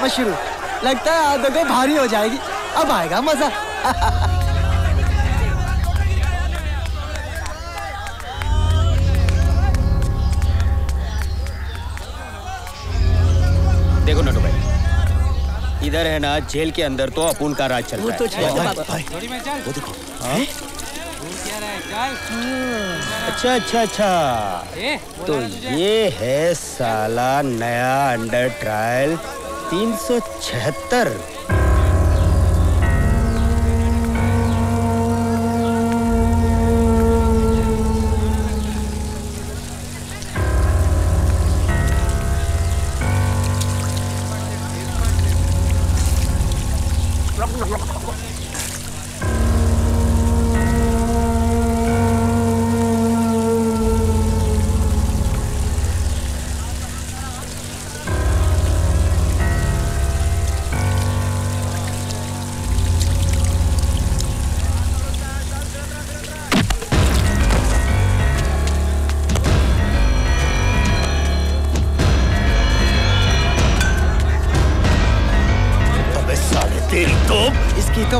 Toilet शुरू। लगता है आदों को भारी हो जाएगी। अब आएगा मज़ा। देखो नटू भाई इधर है ना जेल के अंदर तो अपुन का राज चल रहा तो है। थोड़ी में चल। वो देखो। रहा है? चल अच्छा अच्छा। अच्छा तो ये है साला नया अंडर ट्रायल 376 अबे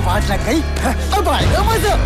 वाट लग गई। अब आएगा मज़ा।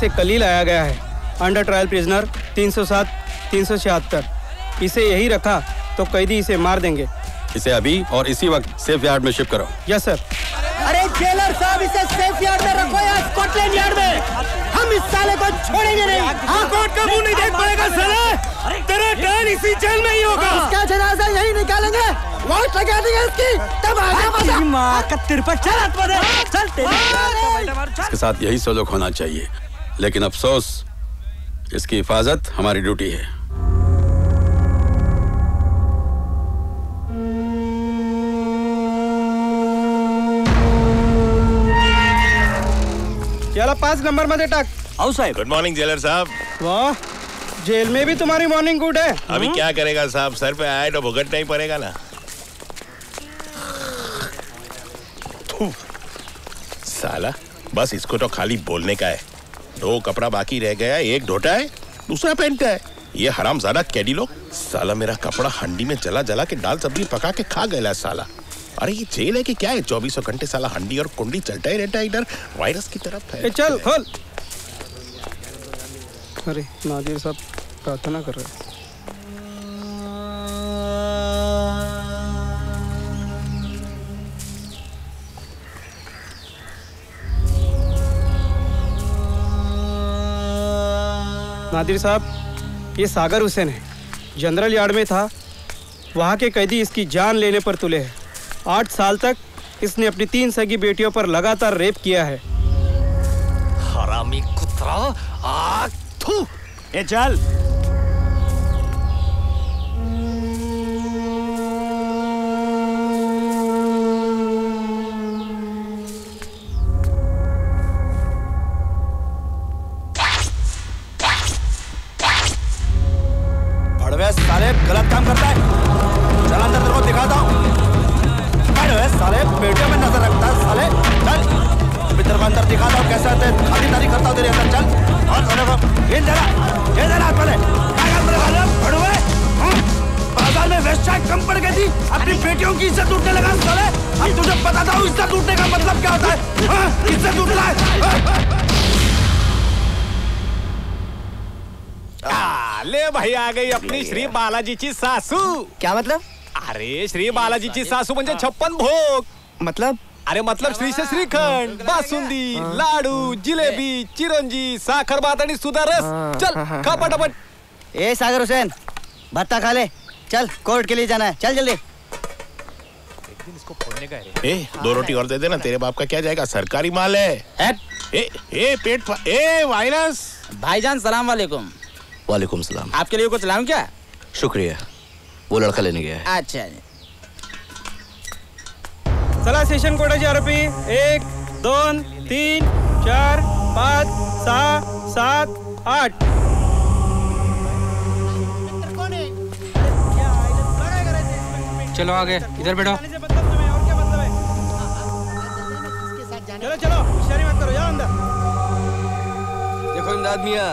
इसे कल ही। लाया गया है अंडर ट्रायल प्रिजनर 307 376 इसे यही रखा तो कैदी इसे मार देंगे। इसे अभी और इसी वक्त सेफ़ यार्ड में शिफ्ट करो। यस सर अरे जेलर साहब इसे सेफ़ यार्ड में रखो या स्कॉटलैंड यार्ड में। हम इस साले को छोड़ेंगे नहीं। हाँ कोर्ट का मुँह नहीं देख पाएगा साले तेरा टर्न इसी जेल में ही होगा। इसका जनाजा यही निकालेंगे। वोट लगा देंगे इसकी। तब आगे मज़ा माँ का तिरपट चल चल। इसके साथ यही सलूक होना चाहिए। लेकिन अफसोस इसकी हिफाजत हमारी ड्यूटी है। याला पाच नंबर मध्ये टाक। आओ साहब। गुड मॉर्निंग जेलर साहब। वाह जेल में भी तुम्हारी मॉर्निंग गुड है। अभी क्या करेगा साहब? सर पे आए तो भुगतना ही पड़ेगा ना। साला बस इसको तो खाली बोलने का है। दो कपड़ा बाकी रह गया एक ढोटा है, दूसरा पहनता है। ये हराम ज़्यादा कैडी लोग। साला मेरा कपड़ा हंडी में जला जला के दाल सब्ज़ी पका के खा गया साला। अरे ये जेल है कि क्या है? चौबीसों घंटे साला हंडी और कुंडी चलता ही रहता है इधर। वायरस की तरफ़ है चल, खोल। अरे, नाजिर साहब प्रार्थना कर रहे हैं। नादिर साहब ये सागर हुसैन है। जनरल यार्ड में था। वहाँ के कैदी इसकी जान लेने पर तुले हैं। आठ साल तक इसने अपनी तीन सगी बेटियों पर लगातार रेप किया है। हरामी कुत्रा आ थू। ए चल। बालाजीची सासू। क्या मतलब? अरे श्री बालाजीची सासू म्हणजे छप्पन भोग। मतलब? अरे मतलब श्री से श्रीखंड बासुंदी लाडू जिलेबी चिरंजी साखर भात आणि सुधा रस। चल खा पटापट। ए सागर हुसैन भत्ता खा ले। चल कोर्ट के लिए जाना है। चल जल्दी। ए दो रोटी और दे देना तेरे बाप का क्या जाएगा? सरकारी माल है। ए ए पेट ए वायरस भाईजान सलाम वालेकुम। वालेकुम सलाम। आपके लिए कुछ लाऊं क्या? शुक्रिया। वो लड़का लेने गया है। अच्छा चला सेशन कोर्टाचे आरोपी एक दोन तीन चार पाच सहा सात आठ। चलो आगे इधर बैठो। चलो चलो मत करो जाओ अंदर। देखो इमदाद मियाँ।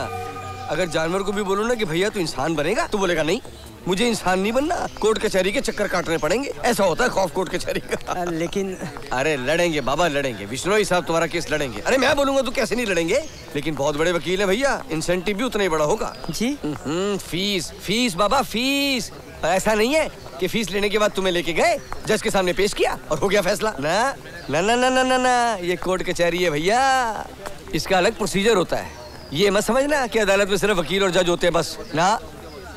अगर जानवर को भी बोलो ना कि भैया तू इंसान बनेगा तो बोलेगा नहीं। मुझे इंसान नहीं बनना। कोर्ट कचहरी के चक्कर काटने पड़ेंगे। ऐसा होता है खौफ कोर्ट कचहरी का। आ, लेकिन अरे लड़ेंगे बाबा लड़ेंगे। विश्नोई साहब तुम्हारा केस लड़ेंगे। अरे मैं बोलूँगा तो कैसे नहीं लड़ेंगे? लेकिन बहुत बड़े वकील है भैया। इंसेंटिव भी उतना ही बड़ा होगा। जी। हम्म, फ़ीस फ़ीस बाबा फ़ीस। ऐसा नहीं है कि फ़ीस लेने के बाद तुम्हें लेके गए जज के सामने पेश किया और हो गया फैसला। ना ना ना ना, ना ये कोर्ट कचहरी है भैया। इसका अलग प्रोसीजर होता है। ये मत समझना कि अदालत में सिर्फ़ वकील और जज होते हैं, बस। ना,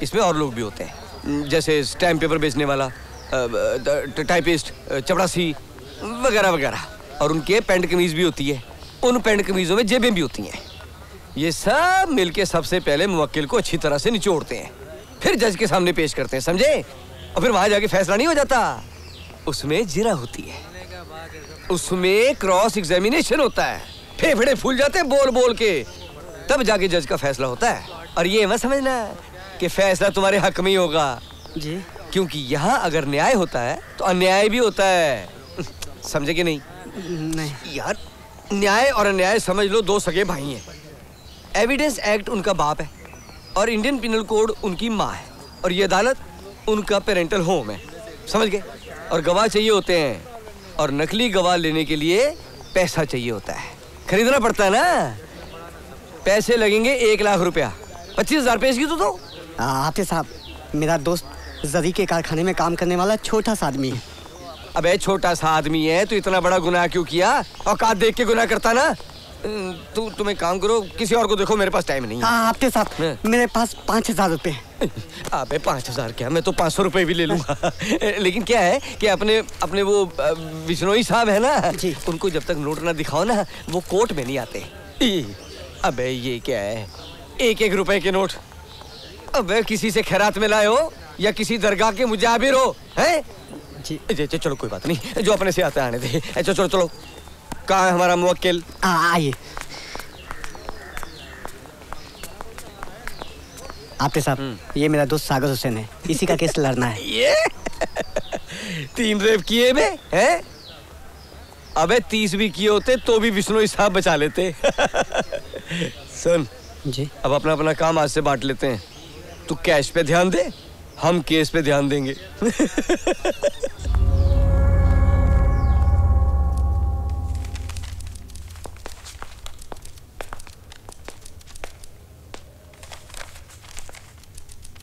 इसमें और लोग भी होते हैं। जैसे स्टैम्प पेपर बेचने वाला टाइपिस्ट चपरासी वगैरह वगैरह। और उनके पैंट कमीज भी होती है। उन पैंट कमीजों में जेबें भी होती हैं। ये सब मिलके सबसे पहले मुवक्किल को अच्छी तरह से निचोड़ते हैं। फिर जज के सामने पेश करते हैं, समझे? और फिर वहाँ जाके फैसला नहीं हो जाता। उसमें जिरा होती है। उसमें क्रॉस एग्जामिनेशन होता है। फेफड़े फूल जाते बोल बोल के। तब जाके जज का फैसला होता है। और ये मत समझना कि फैसला तुम्हारे हक में ही होगा। जी। क्योंकि यहाँ अगर न्याय होता है तो अन्याय भी होता है। समझे कि नहीं? नहीं। यार न्याय और अन्याय समझ लो दो सगे भाई हैं। एविडेंस एक्ट उनका बाप है और इंडियन पिनल कोड उनकी माँ है और ये अदालत उनका पेरेंटल होम है। समझ गए? और गवाह चाहिए होते हैं और नकली गवाह लेने के लिए पैसा चाहिए होता है। खरीदना पड़ता है ना? पैसे लगेंगे एक लाख रुपया। पच्चीस हज़ार पेश की तो दो। आपके साहब मेरा दोस्त जरी के कारखाने में काम करने वाला छोटा सा आदमी है। अबे छोटा सा आदमी है तो इतना बड़ा गुनाह क्यों किया? औकात देख के गुनाह करता ना? तू तुम्हें काम करो किसी और को देखो मेरे पास टाइम नहीं है। हाँ, आपके साहब हाँ। मेरे पास पाँच हज़ार रुपए अबे पाँच हज़ार क्या? मैं तो पाँच सौ रुपए भी ले लूँगा। लेकिन क्या है कि अपने अपने वो बिश्नोई साहब है ना? जी। उनको जब तक नोट ना दिखाओ ना वो कोर्ट में नहीं आते। अबे ये क्या है? एक एक रुपए के नोट। अबे किसी से खैरात में लाए हो या किसी दरगाह के मुजाबिर हो हैं? जी। जी चलो कोई बात नहीं। जो अपने से आता आने दे। चलो चलो चलो। कहाँ है हमारा मुवक्किल? आइए। आपके साहब ये मेरा दोस्त सागर हुसैन है। इसी का केस लड़ना है। ये? तीन रेप किए बे हैं? अबे तीस भी किए होते तो भी विष्णु साहब बचा लेते। सुन जी। अब अपना अपना काम आज से बांट लेते हैं। तू कैश पे ध्यान दे हम केस पे ध्यान देंगे।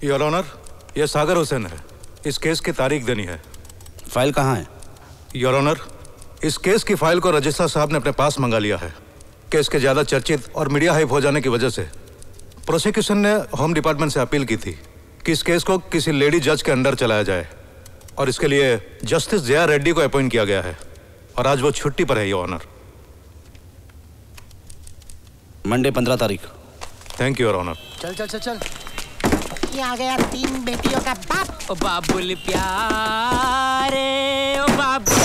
योर ऑनर यह सागर हुसैन है। इस केस की तारीख देनी है। फ़ाइल कहाँ है? योर ऑनर इस केस की फ़ाइल को रजिस्ट्रार साहब ने अपने पास मंगा लिया है। केस के ज़्यादा चर्चित और मीडिया हाइप हो जाने की वजह से प्रोसिक्यूशन ने होम डिपार्टमेंट से अपील की थी कि इस केस को किसी लेडी जज के अंडर चलाया जाए और इसके लिए जस्टिस जया रेड्डी को अपॉइंट किया गया है और आज वो छुट्टी पर है ये ऑनर। मंडे पंद्रह तारीख। थैंक यू योर ऑनर चल चल चल चल। ये आ गया तीन बेटियों का बाप। ओ बाबुल प्यारे ओ बाबू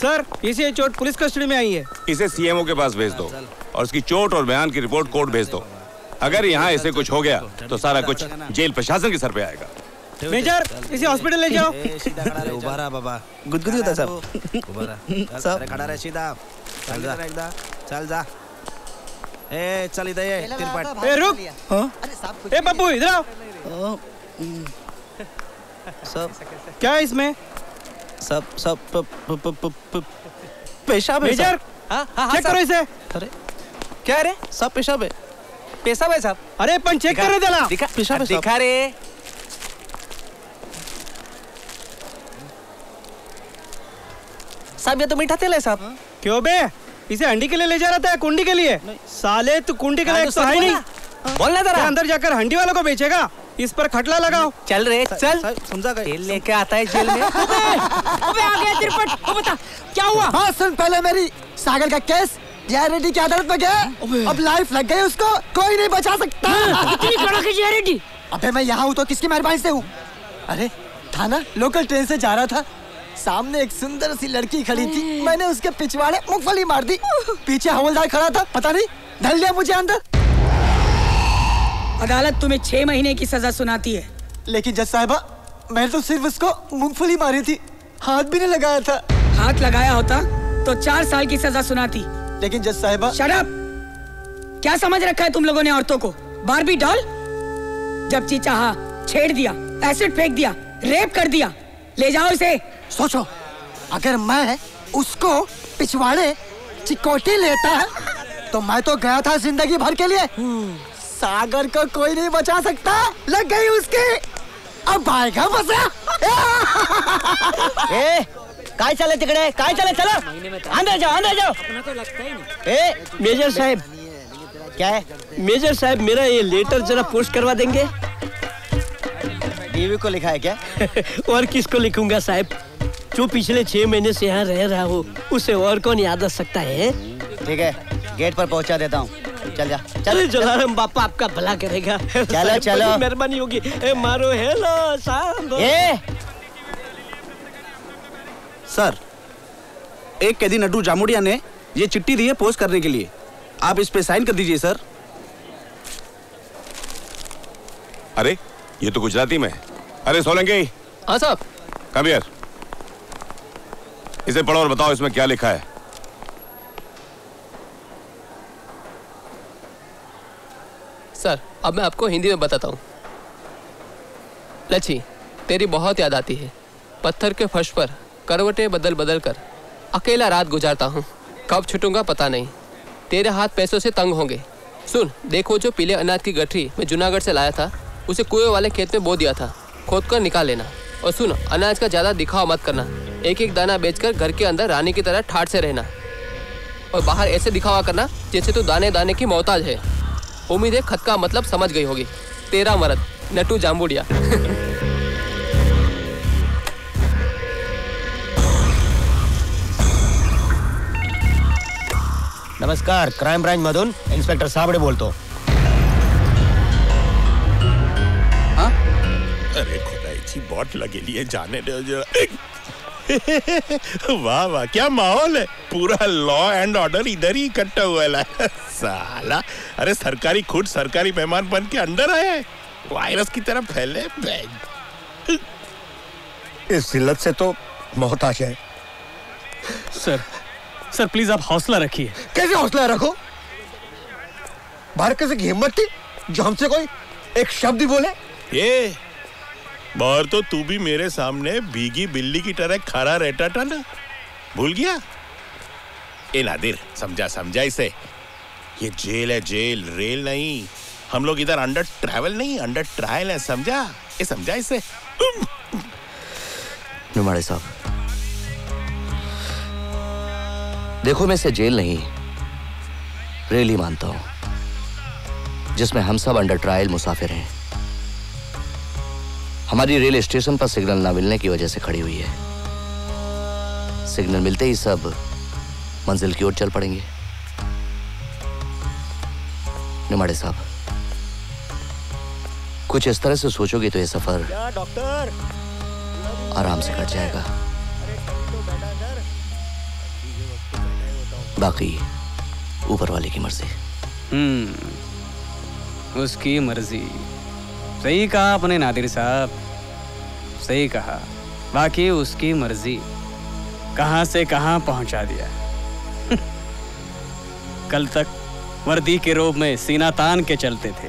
सर इसे चोट पुलिस कस्टडी में आई है। इसे सीएमओ के पास भेज दो और उसकी चोट और बयान की रिपोर्ट कोर्ट भेज दो। अगर यहाँ ऐसे कुछ हो गया तो सारा कुछ जेल प्रशासन के सर पे आएगा। मेजर इसे हॉस्पिटल ले जाओ। उबारा बाबा। गुदगुदी होता सब। उबारा। सब। खड़ा रहे सीधा। चल जा। चल जा। ए चल इधर ये तिरपट ए रुक। ए पप्पू इधर आओ। सब। क्या है इसमें? सब सब प- प- प- प- प- पेशाब है मेजर! हाँ हाँ चेक करो इसे। अरे। क्या रे? सब पेशाब है। पेशाब है साहब। अरे पण चेक करे त्याला दिखा पेशाब है दिखा रे। साहब ये तो मीठा तेल है साहब। क्यों बे? इसे हंडी के लिए ले जा रहा था कुंडी के लिए? साले तू कुंडी के हाँ, लिए तो तो है नहीं। बोलना। जरा। अंदर जाकर हंडी वालों को बेचेगा। इस पर खटला लगाओ। चल रे चल। समझा गए। तेल लेके आता है जेल में। अबे आ गया तिरपट वो बता क्या हुआ? हाँ सुन पहले मेरी सागर का केस जीआरडी की अदालत में गया। अब। लाइफ लग गई उसको कोई नहीं बचा सकता। इतनी कड़क जीआरडी अबे मैं यहाँ हूँ तो किसकी मेहरबानी से हूँ? अरे था ना लोकल ट्रेन से जा रहा था। सामने एक सुंदर सी लड़की खड़ी थी। मैंने उसके पिछवाड़े मुंगफली मार दी। पीछे हवलदार खड़ा था पता नहीं धल लिया मुझे अंदर। अदालत तुम्हें छह महीने की सजा सुनाती है। लेकिन जज साहबा मैंने तो सिर्फ़ उसको मूंगफली मारी थी। हाथ भी नहीं लगाया था। हाथ लगाया होता तो चार साल की सजा सुनाती। लेकिन जज साहिबा शराब क्या समझ रखा है तुम लोगों ने औरतों को? बारबी डॉल जब जी चाहा छेड़ दिया एसिड फेंक दिया रेप कर दिया ले जाओ इसे। सोचो अगर मैं उसको पिछवाड़े चिकोटी लेता तो मैं तो गया था ज़िंदगी भर के लिए। सागर को कोई नहीं बचा सकता। लग गई उसके। अब आएगा मज़ा ए काय चाले तिकडे? काय चाले चलो। अंदर जाओ अंदर जाओ। ए मेजर साहब क्या है? मेजर साहब मेरा ये लेटर जरा पोस्ट करवा देंगे? बीवी को लिखा है क्या? और किसको लिखूँगा साहब? जो पिछले छह महीने से यहाँ रह रहा हो उसे और कौन याद रख सकता है ठीक है गेट पर पहुँचा देता हूँ। चल जा चल। जलाराम बापा आपका भला करेगा। साहब, चलो। मेहरबानी होगी। ए, मारो हेलो साहब। ए। सर एक कैदी नड्डू जामुड़िया ने ये चिट्ठी दी है पोस्ट करने के लिए। आप इस पे साइन कर दीजिए सर। अरे ये तो गुजराती में अरे सोलंकी। हाँ साहब। कम इसे पढ़ो और बताओ इसमें क्या लिखा है। सर अब मैं आपको हिंदी में बताता हूँ। लच्छी, तेरी बहुत याद आती है। पत्थर के फर्श पर करवटें बदल बदल कर अकेला रात गुजारता हूँ। कब छूटूँगा पता नहीं। तेरे हाथ पैसों से तंग होंगे। सुन, देखो जो पीले अनाज की गठरी मैं जूनागढ़ से लाया था। उसे कुएँ वाले खेत में बो दिया था। खोद कर निकाल लेना। और सुन, अनाज का ज़्यादा दिखावा मत करना। एक एक दाना बेचकर घर के अंदर रानी की तरह ठाट से रहना। और बाहर ऐसे दिखावा करना जैसे तू दाने दाने की मोहताज है। उम्मीद है खत का मतलब समझ गई होगी। तेरा मरद नटू जाम्बुडिया नमस्कार क्राइम ब्रांच मधुन इंस्पेक्टर साबड़े बोलतो। अरे खुदाईची बॉट लगे है जाने दो जरा वाह वाह क्या माहौल है? पूरा लॉ एंड ऑर्डर इधर ही इकट्ठा हुआ है साला अरे सरकारी खुद सरकारी मेहमान बन के अंदर आया है। वायरस की तरह फैले बैग इस जिल्लत से तो मोहताज है सर सर प्लीज़ आप हौसला रखिए। कैसे हौसला रखो? बाहर कैसे की हिम्मत थी जो हमसे कोई एक शब्द ही बोले। ये बाहर तो तू भी मेरे सामने भीगी बिल्ली की तरह खड़ा रहता था ना। भूल गया? ए, नादिर, समझा समझा इसे। ये जेल है, जेल, रेल नहीं। हम लोग इधर अंडर ट्रैवल नहीं, अंडर ट्रायल है, समझा? ये समझा इसे? नुमाड़े साहब। देखो, मैं इसे जेल नहीं, रेल ही मानता हूँ, जिसमें हम सब अंडर ट्रायल मुसाफिर हैं। हमारी रेल स्टेशन पर सिग्नल ना मिलने की वजह से खड़ी हुई है। सिग्नल मिलते ही सब मंजिल की ओर चल पड़ेंगे। निमाड़े साहब कुछ इस तरह से सोचोगे तो ये सफ़र डॉक्टर? आराम से कट जाएगा। बाकी ऊपर वाले की मर्ज़ी। हम्म उसकी मर्ज़ी। सही कहा अपने नादिर साहब। सही कहा। बाकी उसकी मर्ज़ी। कहाँ से कहाँ पहुँचा दिया। कल तक वर्दी के रोब में सीना तान के चलते थे।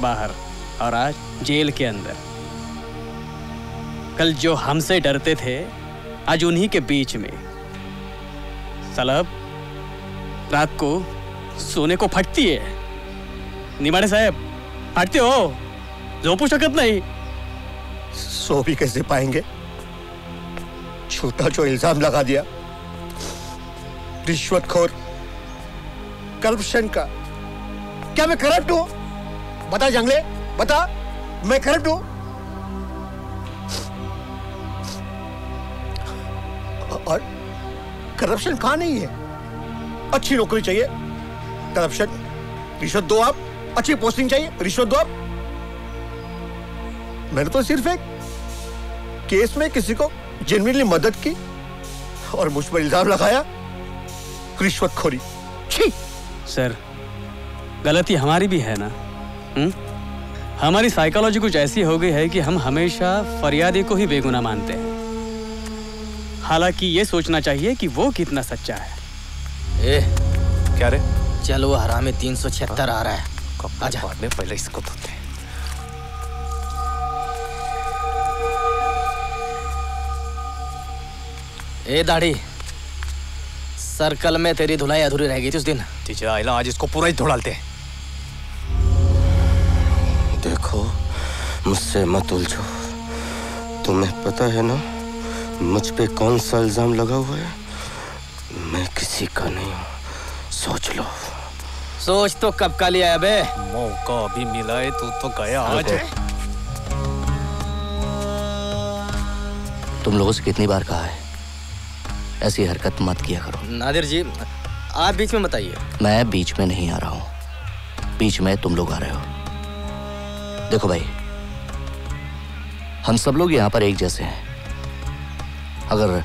बाहर और आज जेल के अंदर। कल जो हमसे डरते थे, आज उन्हीं के बीच में। सलब रात को सोने को फटती है। निमाड़े साहब, फटते हो? झोपू शकत नहीं। सो भी कैसे पाएँगे? छोटा जो इल्ज़ाम लगा दिया। रिश्वतखोर, करप्शन का। क्या मैं करप्ट हूँ? बता जंगले, बता। मैं करप्ट हूँ। और करप्शन कहाँ नहीं है? अच्छी नौकरी चाहिए। करप्शन, रिश्वत दो आप। अच्छी पोस्टिंग चाहिए, रिश्वत दो आप। मैंने तो सिर्फ़ एक केस में किसी को जेनविनली मदद की और मुझ पर इल्ज़ाम लगाया। रिश्वतखोरी। छी! सर गलती हमारी भी है ना? हुँ? हमारी साइकोलॉजी कुछ ऐसी हो गई है कि हम हमेशा फरियादी को ही बेगुनाह मानते हैं। हालाँकि ये सोचना चाहिए कि वो कितना सच्चा है। ए क्या रे? चल वो हरामी तीन सौ छिहत्तर आ रहा है। आजा पहले इसको धोते ए दाढ़ी। सर्कल में तेरी धुलाई अधूरी रह गई थी उस दिन। टीचर आइला आज इसको पूरा ही धुड़ालते हैं। देखो मुझसे मत उलझो। तुम्हें पता है ना मुझ पे कौन सा इल्ज़ाम लगा हुआ है? मैं किसी का नहीं हूँ। सोच लो। सोच तो कब का लिया है बे मौका अभी मिला है तू तो गया आज तुम लोगों से कितनी बार कहा है? ऐसी हरकत मत किया करो। नादिर जी आप बीच में बताइए। मैं बीच में नहीं आ रहा हूँ। बीच में तुम लोग आ रहे हो। देखो भाई हम सब लोग यहाँ पर एक जैसे हैं। अगर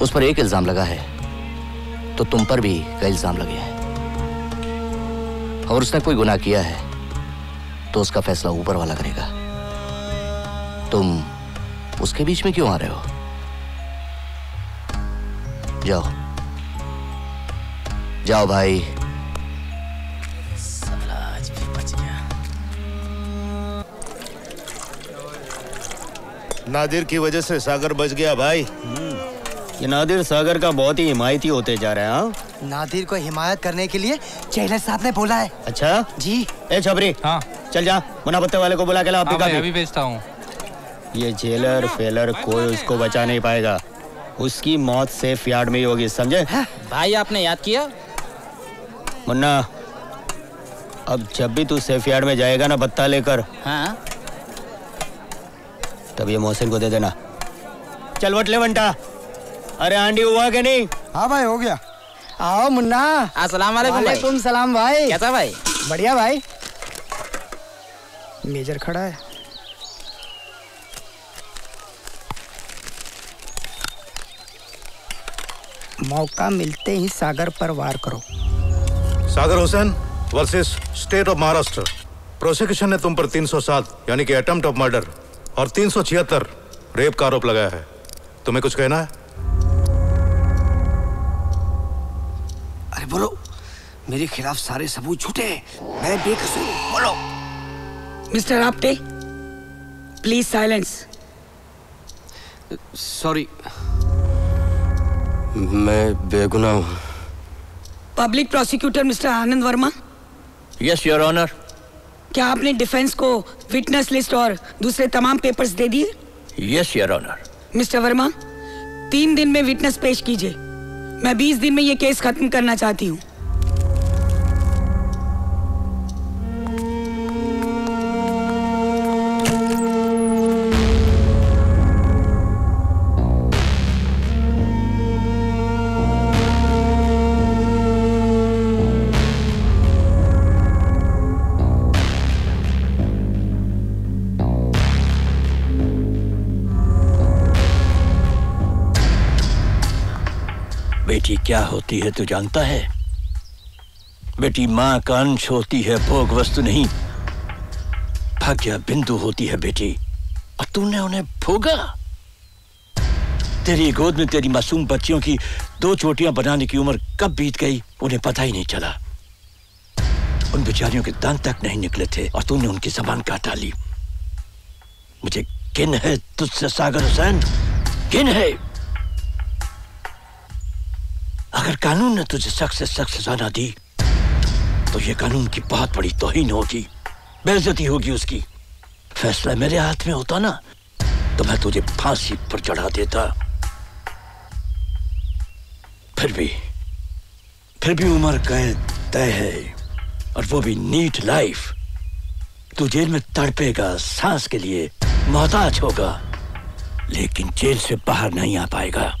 उस पर एक इल्ज़ाम लगा है तो तुम पर भी कई इल्ज़ाम लगे हैं। और उसने कोई गुनाह किया है तो उसका फैसला ऊपर वाला करेगा। तुम उसके बीच में क्यों आ रहे हो? जाओ। जाओ भाई। आज भी बच गया। नादिर की वजह से सागर बच गया भाई। ये नादिर सागर का बहुत ही हिमायती होते जा रहे हैं हाँ? नादिर को हिमायत करने के लिए जेलर साहब ने बोला है। अच्छा? जी। ए छबरी हाँ। चल जा मुना पत्ते वाले को बुला के ला हाँ अभी भेजता हूँ। ये जेलर फेलर कोई उसको बचा नहीं पाएगा। उसकी मौत सेफ़ यार्ड में ही होगी समझे? भाई आपने याद किया? मुन्ना अब जब भी तू सेफ़ यार्ड में जाएगा ना बत्ता लेकर हाँ। तब ये मोहसिन को दे देना। चल वट ले बंटा अरे आंडी हुआ कि नहीं? हाँ भाई हो गया। आओ मुन्ना। अस्सलाम वालेकुम भाई। वालेकुम सलाम भाई। कैसा भाई? बढ़िया भाई। मेजर खड़ा है। मौका मिलते ही सागर पर वार करो। Sagar Hussain versus state of Maharashtra. Prosecution ने तुम पर 307 यानी कि अटेम्प्ट ऑफ़ मर्डर और 376 रेप का आरोप लगाया है। तुम्हें कुछ कहना है? अरे बोलो मेरे खिलाफ सारे सबूत झूठे हैं। मैं बेकसूर बोलो। Mister Apte please silence. Sorry मैं बेगुनाह हूँ। Public prosecutor mister Anand Verma yes your honour क्या आपने डिफेंस को विटनेस लिस्ट और दूसरे तमाम पेपर्स दे दिए? Yes your honour mister Verma तीन दिन में विटनेस पेश कीजिए। मैं बीस दिन में ये केस खत्म करना चाहती हूँ। बेटी, क्या होती है तू जानता है? बेटी, माँ का अंश होती है, भोग वस्तु नहीं। भाग्य बिंदु होती है, बेटी। और तूने उन्हें भोगा। तेरी गोद में तेरी मासूम बच्चियों की दो चोटियाँ बनाने की उम्र कब बीत गई, उन्हें पता ही नहीं चला। उन बेचारियों के दांत तक नहीं निकले थे, और तूने उनकी जबान काट डाली। मुझे किन है तुझसे, सागर हुसैन। किन है। अगर कानून ने तुझे सख्त से सख्त सजा ना दी तो ये कानून की बहुत बड़ी तोहिन होगी, बेइज्जती होगी उसकी। फैसला मेरे हाथ में होता ना तो मैं तुझे फांसी पर चढ़ा देता। फिर भी फिर भी उम्र कैद तय है, और वो भी नीट लाइफ। तू जेल में तड़पेगा, सांस के लिए मोहताज होगा, लेकिन जेल से बाहर नहीं आ पाएगा।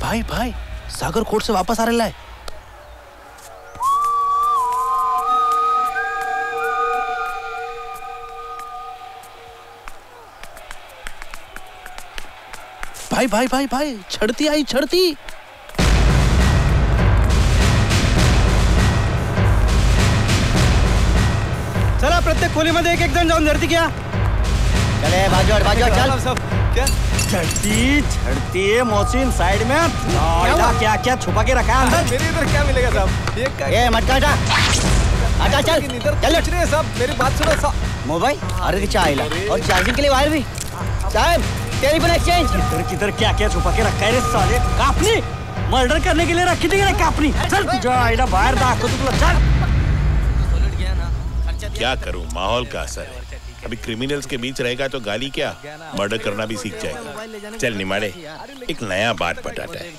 भाई भाई, सागर कोर्ट से वापस आ रहा है भाई भाई भाई भाई, छड़ती आई, छड़ती। चला प्रत्येक खोलीमध्ये एक एक जण जाऊन धरती घ्या चले बाजू बाजू चल। सब क्या? झड़ती झड़ती मोहसिन साइड में। क्या क्या क्या छुपा के रखा है अंदर? मेरे इधर क्या मिलेगा साहब? ये क्या ये मटका हटा हटा चल। इधर चल। है साहब मेरी बात सुनो साहब मोबाइल? अरे चाइला और चार्जिंग के लिए वायर भी। साहब टेलीफोन एक्सचेंज किधर किधर क्या क्या छुपा के रखा है रे साले? कापनी? मर्डर करने के लिए रखी थी रे कापनी? चल आईला बाहर दाखव तुला चल। क्या करूँ? माहौल का असर है। अभी क्रिमिनल्स के बीच रहेगा तो गाली क्या? मर्डर करना भी सीख जाएगा। चल निमाड़े, एक नया बात बताता है।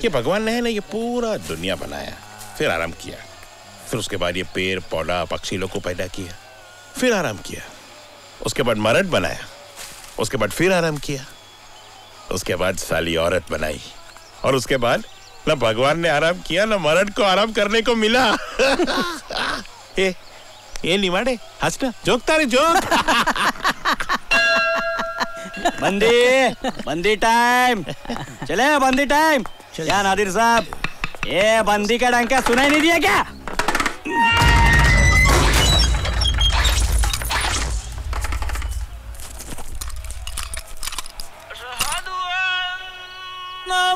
कि भगवान ने ना ये पूरा दुनिया बनाया। फिर आराम किया। फिर उसके बाद ये पेड़, पौधा, पक्षी लोग को पैदा किया। फिर आराम किया। उसके बाद मर्द बनाया। उसके बाद फिर आराम किया। उसके बाद साली औरत बनाई। और उसके बाद ना भगवान ने आराम किया, ना मर्द को आराम करने को मिला। ए निमाड़े हंसना जोक तारे जोक बंदी बंदी टाइम चले बंदी टाइम क्या नादिर साहब ये बंदी का डंका सुनाई नहीं दिया क्या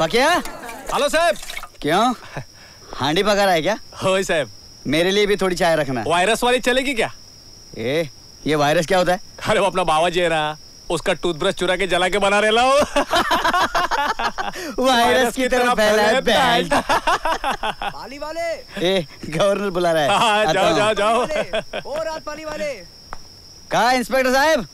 पकिया हेलो साहब। क्यों? हांडी पका रहा है क्या? हो साहब। मेरे लिए भी थोड़ी चाय रखना। वायरस वाली चलेगी क्या? ए ये वायरस क्या होता है? अरे वो अपना बाबा जी है ना उसका टूथब्रश चुरा के जला के बना रहे हो वायरस की तरह फैला है पाली वाले। ए गवर्नर बुला रहा है। हाँ, जाओ जाओ जाओ। और रात पाली वाले। कहा इंस्पेक्टर साहब?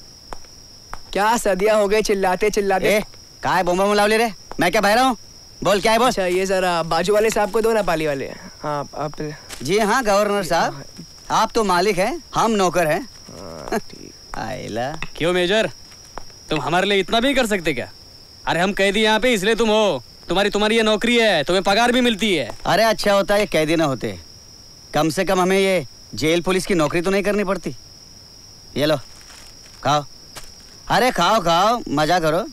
क्या सदिया हो गई चिल्लाते चिल्लाते कहा है बम बम लावले रे? मैं क्या बह रहा हूँ? बोल क्या है बोल अच्छा ये जरा बाजू वाले साहब को दो ना पाली वाले। हाँ आप जी हाँ गवर्नर साहब। आप तो मालिक हैं हम नौकर हैं। आइला क्यों मेजर? तुम हमारे लिए इतना भी कर सकते क्या? अरे हम कैदी यहाँ पे इसलिए तुम हो। तुम्हारी तुम्हारी ये नौकरी है तुम्हें पगार भी मिलती है। अरे अच्छा होता है ये कैदी ना होते। कम से कम हमें ये जेल पुलिस की नौकरी तो नहीं करनी पड़ती। ये लो खाओ। अरे खाओ खाओ मज़ा करो।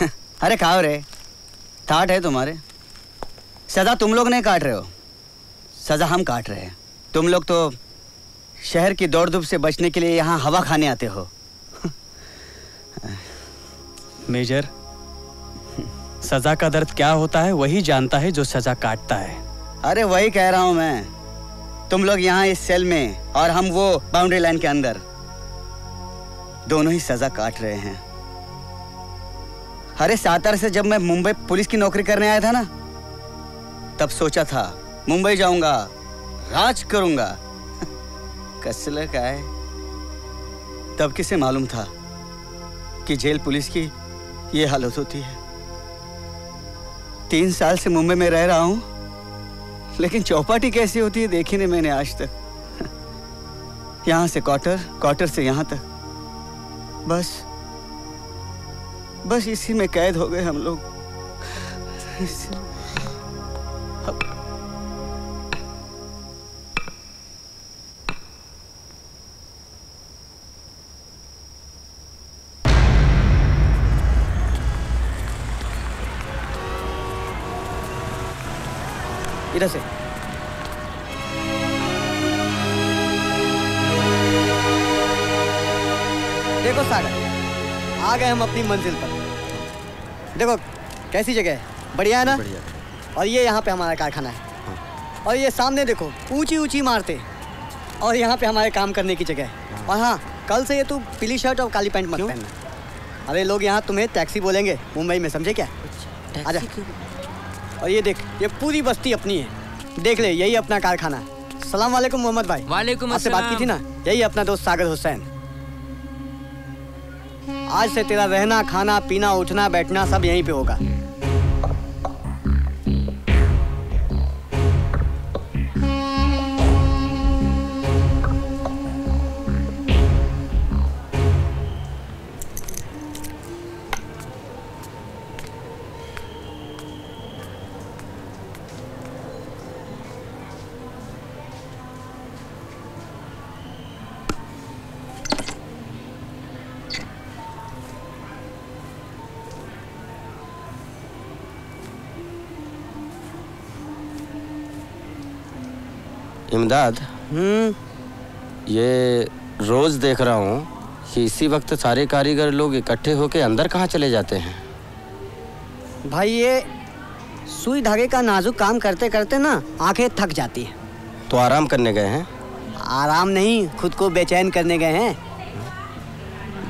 अरे खाओ रे। ठाट है तुम्हारे। सजा तुम लोग नहीं काट रहे हो। सजा हम काट रहे हैं। तुम लोग तो शहर की दौड़ धूप से बचने के लिए यहाँ हवा खाने आते हो। मेजर सजा का दर्द क्या होता है वही जानता है जो सजा काटता है। अरे वही कह रहा हूँ मैं। तुम लोग यहाँ इस सेल में और हम वो बाउंड्री लाइन के अंदर। दोनों ही सजा काट रहे हैं। अरे सातार से जब मैं मुंबई पुलिस की नौकरी करने आया था ना, तब सोचा था, मुंबई जाऊँगा, राज करूँगा। कसले का है? तब किसे मालूम था कि जेल पुलिस की ये हालत होती है। तीन साल से मुंबई में रह रहा हूँ, लेकिन चौपाटी कैसी होती है देखी नहीं मैंने आज तक। यहाँ से क्वार्टर क्वार्टर से यहाँ तक। बस बस इसी में कैद हो गए हम लोग। इधर से। देखो सागर। आ गए हम अपनी मंजिल पर। देखो कैसी जगह है। बढ़िया है ना? और ये यहाँ पे हमारा कारखाना है। और ये सामने देखो ऊँची ऊँची इमारतें। और यहाँ पे हमारे काम करने की जगह है। और हाँ कल से ये तू पीली शर्ट और काली पैंट मत पहनना। अरे लोग यहाँ तुम्हें टैक्सी बोलेंगे मुंबई में समझे क्या? आजा और ये देख ये पूरी बस्ती अपनी है। देख ले यही अपना कारखाना। सलाम वालेकुम मोहम्मद भाई। वालेकुम आपसे बात की थी ना? यही अपना दोस्त सागर हुसैन। आज से तेरा रहना खाना पीना उठना बैठना सब यहीं पे होगा। इमदाद? ये रोज देख रहा हूँ कि इसी वक्त सारे कारीगर लोग इकट्ठे होके अंदर कहाँ चले जाते हैं। भाई ये सुई धागे का नाजुक काम करते करते ना आँखें थक जाती हैं। तो आराम करने गए हैं? आराम नहीं खुद को बेचैन करने गए हैं।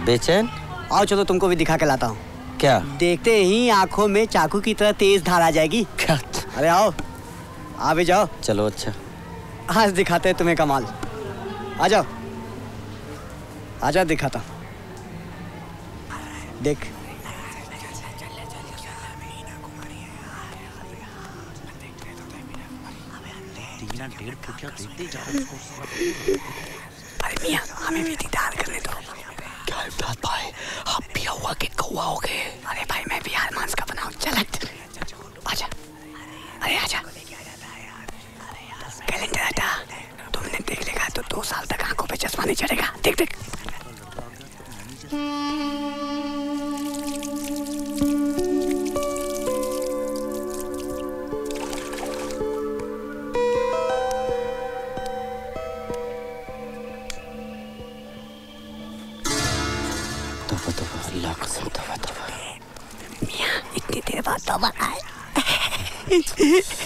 बेचैन? आओ चलो तुमको भी दिखा के लाता हूँ। क्या? देखते ही आँखों में चाकू की तरह तेज धार आ जाएगी। क्या? अरे आओ आ भी जाओ। चलो अच्छा। आज दिखाते हैं तुम्हें कमाल। आ जाओ। आ जाओ दिखाता। देख। डेढ़ फुट क्या देखते जा अरे मियाँ हमें भी दीदार करने दो। क्या भाई? आप पिया हुआ के कौआ हो गए। अरे भाई मैं भी हार मांस का बनाऊँ चल आजा अरे आजा कैलेंडर दो साल तक आँखों पे चश्मा नहीं चढ़ेगा। देख देख। अल्लाह कसम तोबा मियाँ इतनी देर बाद तौबा आए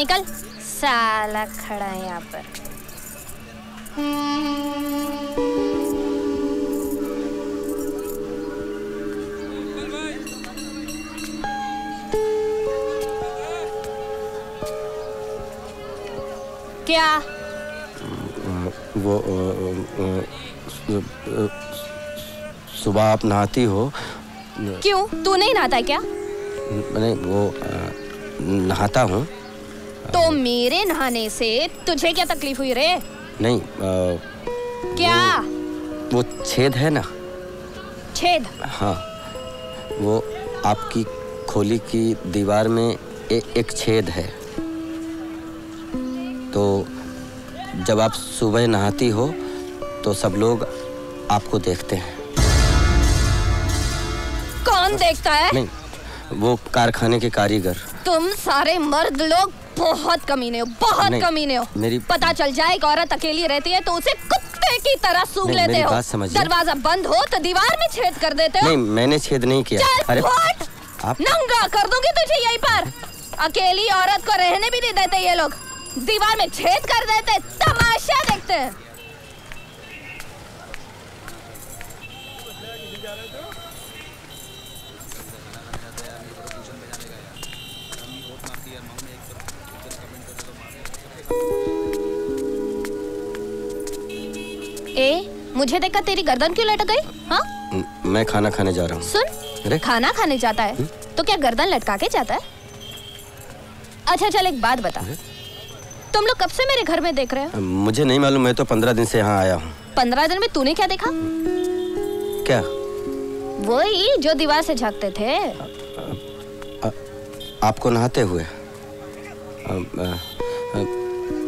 निकल। साला खड़ा है यहाँ पर। क्या? वो सुबह आप नहाती हो। क्यों? तू नहीं नहाता क्या? मैंने वो नहाता हूँ। तो मेरे नहाने से तुझे क्या तकलीफ़ हुई रे? नहीं अ, क्या? वो वो छेद है ना? छेद? हाँ वो आपकी खोली की दीवार में ए, एक छेद है। तो जब आप सुबह नहाती हो तो सब लोग आपको देखते हैं। कौन देखता है? नहीं वो कारखाने के कारीगर। तुम सारे मर्द लोग बहुत कमीने हो बहुत कमीने हो। मेरी- पता चल जाए एक औरत अकेली रहती है तो उसे कुत्ते की तरह सूख लेते हो। दरवाज़ा बंद हो तो दीवार में छेद कर देते हो। नहीं मैंने छेद नहीं किया। चल अरे आप नंगा कर दूँगी तुझे यही पर। अकेली औरत को रहने भी नहीं देते ये लोग। दीवार में छेद कर देते तमाशा देखते हैं। मुझे देखकर तेरी गर्दन क्यों लटक गई? हाँ? मैं खाना खाने जा रहा हूँ। सुन अरे। खाना खाने जाता है। तो क्या गर्दन लटका के जाता है? अच्छा चल एक बात बता। तुम लोग कब से मेरे घर में देख रहे हो? मुझे नहीं मालूम मैं तो पंद्रह दिन से यहाँ आया हूँ। पंद्रह दिन में तूने क्या देखा? क्या? वही जो दीवार से झांकते थे। आपको नहाते हुए।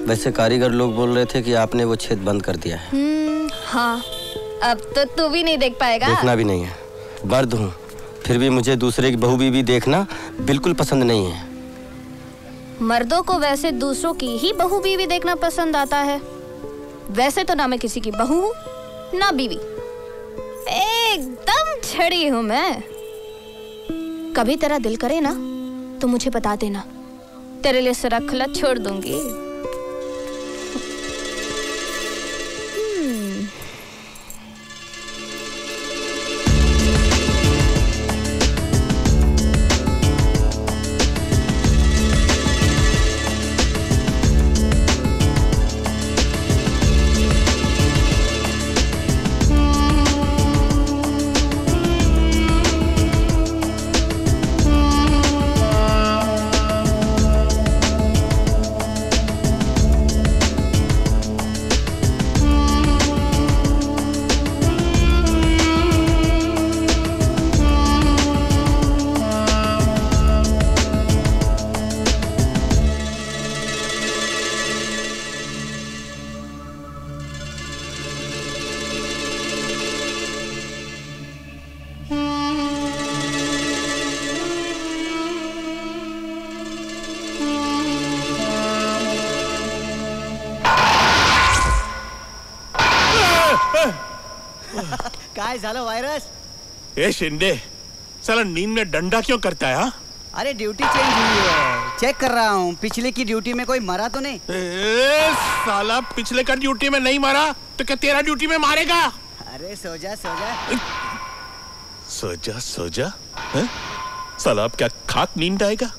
वैसे कारीगर लोग बोल रहे थे कि आपने वो छेद बंद कर दिया है। हम्म, हाँ अब तो तू भी नहीं देख पाएगा। देखना भी नहीं है। मर्द हूँ। फिर भी मुझे दूसरे की बहू बीवी देखना बिल्कुल पसंद नहीं है। मर्दों को वैसे दूसरों की ही बहू बीवी देखना पसंद आता है। वैसे तो ना मैं किसी की बहू हूँ ना बीवी। एकदम छड़ी हूँ मैं। कभी तेरा दिल करे ना तो मुझे बता देना। तेरे लिए सड़क खुला छोड़ दूँगी। ए शिंदे साला नींद में डंडा क्यों करता है हाँ? अरे ड्यूटी चेंज हुई है। चेक कर रहा हूँ पिछले की ड्यूटी में कोई मरा तो नहीं? ए, साला पिछले का ड्यूटी में नहीं मरा तो क्या तेरा ड्यूटी में मारेगा? अरे सो जा सो जा सोजा सोजा? हैं? साला अब क्या खाक नींद आएगा?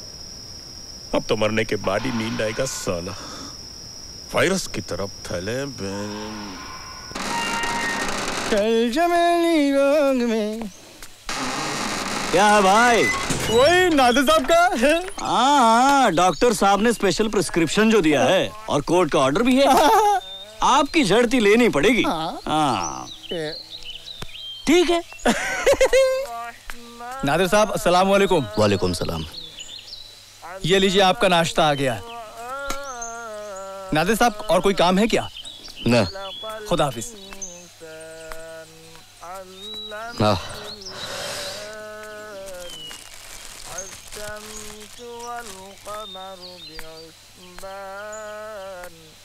अब तो मरने के बाद ही नींद आएगा साला। वायरस की तरफ़ फैले बे- कल चमेली बाग में क्या है भाई? वही नादिर साहब का। हाँ हाँ डॉक्टर साहब ने स्पेशल प्रिस्क्रिप्शन जो दिया है और कोर्ट का ऑर्डर भी है। आपकी झड़ती लेनी पड़ेगी। हाँ। ठीक है। नादिर साहब अस्सलाम वालेकुम। वालेकुम सलाम। ये लीजिए आपका नाश्ता आ गया। नादिर साहब और कोई काम है क्या? न। खुदा हाफिज।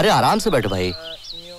अरे आराम से बैठो भाई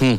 हम्म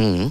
हम्म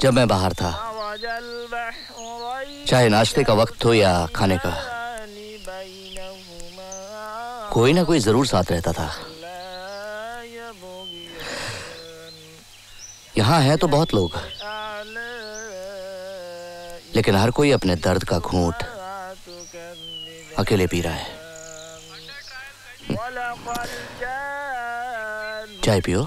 जब मैं बाहर था। चाहे नाश्ते का वक्त हो या खाने का। कोई ना कोई ज़रूर साथ रहता था। यहाँ है तो बहुत लोग। लेकिन हर कोई अपने दर्द का घूंट अकेले पी रहा है। चाय पियो।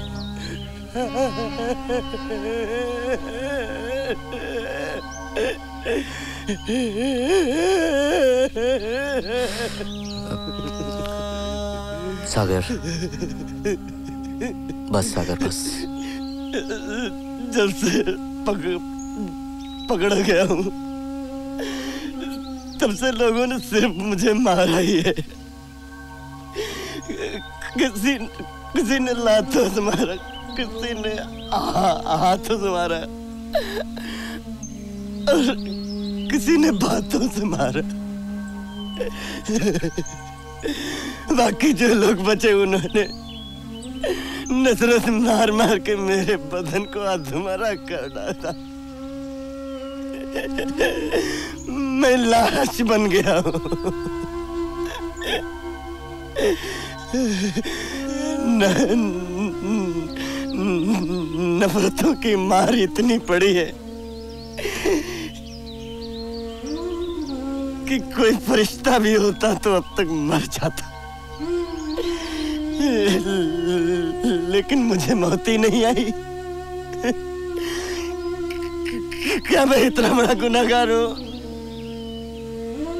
सागर। बस सागर, बस। जब से पकड़ पकड़ा गया हूँ। तब से लोगों ने सिर्फ़ मुझे मारा ही है। किसी किसी ने लातों से मारा। किसी ने हाथों से मारा और किसी ने बातों से मारा बाकी जो लोग बचे, उन्होंने नजरत मार मार के मेरे बदन को अधमरा कर डाला मैं लाश बन गया हूँ। न- नफरतों की मार इतनी पड़ी है कि कोई फरिश्ता भी होता तो अब तक मर जाता। लेकिन मुझे मौत नहीं आई। क्या मैं इतना बड़ा गुनाहगार हूँ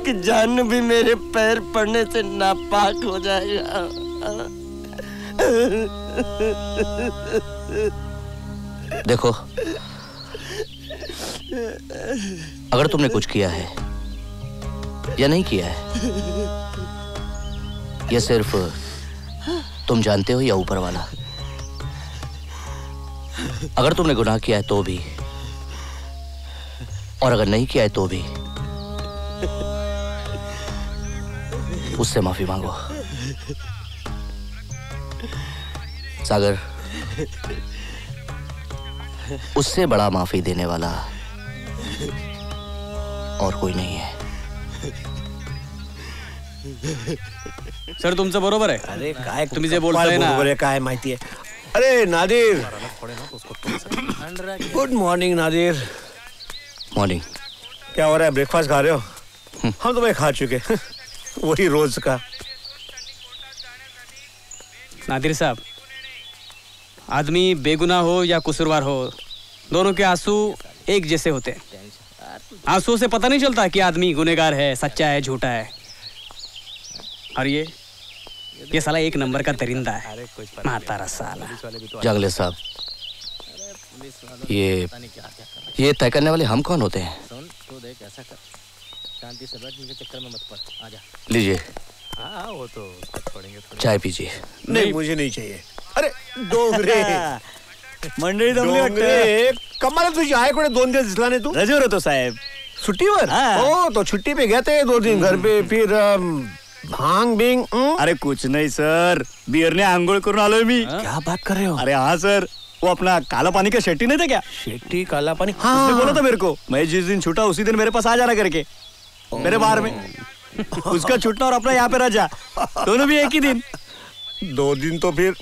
कि जान भी मेरे पैर पड़ने से नापाक हो जाएगा? देखो, अगर तुमने कुछ किया है, या नहीं किया है, ये सिर्फ़ तुम जानते हो या ऊपर वाला, अगर तुमने गुनाह किया है तो भी, और अगर नहीं किया है तो भी, उससे माफ़ी मांगो। सागर उससे बड़ा माफ़ी देने वाला और कोई नहीं है। सर तुमचं बरोबर आहे अरे काय तुम्ही जे बोलताय ना। बरोबर आहे काय माहिती आहे? अरे Nadir! Good morning Nadir. Morning क्या हो रहा है? ब्रेकफास्ट खा रहे हो? हम तो भाई खा चुके वही रोज का। नादिर साहब आदमी बेगुनाह हो या कसूरवार हो दोनों के आँसू एक जैसे होते हैं। आँसू से पता नहीं चलता कि आदमी गुनेगार है सच्चा है झूठा है। और ये ये साला एक नंबर का दरिंदा है। मातारा साला। जंगले साहब। ये ये तय करने वाले हम कौन होते हैं? सुन तो देख ऐसा कर। शांति से बैठ इनके चक्कर में मत पड़। आजा लीजिए। हाँ वो तो चाय पीजिए। नहीं मुझे नहीं चाहिए। अरे डोंगरे। मंडळी जमली डोंगरे। कमाल तुझी आहे कोणी दोन दिवस दिसला नाही तू रजेवर होतो साहेब। छुट्टीवर हो। तो छुट्टी पे गए थे दो दिन घर पे फिर भाँग बिंग अरे कुछ नहीं सर। बियर ने आंघोळ करून आलोय मी। क्या बात कर रहे हो? अरे हाँ सर। वो अपना काला पानी का शेट्टी नहीं था क्या? शेट्टी काला पानी? हाँ। उसने बोला था मेरे को मैं जिस दिन छूटा उसी दिन मेरे पास आ जाना करके। मेरे बार में। उसका छूटना और अपना यहाँ पे रजा दोनों भी एक ही दिन। दो दिन तो फिर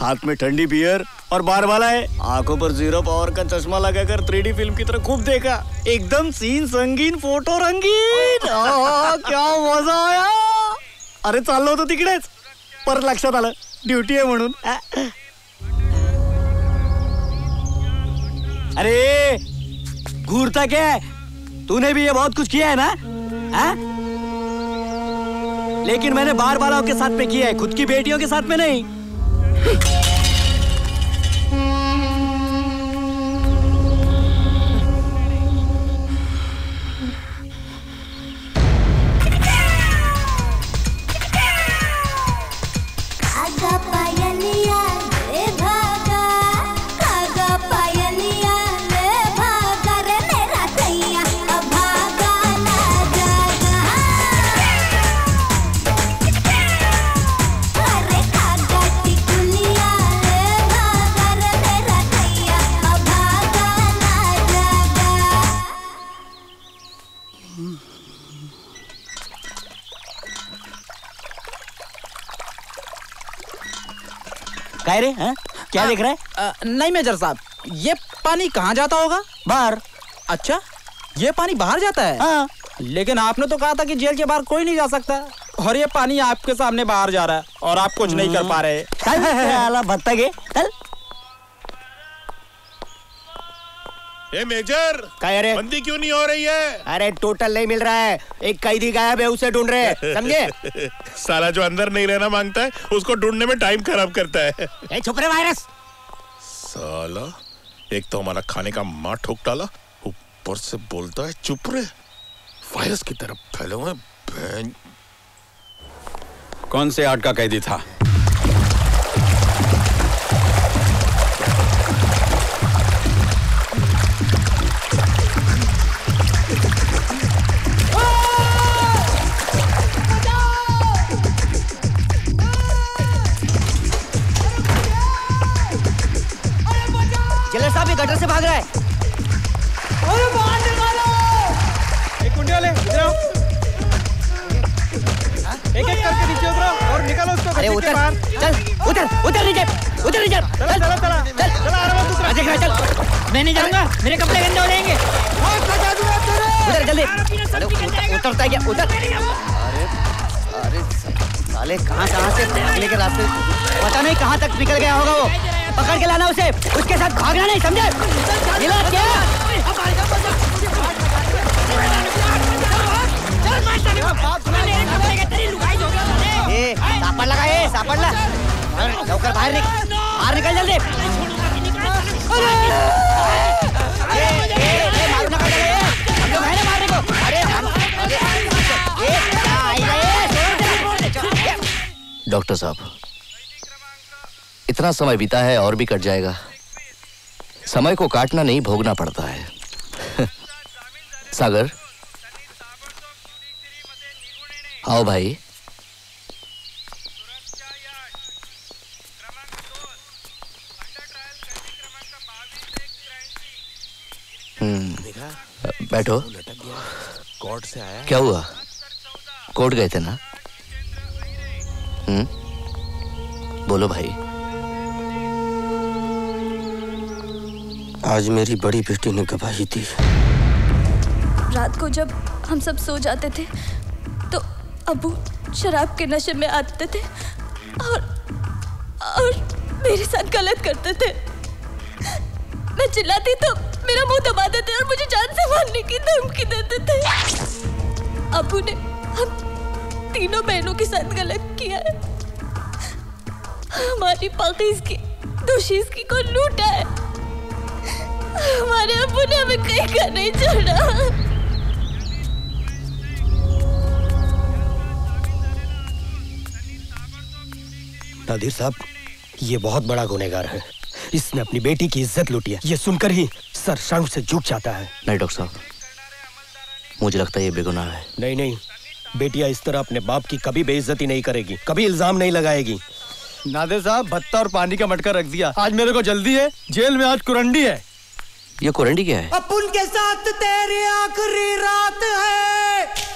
हाथ में ठंडी बियर और बार वाला है। आँखों पर ज़ीरो पावर का चश्मा लगाकर थ्री फ़िल्म की तरह खूब देखा। एकदम सीन संगीन फ़ोटो रंगीन। क्या मज़ा आया। अरे चाललो होतो तिकडेच। परत लक्षात आलं। ड्युटी आहे म्हणून। अरे घूरता क्या है? तूने भी ये बहुत कुछ किया है ना? आ? लेकिन मैंने बार बार आपके साथ में किया है, खुद की बेटियों के साथ में नहीं। काय रे हा? क्या आ, देख रहा है? नहीं मेजर साहब ये पानी कहाँ जाता होगा? बाहर। अच्छा ये पानी बाहर जाता है? हाँ। लेकिन आपने तो कहा था कि जेल के बाहर कोई नहीं जा सकता। और ये पानी आपके सामने बाहर जा रहा है और आप कुछ नहीं कर पा रहे। चल। ए मेजर काय रे? बंदी क्यों नहीं हो रही है? अरे टोटल नहीं मिल रहा है। एक कैदी गायब है उसे ढूंढ रहे हैं समझे? साला जो अंदर नहीं रहना माँगता है उसको ढूँढने में टाइम खराब करता है। ए छुप रहे वायरस साला एक तो हमारा खाने का माँ ठोक डाला ऊपर से बोलता है चुप रहे। वायरस की तरफ़ फैले हुए कौन से आर्ट का कैदी था? भाग रहा है एक कुंडी वाले इधर आओ एक एक करके नीचे उतरो और निकालो उसको अरे उतर बाहर। चल उतर उतर नीचे उतर नीचे चला चला चला चल चला आराम से उतरो देख रहा चल मैं नहीं जाऊँगा मेरे कपड़े गंदे हो जाएँगे उतर जल्दी अरे उतर- उतरता है क्या उतर अरे अरे साले कहाँ कहाँ से? निकले के रास्ते पता नहीं कहाँ तक निकल गया होगा वो। पकड़ के लाना उसे। उसके साथ भागना नहीं समझे? मिला क्या? ए सापड़ लगा ए सापड़ ला। लवकर बाहर निकल बाहर निकल जल्दी। ए, डॉक्टर साहब इतना समय बीता है और भी कट जाएगा। समय को काटना नहीं भोगना पड़ता है। सागर आओ भाई। हम्म बैठो। कोर्ट से आया। क्या हुआ? कोर्ट गए थे ना? हम्म? बोलो भाई। आज मेरी बड़ी बेटी ने गवाही दी। रात को जब हम सब सो जाते थे तो अबू शराब के नशे में आते थे और और मेरे साथ गलत करते थे। मैं चिल्लाती तो मेरा मुँह दबा देते और मुझे जान से मारने की धमकी देते थे। अबू ने हम तीनों बहनों के साथ गलत किया है। हमारी पाकिज की दोशीज की को लूटा है। हमारे अबू ने हमें कहीं का नहीं छोड़ा। नादिर साहब ये बहुत बड़ा गुनेगार है। इसने अपनी बेटी की इज़्ज़त लूटी है। ये सुनकर ही सर शर्म से झुक जाता है। नहीं डॉक्टर साहब मुझे लगता है ये बेगुनाह है। नहीं नहीं बेटियाँ इस तरह अपने बाप की कभी बेइज्जती नहीं करेगी कभी इल्ज़ाम नहीं लगाएगी। नादे साहब भत्ता और पानी का मटका रख दिया। आज मेरे को जल्दी है जेल में आज कुरंडी है। ये कुरंडी क्या है? अपुन के साथ तेरी आखिरी रात है।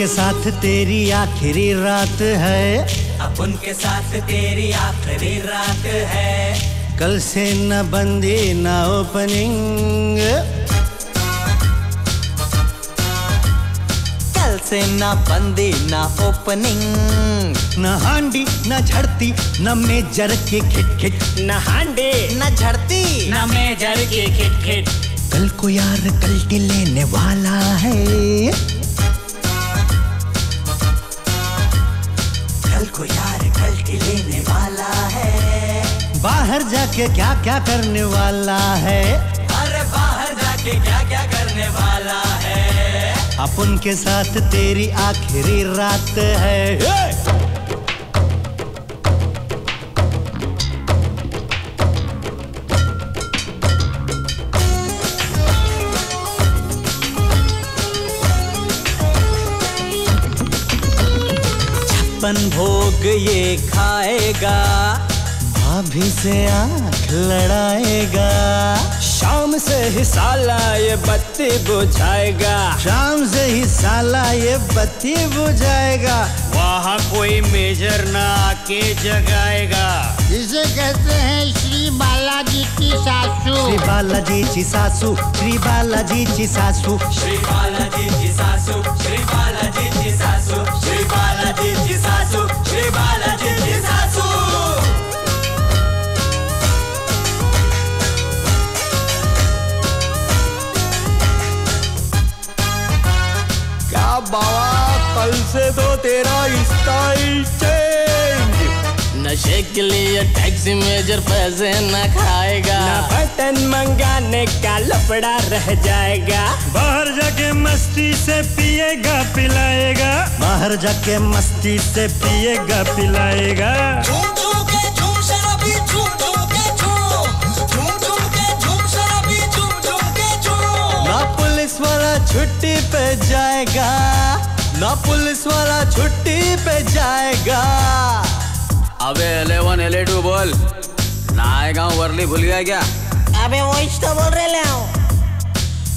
के साथ तेरी आखिरी रात है। अपन के साथ तेरी आखिरी रात है। कल से न बंदी न ओपनिंग। कल से न बंदी ना ओपनिंग। न हांडी न झड़ती न मेजर के खिट खिट न हांडे न झड़ती। न मेजर की खिट खिट कल को यार कल्टी लेने वाला है। बाहर जाके क्या क्या करने वाला है? अरे बाहर जाके क्या क्या करने वाला है? अपन के साथ तेरी आखिरी रात है! छप्पन भोग ये खाएगा। भाभी से आँख लड़ाएगा। शाम से ही साला ये बत्ती बुझाएगा। शाम से ही साला ये बत्ती बुझाएगा। वहाँ कोई मेजर ना आके जगाएगा। इसे कहते हैं श्री बालाजी की सासू। श्री बालाजी ची सासू श्री बालाजी ची सासू। श्री बालाजी की सासू श्री बालाजी की सासू श्री बालाजी की बाबा कल से तो तेरा स्टाइल चेंज नशे के लिए टैक्सी मेजर पैसे न खाएगा। ना बटन मंगाने का लफड़ा रह जाएगा। बाहर जाके मस्ती से पिएगा पिलाएगा। बाहर जाके मस्ती से पिएगा पिलाएगा। छुट्टी पे जाएगा। ना पुलिस वाला छुट्टी पे जाएगा। अबे एले वन एले टू बोल। नायगा वर्ली भूल गया क्या? अबे वो तो बोल रहे ले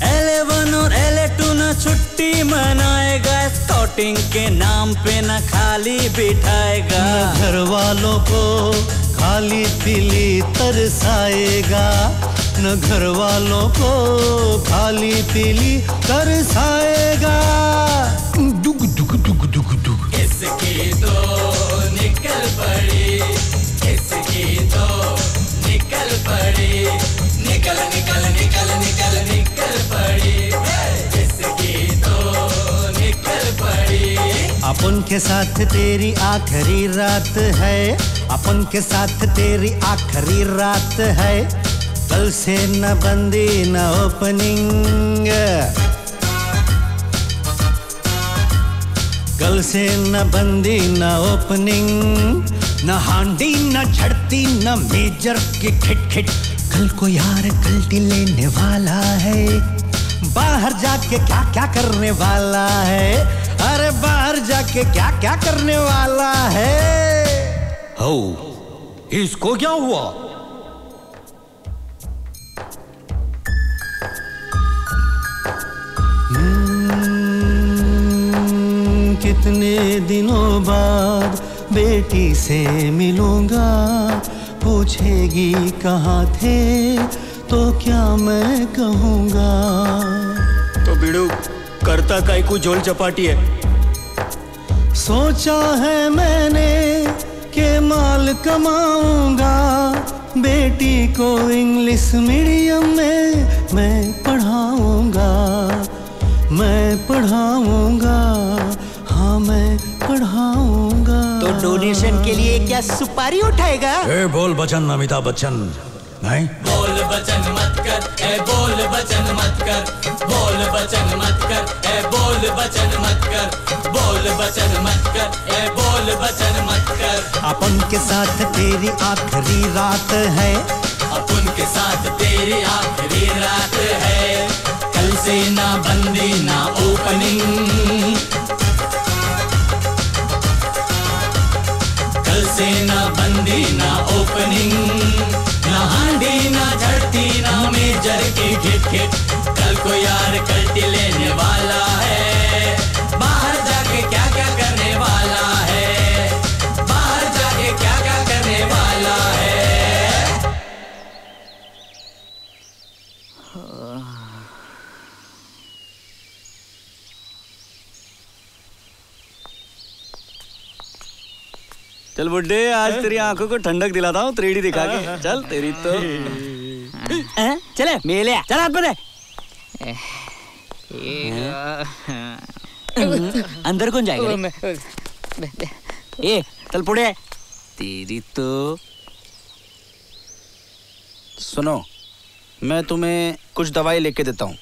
एले वन और एले टू ना छुट्टी मनाएगा। स्कॉटिंग के नाम पे ना खाली बिठाएगा। घर वालों को खाली पीली तरसाएगा। न घर वालों को खाली पीली तरसाएगा दुग दुग दुग दुग दुग इसकी तो निकल पड़ी इसकी तो निकल पड़ी। निकल निकल निकल निकल निकल पड़ी इसकी तो निकल पड़ी। अपन के साथ तेरी आखिरी रात है अपन के साथ तेरी आखिरी रात है। कल से न बंदी, न ओपनिंग। कल से न बंदी, न ओपनिंग। न हांडी, न झड़ती, न मेजर की खिट कल को यार कल्टी लेने वाला है। बाहर जाके क्या क्या करने वाला है? अरे बाहर जाके क्या क्या करने वाला है? हो, इसको क्या हुआ? कितने दिनों बाद बेटी से मिलूँगा। पूछेगी कहाँ थे तो क्या मैं कहूँगा? तो बिड़ू करता काई को झोल चपाटी है। सोचा है मैंने के माल कमाऊँगा। बेटी को इंग्लिश मीडियम में मैं पढ़ाऊँगा मैं पढ़ाऊँगा। मैं पढ़ाऊँगा। तो डोनेशन के लिए क्या सुपारी उठाएगा? ए बोल बचन अमिताभ बच्चन। नहीं? बोल बचन मत कर ए बोल बचन मत कर। बोल बचन मत कर ए बोल बचन मत कर। बोल बचन मत कर ए बोल बचन मत कर। अपन के साथ तेरी आखिरी रात है। अपन के साथ तेरी आखिरी रात है। कल से ना बंदी ना ओपनिंग। से ना बंदी, ना ओपनिंग ना हांडी, ना झड़ती ना मेजर की घिट घिट कल को यार कल्टी लेने वाला है। चल बुड्ढे आज तेरी आँखों को ठंडक दिलाता हूँ थ्री दिखा के। चल तेरी तो। हैं? चले मेले चल हाथ बदे अंदर कौन जाएगा? ए चल पुड़े तेरी तो। सुनो मैं तुम्हें कुछ दवाई लेके देता हूँ।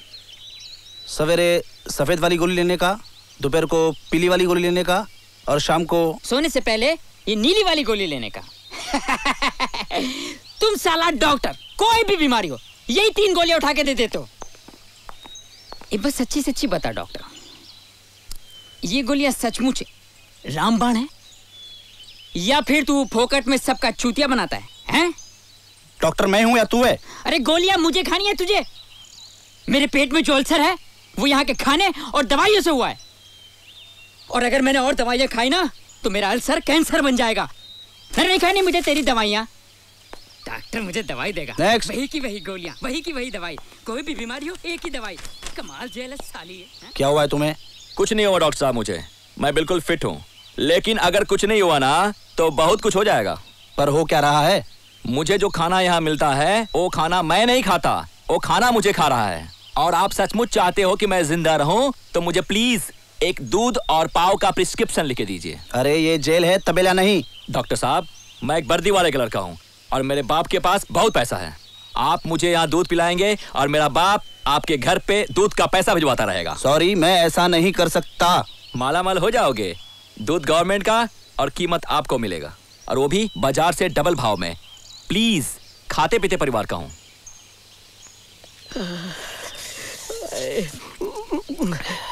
सवेरे सफ़ेद वाली गोली लेने का दोपहर को पीली वाली गोली लेने का और शाम को सोने से पहले ये नीली वाली गोली लेने का। तुम साला डॉक्टर कोई भी बीमारी हो यही तीन गोलियाँ उठा के दे देते हो। ये बस सच्ची सच्ची बता डॉक्टर। ये गोलियाँ सचमुच रामबाण है? या फिर तू फोकट में सबका चूतिया बनाता है हैं? डॉक्टर मैं हूँ या तू है? अरे गोलियाँ मुझे खानी है तुझे। मेरे पेट में जो अल्सर है वो यहाँ के खाने और दवाइयों से हुआ है। और अगर मैंने और दवाइयाँ खाई ना तो मेरा अल्सर कैंसर बन जाएगा। फिर नहीं खानी मुझे तेरी दवाइयाँ। डॉक्टर मुझे दवाई देगा। Next. वही की वही गोलियाँ वही की वही दवाई। कोई भी बीमारी हो एक ही दवाई। कमाल जेल साली है हैं? क्या हुआ है तुम्हें? कुछ नहीं हुआ डॉक्टर साहब मुझे। मैं बिल्कुल फिट हूँ। लेकिन अगर कुछ नहीं हुआ ना तो बहुत कुछ हो जाएगा। पर हो क्या रहा है? मुझे जो खाना यहाँ मिलता है वो खाना मैं नहीं खाता। वो खाना मुझे खा रहा है। और आप सचमुच चाहते हो कि मैं ज़िंदा रहूँ तो मुझे प्लीज़ एक दूध और पाव का प्रिस्क्रिप्शन लिख के दीजिए। अरे ये जेल है तबेला नहीं। डॉक्टर साहब मैं एक वर्दी वाले का लड़का हूँ और मेरे बाप के पास बहुत पैसा है। आप मुझे यहाँ दूध पिलाएँगे और मेरा बाप आपके घर पे दूध का पैसा भिजवाता रहेगा। सॉरी मैं ऐसा नहीं कर सकता। माला माल हो जाओगे। दूध गवर्नमेंट का और कीमत आपको मिलेगा। और वो भी बाज़ार से डबल भाव में। प्लीज़ खाते पीते परिवार का हूँ।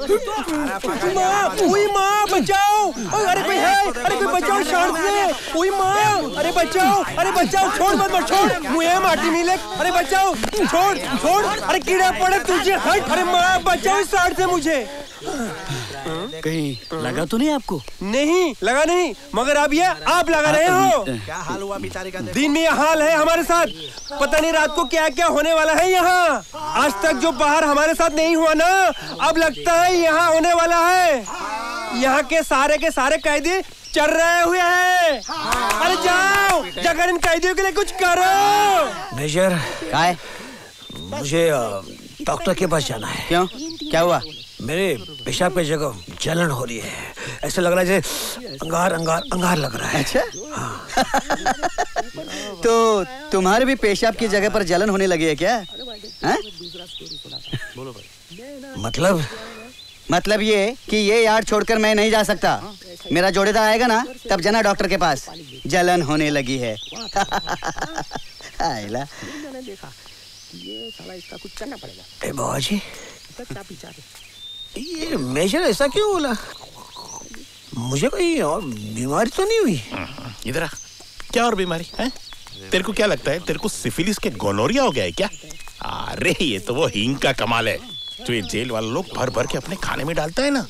माँ ओए माँ, बचाओ। अरे कोई है? अरे कोई बचाओ शार्क से। माँ, अरे बचाओ। अरे बचाओ, छोड़ मत छोड़। मुझे माटी मिले। अरे बचाओ, छोड़ छोड़। अरे कीड़ा पड़े, तुझे हट। अरे माँ, बचाओ इस से मुझे। कहीं लगा तो नहीं आपको? नहीं लगा नहीं मगर अब ये आप लगा रहे हो। क्या हाल हुआ बेचारे का? दिन में ये हाल है हमारे साथ। पता नहीं रात को क्या क्या होने वाला है यहाँ। आज तक जो बाहर हमारे साथ नहीं हुआ ना अब लगता है यहाँ होने वाला है। यहाँ के सारे के सारे कैदी चल रहे हुए हैं। अरे जाओ जाकर इन कैदियों के लिए कुछ करो। मेजर काय? मुझे डॉक्टर के पास जाना है। क्यों? क्या हुआ? मेरे पेशाब की जगह जलन हो रही है। ऐसा लग रहा है जैसे अंगार अंगार अंगार लग रहा है। अच्छा? तो तुम्हारे भी पेशाब की जगह पर जलन होने लगी है क्या? हैं? मतलब? मतलब ये कि ये यार्ड छोड़कर मैं नहीं जा सकता। मेरा जोड़ेदार आएगा ना तब जाना डॉक्टर के पास। जलन होने लगी है। आइला ये साला इसका कुछ करना पड़ेगा। ए बाबा जी ये मेजर ऐसा क्यों बोला? मुझे कोई और बीमारी तो नहीं हुई। इधर आ। क्या और बीमारी है? तेरे को क्या लगता है? तेरे को सिफिलिस के गोनोरिया हो गया है क्या? अरे ये तो वो हिंग का कमाल है। जो ये जेल वाले लोग भर भर के अपने खाने में डालता है ना।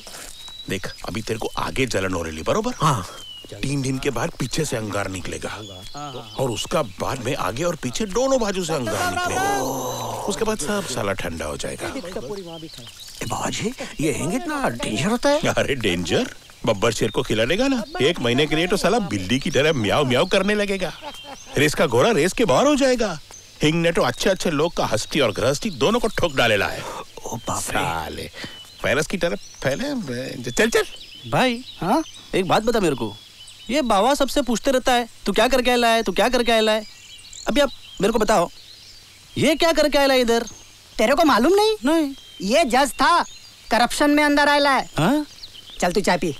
देख अभी तेरे को आगे जलन हो रही बरोबर? हाँ। तीन दिन के बाद पीछे से अंगार निकलेगा। और उसका बाद में आगे और पीछे दोनों बाजू से अंगार निकलेगा। उसके बाद सब साला ठंडा हो जाएगा। ए बाबा जी ये हिंग इतना डेंजर होता है? अरे डेंजर बब्बर शेर को खिला देगा ना? एक महीने के लिए तो साला बिल्ली की तरह म्याव म्याऊ करने लगेगा। रेस का घोड़ा रेस के बाहर हो जाएगा। हिंग ने तो अच्छे अच्छे लोग का हस्ती और गृहस्थी दोनों को ठोक डालेला है। साले वायरस की तरह फैले। चल चल। भाई हाँ? एक बात बता मेरे को। ये बाबा सबसे पूछते रहता है तू क्या करके आया है? तू क्या करके आया है? अभी आप मेरे को बताओ ये क्या करके आया है इधर? तेरे को मालूम नहीं? नहीं। ये जज था करप्शन में अंदर आयला है। हाँ? चल तू चाय पी।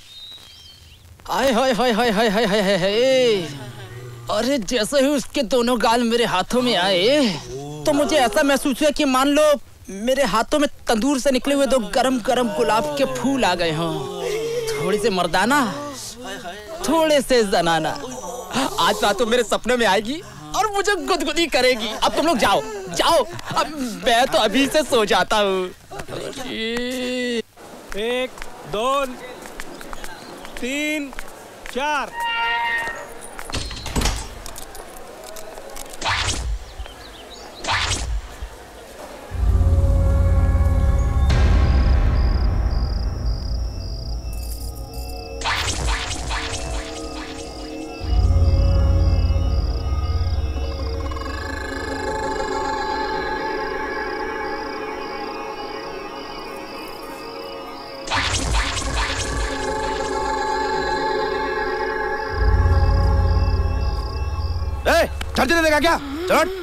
हाय हाय हाय हाय हाय हाय हाय हाय हाय। अरे जैसे ही उसके दोनों गाल मेरे हाथों में आए तो मुझे ऐसा महसूस हुआ कि मान लो मेरे हाथों में तंदूर से निकले हुए दो गरम गरम गुलाब के फूल आ गए हों। थोड़ी से मर्दाना। थोड़े से जनाना। आज रात तो मेरे सपने में आएगी और मुझे गुदगुदी करेगी। अब तुम लोग जाओ जाओ। अब मैं तो अभी से सो जाता हूँ। एक दो तीन चार। देगा क्या? चलो।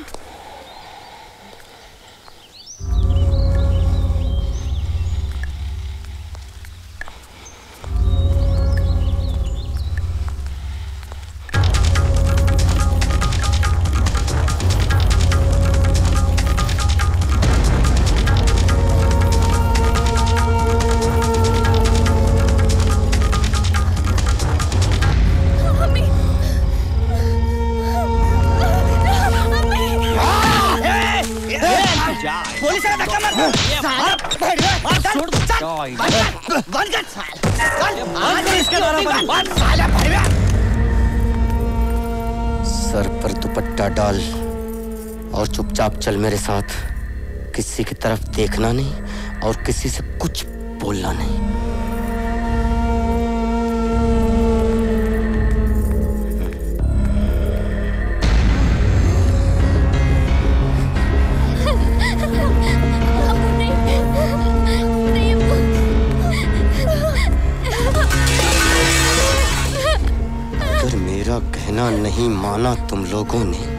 मेरे साथ किसी की तरफ़ देखना नहीं और किसी से कुछ बोलना नहीं। मेरा कहना नहीं माना तुम लोगों ने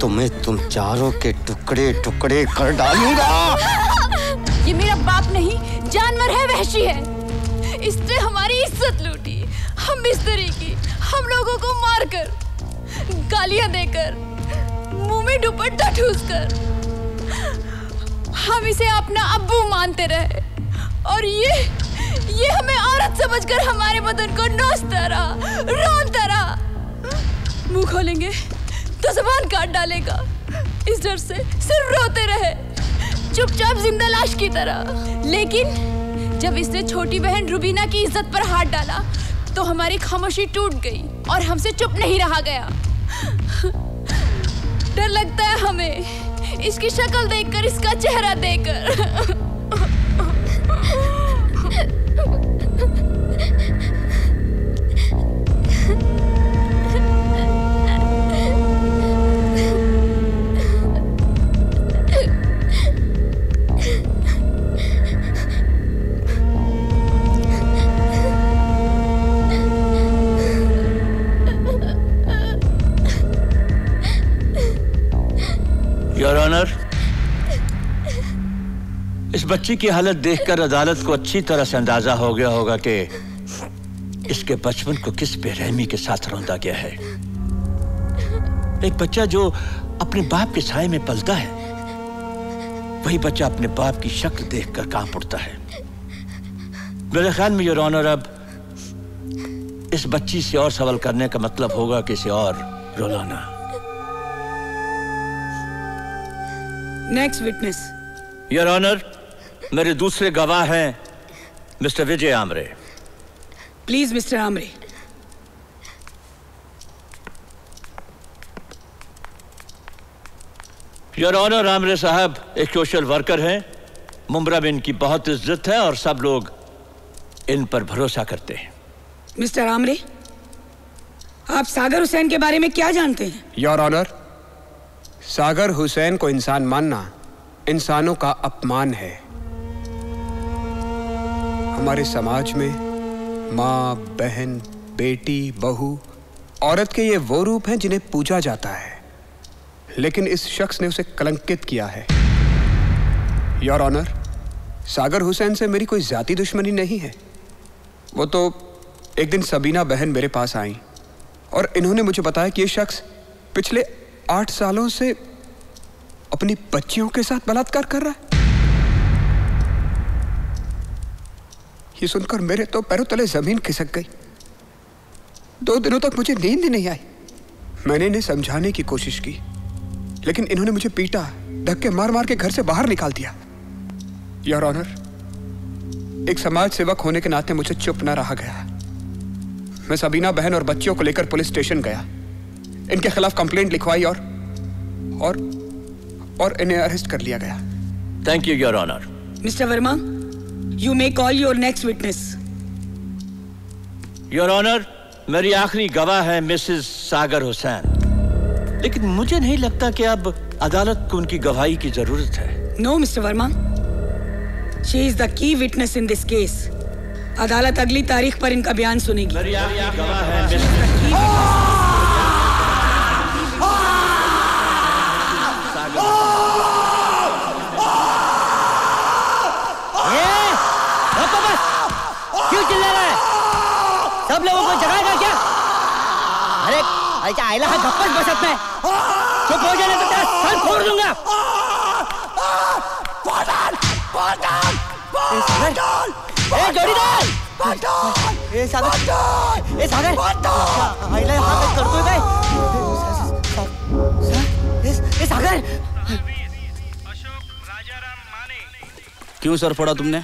तो मैं तुम चारों के टुकड़े टुकड़े कर डालूँगा। ये मेरा बाप नहीं, जानवर है, वहशी है। इसने हमारी इज़्ज़त लूटी, हम मिस्त्री की, हम लोगों को मारकर, गालियाँ देकर, मुँह में दुपट्टा ठूस कर हम इसे अपना अब्बू मानते रहे, और ये ये हमें औरत समझकर हमारे बदन को नोचता रहा रोनता रहा। मुँह खोलेंगे? तो जबान काट डालेगा। इस डर से सिर्फ़ रोते रहे। चुपचाप ज़िंदा लाश की तरह। लेकिन जब इसने छोटी बहन रुबीना की इज़्ज़त पर हाथ डाला तो हमारी खामोशी टूट गई और हमसे चुप नहीं रहा गया। डर लगता है हमें। इसकी शक्ल देखकर, इसका चेहरा देखकर। बच्ची की हालत देखकर अदालत को अच्छी तरह से अंदाज़ा हो गया होगा कि इसके बचपन को किस बेरहमी के साथ रौंदा गया है। एक बच्चा जो अपने बाप के साय में पलता है वही बच्चा अपने बाप की शक्ल देखकर काँप उठता है। मेरे ख्याल में योर ऑनर अब इस बच्ची से और सवाल करने का मतलब होगा कि इसे और रुलाना। नेक्स्ट विटनेस योर ऑनर मेरे दूसरे गवाह हैं mister Vijay Amre. Please mister Amre your honour Amre साहब एक सोशल वर्कर हैं। मुमरा में इनकी बहुत इज़्ज़त है और सब लोग इन पर भरोसा करते हैं। मिस्टर आमरे आप सागर हुसैन के बारे में क्या जानते हैं? योर ऑनर सागर हुसैन को इंसान मानना इंसानों का अपमान है। हमारे समाज में माँ, बहन, बेटी, बहू, औरत के ये वो रूप हैं जिन्हें पूजा जाता है। लेकिन इस शख्स ने उसे कलंकित किया है। योर ऑनर सागर हुसैन से मेरी कोई जाति दुश्मनी नहीं है। वो तो एक दिन सबीना बहन मेरे पास आई और इन्होंने मुझे बताया कि ये शख्स पिछले आठ सालों से अपनी बच्चियों के साथ बलात्कार कर रहा है। ये सुनकर मेरे तो पैरों तले ज़मीन खिसक गई। दो दिनों तक मुझे नींद नहीं आई। मैंने इन्हें समझाने की कोशिश की लेकिन इन्होंने मुझे पीटा धक्के मार मार के घर से बाहर निकाल दिया। योर ऑनर एक समाज सेवक होने के नाते मुझे चुप ना रहा गया। मैं सबीना बहन और बच्चियों को लेकर पुलिस स्टेशन गया। इनके खिलाफ कंप्लेंट लिखवाई और और और इन्हें अरेस्ट कर लिया गया। Thank you your honour mister Verma you may call your next witness your honour मेरी आखिरी गवाह है मिसेस सागर हुसैन। लेकिन मुझे नहीं लगता कि अब अदालत को उनकी गवाही की ज़रूरत है। No mister Verma she is the key witness in this case अदालत अगली तारीख पर इनका बयान सुनेगी। मेरी आखिरी गवाह है मिसेस सब लोगों को जगाएगा क्या? अरे अच्छा आयला हा गप्पच बसत नाही चुप हो जाने तो तेरा सर फोड़ दूँगा। ए, जोडीदार। ए सागर। ए सागर। हा काय करतोय काय ए, ए सागर। क्यों सर फोड़ा तुमने?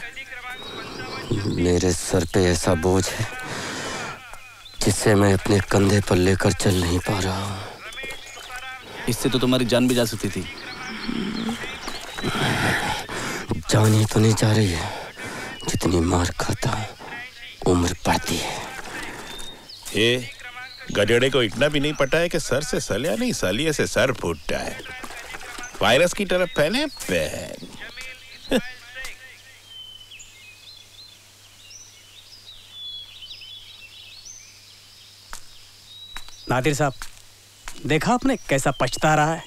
मेरे सर पे ऐसा बोझ है। जिसे मैं अपने कंधे पर लेकर चल नहीं पा रहा हूँ। इससे तो तुम्हारी जान भी जा सकती थी। जान ही तो नहीं जा रही है जितनी मार खाता हूँ उम्र पड़ती है। ये गधेड़े को इतना भी नहीं पता है कि सर से सलिया नहीं सलिए से सर फूटता है। वायरस की तरफ़ फैले बहन। नादिर साहब, देखा आपने कैसा पछता रहा है?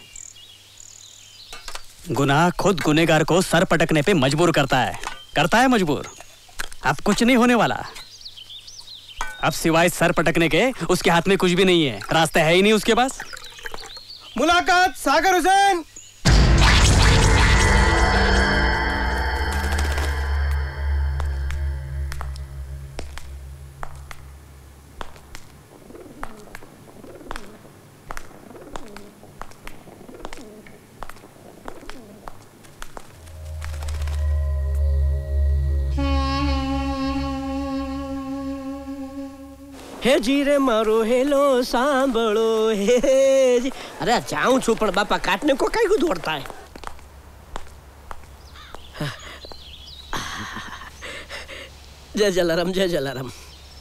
गुनाह खुद गुनेगार को सर पटकने पे मजबूर करता है। करता है मजबूर। अब कुछ नहीं होने वाला। अब सिवाय सर पटकने के, उसके हाथ में कुछ भी नहीं है। रास्ता है ही नहीं उसके पास। मुलाकात, सागर हुसैन। હે જીરે મારો હેલો સાંભળો હે જી- અરે જાઉં છું પણ બાપા કાટને કો કઈ દોડતા હે जय जलाराम जय जलाराम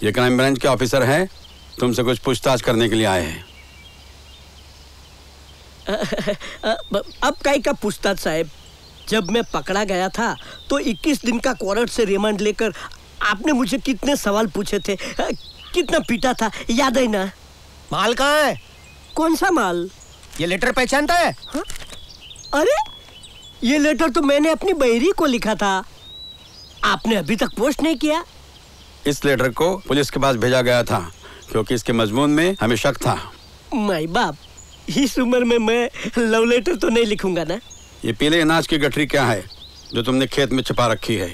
ये क्राइम ब्रांच के ऑफिसर हैं तुमसे कुछ पूछताछ करने के लिए आए हैं अ, ब- अब काई का पूछताछ साहब जब मैं पकड़ा गया था तो 21 दिन का कोर्ट से रिमांड लेकर आपने मुझे कितने सवाल पूछे थे अ, कितना पीटा था याद है ना? माल कहाँ है? कौन सा माल? ये लेटर पहचानता है? हाँ? अरे ये लेटर तो मैंने अपनी बहरी को लिखा था। आपने अभी तक पोस्ट नहीं किया? इस लेटर को पुलिस के पास भेजा गया था क्योंकि इसके मजमून में हमें शक था। माई बाप इस उम्र में मैं लव लेटर तो नहीं लिखूँगा ना? ये पीले अनाज की गठरी क्या है जो तुमने खेत में छिपा रखी है?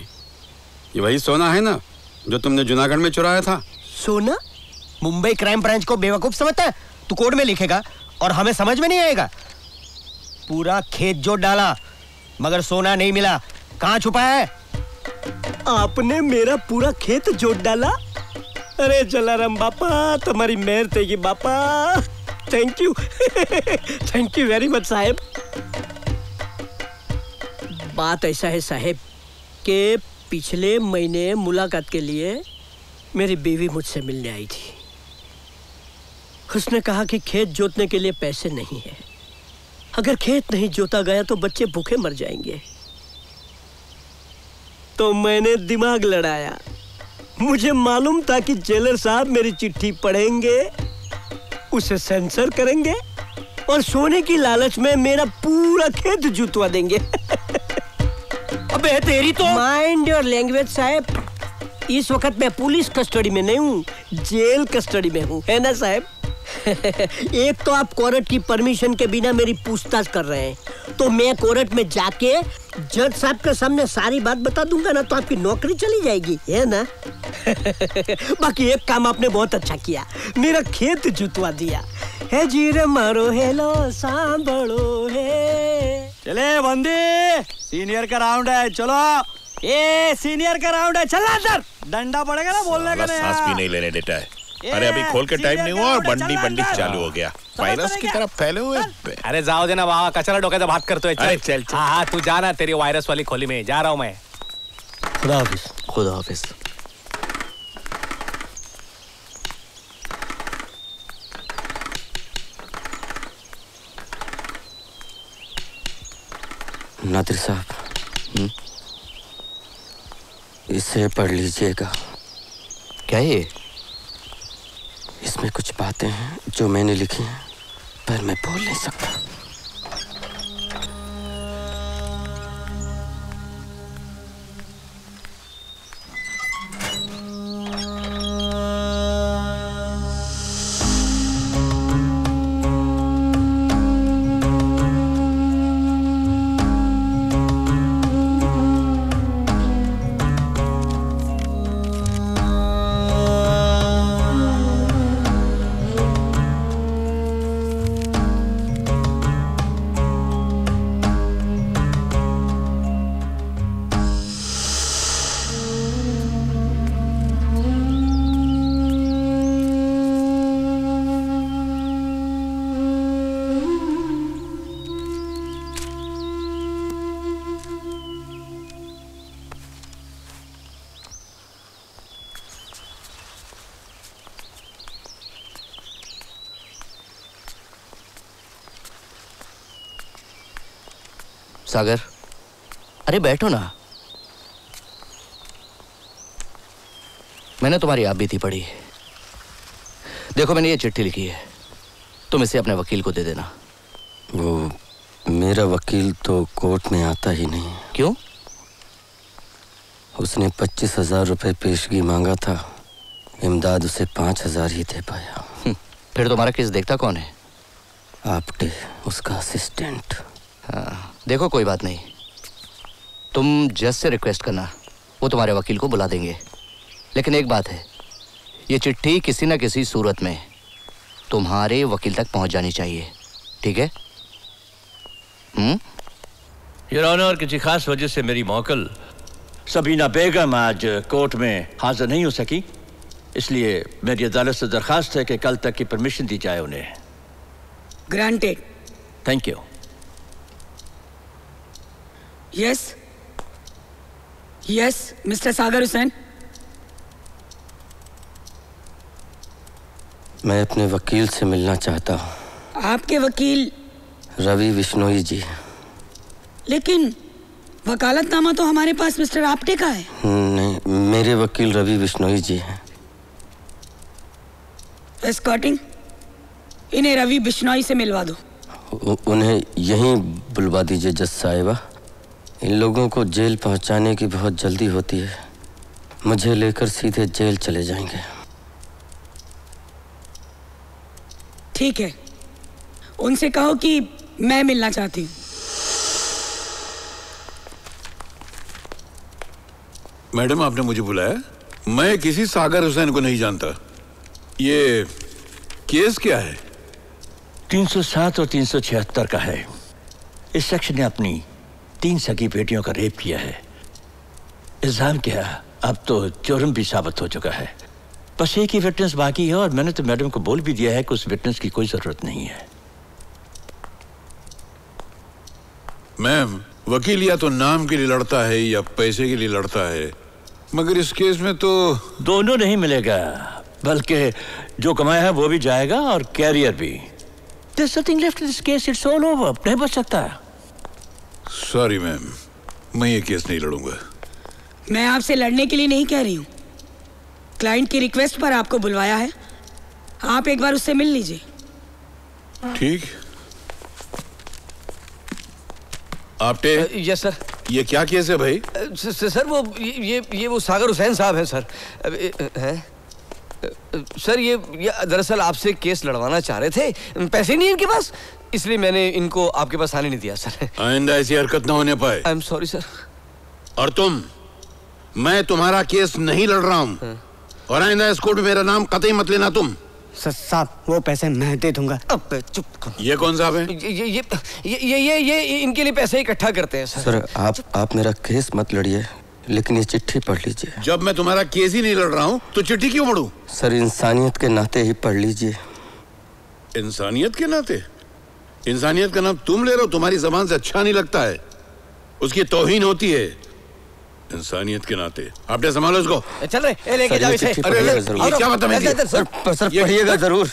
ये वही सोना है ना जो तुमने जूनागढ़ में चुराया था? सोना? मुंबई क्राइम ब्रांच को बेवकूफ़ समझता है? तू कोर्ट में लिखेगा और हमें समझ में नहीं आएगा। पूरा खेत जोत डाला, मगर सोना नहीं मिला। कहाँ छुपा है? आपने मेरा पूरा खेत जोत डाला? अरे जलाराम बापा, तुम्हारी मेहर थी बापा। Thank you thank you very much साहेब। बात ऐसा है साहेब, के पिछले महीने मुलाकात के लिए मेरी बीवी मुझसे मिलने आई थी। उसने कहा कि खेत जोतने के लिए पैसे नहीं है। अगर खेत नहीं जोता गया तो बच्चे भूखे मर जाएँगे। तो मैंने दिमाग लड़ाया। मुझे मालूम था कि जेलर साहब मेरी चिट्ठी पढ़ेंगे, उसे सेंसर करेंगे और सोने की लालच में मेरा पूरा खेत जुतवा देंगे। अबे तेरी तो माइंड योर लैंग्वेज साहब। इस वक्त मैं पुलिस कस्टडी में नहीं हूँ, जेल कस्टडी में हूँ। है ना साहब? एक तो आप कोर्ट की परमिशन के बिना मेरी पूछताछ कर रहे हैं। तो मैं कोर्ट में जाके जज साहब के सामने सारी बात बता दूँगा ना तो आपकी नौकरी चली जाएगी। है ना? बाकी एक काम आपने बहुत अच्छा किया। मेरा खेत जुतवा दिया। है जीरे मारो हेलो सांभळो हे। चले, बंदी। सीनियर का राउंड है, चलो। ए सीनियर का राउंड है चल अंदर। डंडा पड़ेगा ना बोलने का नहीं सांस भी हाँ। नहीं लेने देता है। अरे अभी खोल के टाइम नहीं हुआ और बंडी बंडी चालू हो गया। वायरस की तरफ़ फैले हुए। अरे जाओ देना बाबा कचरा डोक्याचा भात करतोय अरे चल, चल। हाँ हाँ तू जाना तेरी वायरस वाली खोली में जा रहा हूँ मैं। खुदा हाफिज। खुदा हाफिज। नादिर साहब हम्म? इसे पढ़ लीजिएगा। क्या ये? इसमें कुछ बातें हैं जो मैंने लिखी हैं पर मैं बोल नहीं सकता। सागर। अरे बैठो ना। मैंने तुम्हारी आप बीती पढ़ी देखो मैंने ये चिट्ठी लिखी है। तुम इसे अपने वकील को दे देना। वो मेरा वकील तो कोर्ट में आता ही नहीं। क्यों? उसने पच्चीस हज़ार रुपये पेशगी मांगा था। इमदाद उसे पाँच हज़ार ही दे पाया। फिर तुम्हारा केस देखता कौन है? आपटे उसका असिस्टेंट। हाँ, देखो कोई बात नहीं। तुम जज से रिक्वेस्ट करना वो तुम्हारे वकील को बुला देंगे। लेकिन एक बात है ये चिट्ठी किसी न किसी सूरत में तुम्हारे वकील तक पहुँच जानी चाहिए ठीक है? हम्म? योर ऑनर किसी खास वजह से मेरी मौकल सबीना बेगम आज कोर्ट में हाजिर नहीं हो सकी। इसलिए मेरी अदालत से दरखास्त है कि कल तक की परमिशन दी जाए उन्हें। Granted thank you yes yes mister Sagar Hussain मैं अपने वकील से मिलना चाहता हूँ। आपके वकील? रवि बिश्नोई जी। लेकिन वकालतनामा तो हमारे पास मिस्टर आपटे का है। नहीं मेरे वकील रवि बिश्नोई जी हैं। एस्कॉटिंग इन्हें रवि बिश्नोई से मिलवा दो। उन्हें यहीं बुलवा दीजिए जज साहिबा। इन लोगों को जेल पहुँचाने की बहुत जल्दी होती है। मुझे लेकर सीधे जेल चले जाएँगे। ठीक है। उनसे कहो कि मैं मिलना चाहती हूँ। मैडम आपने मुझे बुलाया? मैं किसी सागर हुसैन को नहीं जानता। ये केस क्या है? 307 और 376 का है। इस शख्स ने अपनी तीन सगी बेटियों का रेप किया है इल्ज़ाम क्या अब तो जुर्म भी साबित हो चुका है बस एक ही विटनेस बाकी है और मैंने तो मैडम को बोल भी दिया है कि उस विटनेस की कोई ज़रूरत नहीं है मैम वकील या तो नाम के लिए लड़ता है या पैसे के लिए लड़ता है मगर इस केस में तो दोनों नहीं मिलेगा बल्कि जो कमाया है वो भी जाएगा और कैरियर भी nothing left in this case. It's all over. नहीं बच सकता सॉरी मैम मैं ये केस नहीं लड़ूँगा। मैं आपसे लड़ने के लिए नहीं कह रही हूँ। क्लाइंट की रिक्वेस्ट पर आपको बुलवाया है। आप एक बार उससे मिल लीजिए। ठीक। आपटे यस सर ये क्या केस है भाई? स- स- सर वो ये ये वो सागर हुसैन साहब हैं सर। हैं? सर ये ये दरअसल आपसे केस लड़वाना चाह रहे थे। पैसे नहीं इनके पास? इसलिए मैंने इनको आपके पास आने नहीं दिया सर। आइंदा ऐसी हरकत ना होने पाए। आई एम सॉरी सर और तुम मैं तुम्हारा केस नहीं लड़ रहा हूँ। और आइंदा इस कोर्ट में मेरा नाम कतई मत लेना तुम। सर साहब वो पैसे मैं दे दूँगा। अब चुप करो। ये कौन साहब है? ये ये ये ये ये ये, ये इनके लिए पैसे इकट्ठा करते हैं सर। सर आप आप मेरा केस मत लड़िए लेकिन ये चिट्ठी पढ़ लीजिए। जब मैं तुम्हारा केस ही नहीं लड़ रहा हूँ तो चिट्ठी क्यों पढ़ू? सर इंसानियत के नाते ही पढ़ लीजिए। इंसानियत के नाते? इंसानियत का नाम तुम ले रहे हो तुम्हारी जबान से अच्छा नहीं लगता है। उसकी तोहीन होती है इंसानियत के नाते। आपने संभालो उसको चल रहे लेके जाओ इसे। अरे, ये क्या बदतमीजी है? सर। सर पढ़िएगा ज़रूर।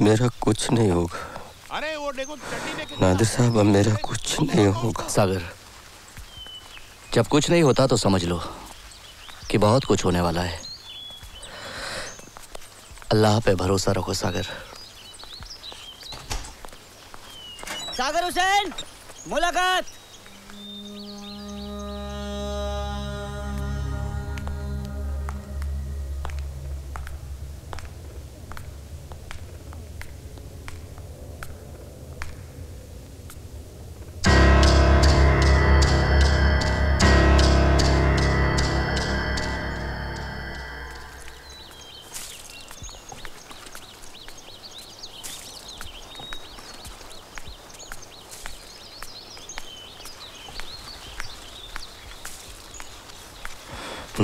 मेरा कुछ नहीं होगा। अरे वो देखो नादिर साहब अब मेरा कुछ नहीं होगा। सागर जब कुछ नहीं होता तो समझ लो कि बहुत कुछ होने वाला है। अल्लाह पे भरोसा रखो सागर। सागर हुसैन मुलाकात।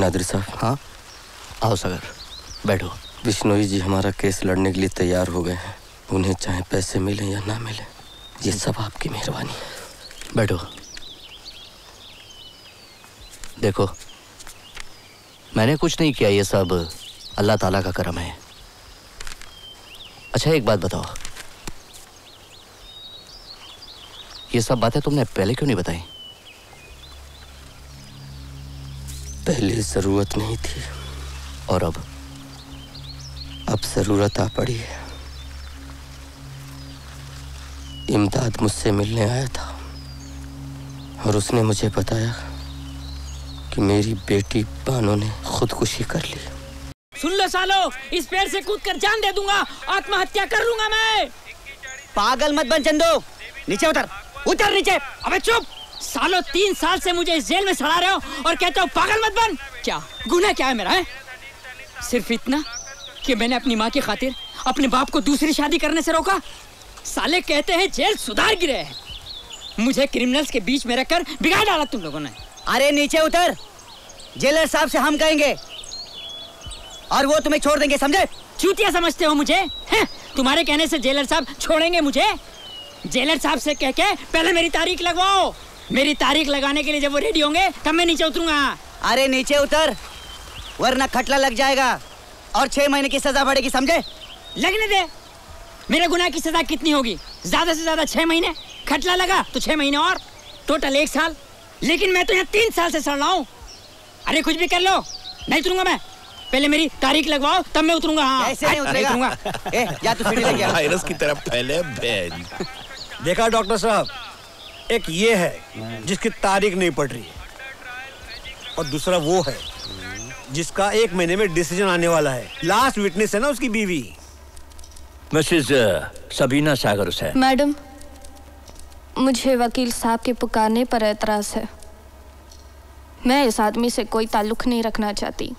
नादिर साहब। हाँ? आओ सागर बैठो। बिश्नोई जी हमारा केस लड़ने के लिए तैयार हो गए हैं। उन्हें चाहे पैसे मिले या ना मिले ये सब आपकी मेहरबानी है। बैठो। देखो मैंने कुछ नहीं किया ये सब अल्लाह ताला का करम है। अच्छा एक बात बताओ। ये सब बातें तुमने पहले क्यों नहीं बताई? पहले ज़रूरत नहीं थी और अब अब ज़रूरत आ पड़ी है। इमदाद मुझसे मिलने आया था और उसने मुझे बताया कि मेरी बेटी बानो ने खुदकुशी कर ली। सुन लो सालो इस पेड़ से कूद कर जान दे दूँगा आत्महत्या कर लूँगा मैं। पागल मत बन चंदो नीचे उतर उतर नीचे अबे चुप। सालो तीन साल से मुझे इस जेल में सड़ा रहे हो और कहते हो पागल मत बन। क्या? गुना क्या है मेरा है? सिर्फ़ इतना कि मैंने अपनी माँ की खातिर अपने बाप को दूसरी शादी करने से रोका। साले कहते हैं जेल सुधार गिरे है। मुझे क्रिमिनल्स के बीच में रखकर बिगाड़ डाला तुम लोगों ने। अरे नीचे उतर। जेलर साहब से हम कहेंगे। और वो तुम्हें छोड़ देंगे समझे? चूतिया समझते हो मुझे हैं? तुम्हारे कहने से जेलर साहब छोड़ेंगे मुझे? जेलर साहब से कह के पहले मेरी तारीख लगवाओ। मेरी तारीख लगाने के लिए जब वो रेडी होंगे तब मैं नीचे उतरूँगा। अरे नीचे उतर वरना खटला लग जाएगा। और छह महीने की सजा पड़ेगी समझे? लगने दे। मेरे गुनाह की सजा कितनी होगी? ज़्यादा से ज़्यादा छह महीने? खटला लगा तो छह महीने और? टोटल एक साल? लेकिन मैं तो यहाँ तीन साल से सड़ रहा हूँ। अरे कुछ भी कर लो। नहीं उतरूँगा मैं। पहले मेरी तारीख लगवाओ तब मैं उतरूँगा हाँ। कैसे नहीं उतरेगा? ए, जा तू की तरफ़ फैले बैन देखा डॉक्टर साहब एक ये है जिसकी तारीख नहीं पड़ रही है। और दूसरा वो है जिसका एक महीने में डिसीज़न आने वाला है। लास्ट विटनेस है ना उसकी बीवी? मिसेस सबीना सागर हुसैन मैडम मुझे वकील साहब के पुकारने पर एतराज़ है। मैं इस आदमी से कोई ताल्लुक नहीं रखना चाहती।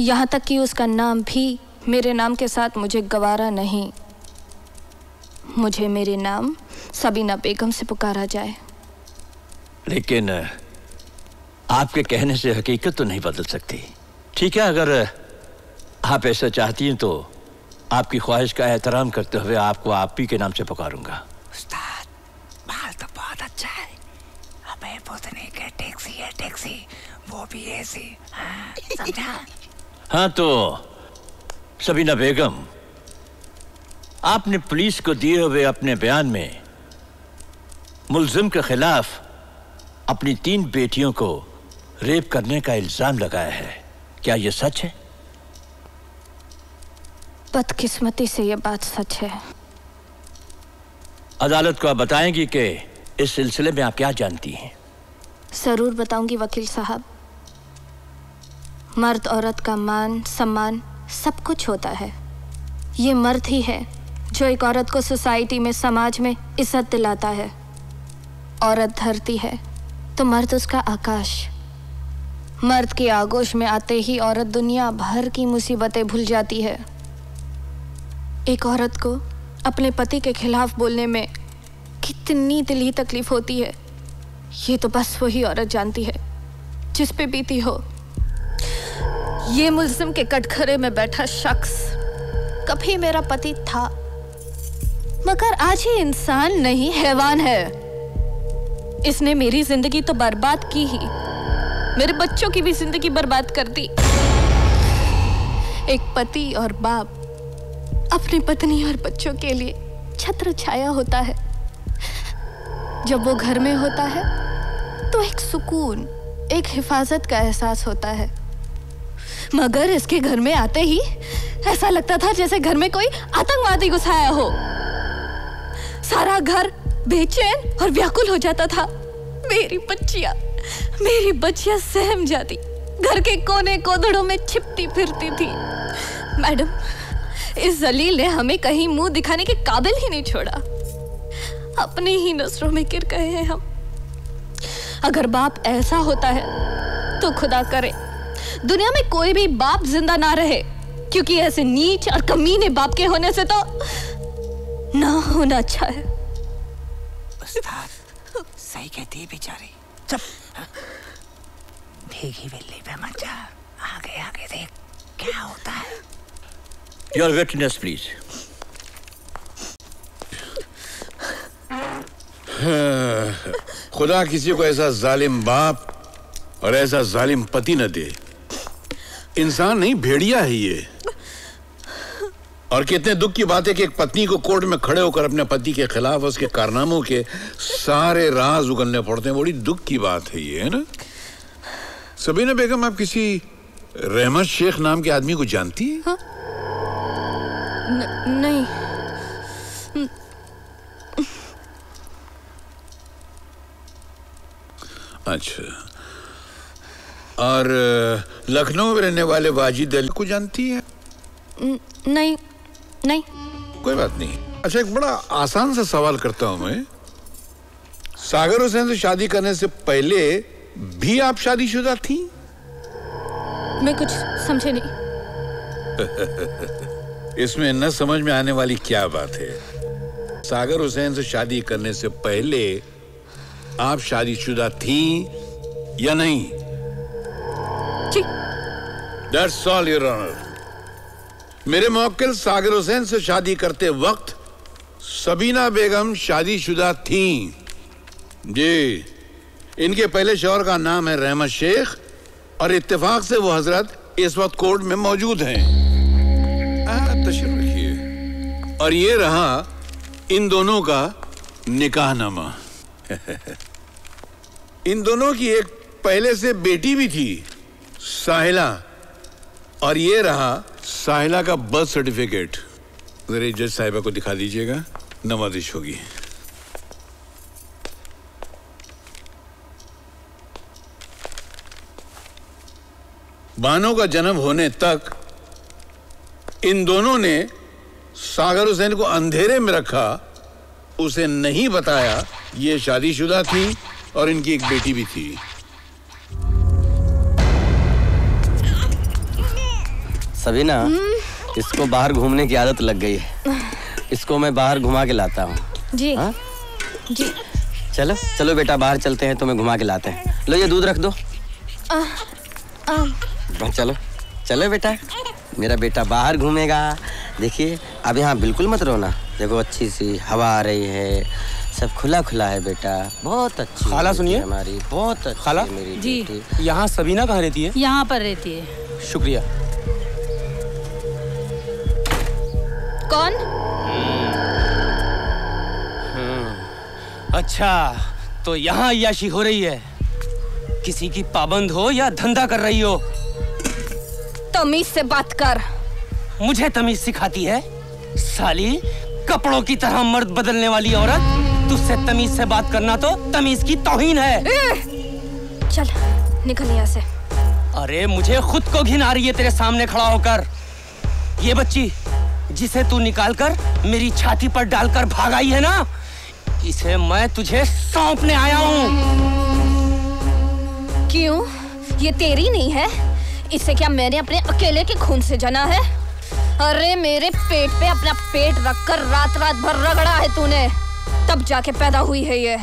यहाँ तक कि उसका नाम भी मेरे नाम के साथ मुझे गवारा नहीं। मुझे मेरे नाम सबीना बेगम से पुकारा जाए। लेकिन आपके कहने से हकीकत तो नहीं बदल सकती। ठीक है अगर आप ऐसा चाहती हैं तो आपकी ख्वाहिश का एहतराम करते हुए आपको आप ही के नाम से पुकारूँगा। माल तो बहुत अच्छा है। हमें पूछने के टैक्सी है टैक्सी वो भी ऐसी हाँ, समझा? हाँ तो सबीना बेगम आपने पुलिस को दिए हुए अपने बयान में मुलजिम के खिलाफ अपनी तीन बेटियों को रेप करने का इल्ज़ाम लगाया है। क्या यह सच है? बदकिस्मती से यह बात सच है। अदालत को आप बताएँगी कि इस सिलसिले में आप क्या जानती हैं? ज़रूर बताऊँगी वकील साहब। मर्द औरत का मान सम्मान सब कुछ होता है। ये मर्द ही है। जो एक औरत को सोसाइटी में, समाज में इज़्ज़त दिलाता है, औरत धरती है तो मर्द उसका आकाश। मर्द के आगोश में आते ही औरत दुनिया भर की मुसीबतें भूल जाती है। एक औरत को अपने पति के खिलाफ बोलने में कितनी दिली तकलीफ़ होती है। ये तो बस वही औरत जानती है, जिस पे बीती हो। ये मुल्जिम के कटघरे में बैठा शख्स कभी मेरा पति था मगर आज ही इंसान नहीं, हैवान है। इसने मेरी ज़िंदगी तो बर्बाद की ही। मेरे बच्चों की भी ज़िंदगी बर्बाद कर दी। एक पति और बाप अपनी पत्नी और बच्चों के लिए छत्र छाया होता है। जब वो घर में होता है तो एक सुकून, एक हिफाजत का एहसास होता है। मगर इसके घर में आते ही ऐसा लगता था जैसे घर में कोई आतंकवादी घुसाया हो। सारा घर बेचैन और व्याकुल हो जाता था। मेरी बच्चियाँ मेरी बच्चियाँ सहम जाती। घर के कोने कोदड़ों में छिपती फिरती थी। मैडम, इस जलील ने हमें कहीं मुँह दिखाने के काबिल ही नहीं छोड़ा। अपने ही नज़रों में गिर गए हैं हम। अगर बाप ऐसा होता है तो खुदा करे, दुनिया में कोई भी बाप ज़िंदा ना रहे, क्योंकि ऐसे नीच और कमीने बाप के होने से तो ना होना अच्छा है उस्ताद सही कहती है बेचारी। चुप। भीगी बिल्ली पे मत जा। आगे आगे देख क्या होता है। योर विटनेस प्लीज़ खुदा किसी को ऐसा जालिम बाप और ऐसा जालिम पति न दे। इंसान नहीं भेड़िया है ये। और कितने दुख की बात है कि एक पत्नी को कोर्ट में खड़े होकर अपने पति के खिलाफ उसके कारनामों के सारे राज उगलने पड़ते हैं। बड़ी दुख की बात है ये है ना? सबीना बेगम आप किसी रहमत शेख नाम के आदमी को जानती है? न, नहीं। अच्छा। और लखनऊ में रहने वाले वाजिद अली को जानती है? न- नहीं। नहीं। कोई बात नहीं। अच्छा एक बड़ा आसान सा सवाल करता हूँ मैं। सागर हुसैन से शादी करने से पहले भी आप शादीशुदा थी? मैं कुछ समझे नहीं। इसमें न समझ में आने वाली क्या बात है? सागर हुसैन से शादी करने से पहले आप शादीशुदा थी या नहीं? दैट्स ऑल योर ऑनर मेरे मौक्किल सागर हुसैन से शादी करते वक्त सबीना बेगम शादीशुदा थी। जी, इनके पहले शौहर का नाम है रहमत शेख और इत्तेफाक से वो हज़रत इस वक्त कोर्ट में मौजूद हैं। रखिए। और ये रहा इन दोनों का निकाहनामा इन दोनों की एक पहले से बेटी भी थी, साहिला। और ये रहा साहिला का बर्थ सर्टिफिकेट जरा जज साहिबा को दिखा दीजिएगा। नवाजिश होगी। बानो का जन्म होने तक इन दोनों ने सागर हुसैन को अंधेरे में रखा, उसे नहीं बताया। ये शादीशुदा थी और इनकी एक बेटी भी थी। सभी ना इसको बाहर घूमने की आदत लग गई है। इसको मैं बाहर घुमा के लाता हूँ। जी। हाँ? जी। चलो चलो बेटा बाहर चलते हैं तुम्हें घुमा के लाते हैं। लो ये दूध रख दो। आ, आ, हाँ, चलो। चलो बेटा मेरा बेटा बाहर घूमेगा। देखिए अब यहाँ बिल्कुल मत रोना। देखो अच्छी सी हवा आ रही है। सब खुला खुला है बेटा। बहुत अच्छी खाला सुनिए। हमारी। बहुत अच्छी खाला? मेरी जी। यहाँ सबीना कहाँ रहती है? यहाँ पर रहती है। शुक्रिया। कौन? अच्छा तो यहाँ अयाशी हो रही है। किसी की पाबंद हो या धंधा कर रही हो? तमीज से बात कर। मुझे तमीज सिखाती है। साली कपड़ों की तरह मर्द बदलने वाली औरत तुझसे तमीज से बात करना तो तमीज की तौहीन है। चल निकल यहाँ से। अरे मुझे खुद को घिन आ रही है तेरे सामने खड़ा होकर। ये बच्ची जिसे तू निकालकर मेरी छाती पर डालकर भागाई है ना, इसे मैं तुझे सौंपने आया हूँ। क्यों? ये तेरी नहीं है। इसे क्या मैंने अपने अकेले के खून से जना है? अरे, मेरे पेट पे अपना पेट रखकर रात रात भर रगड़ा है तूने। तब जाके पैदा हुई है ये।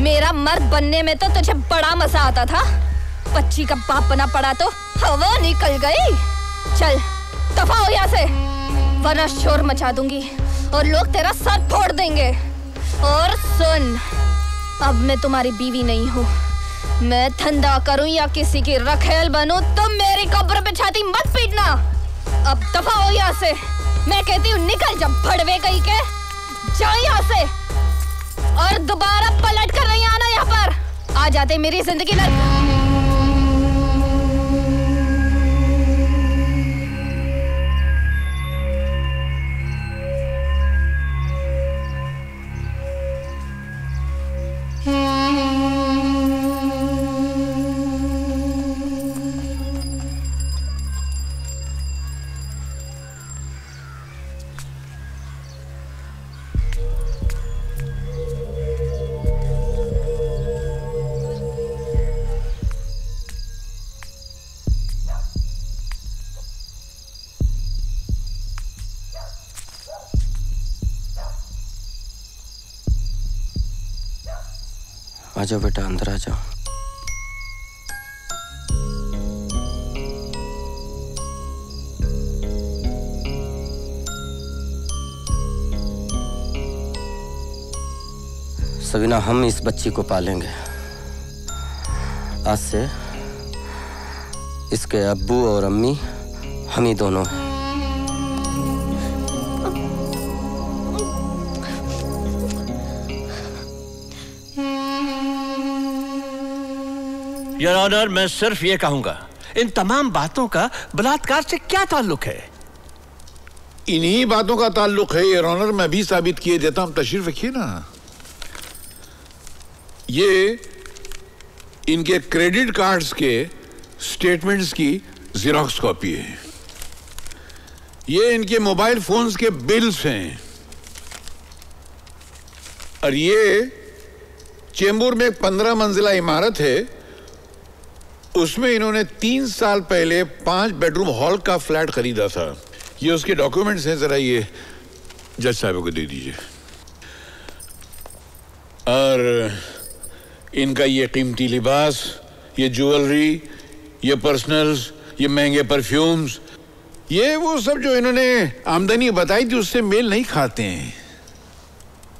मेरा मर्द बनने में तो तुझे बड़ा मज़ा आता था। बच्ची का बाप बना पड़ा तो हवा निकल गई। चल दफ़ा हो यहाँ से। वरना शोर मचा दूँगी। और लोग तेरा सर फोड़ देंगे। और सुन, अब मैं तुम्हारी बीवी नहीं हूँ। मैं धंधा करूँ या किसी की रखेल बनूं तो मेरी कब्र पे छाती मत पीटना। अब दफ़ा हो यहाँ से। मैं कहती हूँ, निकल जा भड़वे कहीं के। जा यहाँ से। और दोबारा पलट कर नहीं आना यहाँ पर। आ जाते मेरी ज़िंदगी नर जाओ बेटा, अंदर आ जाओ सवीना हम इस बच्ची को पालेंगे। आज से इसके अब्बू और अम्मी हम ही दोनों हैं। योर ऑनर मैं सिर्फ़ ये कहूँगा। इन तमाम बातों का बलात्कार से क्या ताल्लुक है? इन्हीं बातों का ताल्लुक है ये ऑनर मैं भी साबित किए देता हूँ। तशरीफ़ रखिए ना। ये इनके क्रेडिट कार्ड्स के स्टेटमेंट्स की जीरोक्स कॉपी है। ये इनके मोबाइल फोन्स के बिल्स हैं। और ये चेंबूर में एक पंद्रह मंजिला इमारत है उसमें इन्होंने तीन साल पहले पाँच बेडरूम हॉल का फ्लैट खरीदा था। ये उसके डॉक्यूमेंट्स हैं, जरा ये जज साहब को दे दीजिए। और इनका ये कीमती लिबास, ये ज्वेलरी ये पर्सनल्स ये महँगे परफ्यूम्स ये वो सब जो इन्होंने आमदनी बताई थी, उससे मेल नहीं खाते हैं।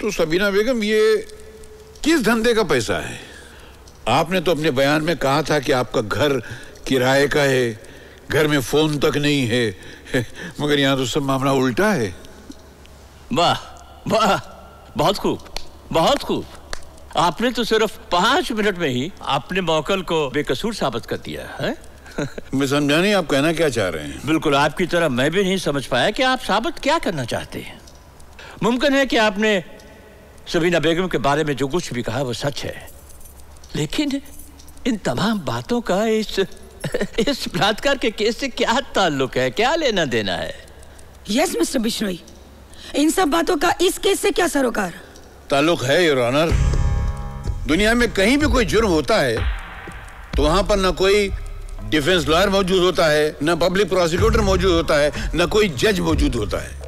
तो सबीना बेगम, ये किस धंधे का पैसा है? आपने तो अपने बयान में कहा था कि आपका घर किराए का है घर में फ़ोन तक नहीं है मगर यहाँ तो सब मामला उल्टा है। वाह वाह बहुत खूब बहुत खूब। आपने तो सिर्फ़ पाँच मिनट में ही अपने मौकल को बेकसूर साबित कर दिया है। मैं समझा नहीं आप कहना क्या चाह रहे हैं? बिल्कुल आपकी तरह मैं भी नहीं समझ पाया कि आप साबित क्या करना चाहते हैं। मुमकिन है कि आपने सबीना बेगम के बारे में जो कुछ भी कहा वो सच है। लेकिन इन तमाम बातों का इस इस बलात्कार के केस से क्या ताल्लुक है? क्या लेना देना है? यस मिस्टर बिश्नोई इन सब बातों का इस केस से क्या सरोकार? ताल्लुक है योर ऑनर दुनिया में कहीं भी कोई जुर्म होता है तो वहाँ पर न कोई डिफेंस लॉयर मौजूद होता है न पब्लिक प्रोसिक्यूटर मौजूद होता है न कोई जज मौजूद होता है।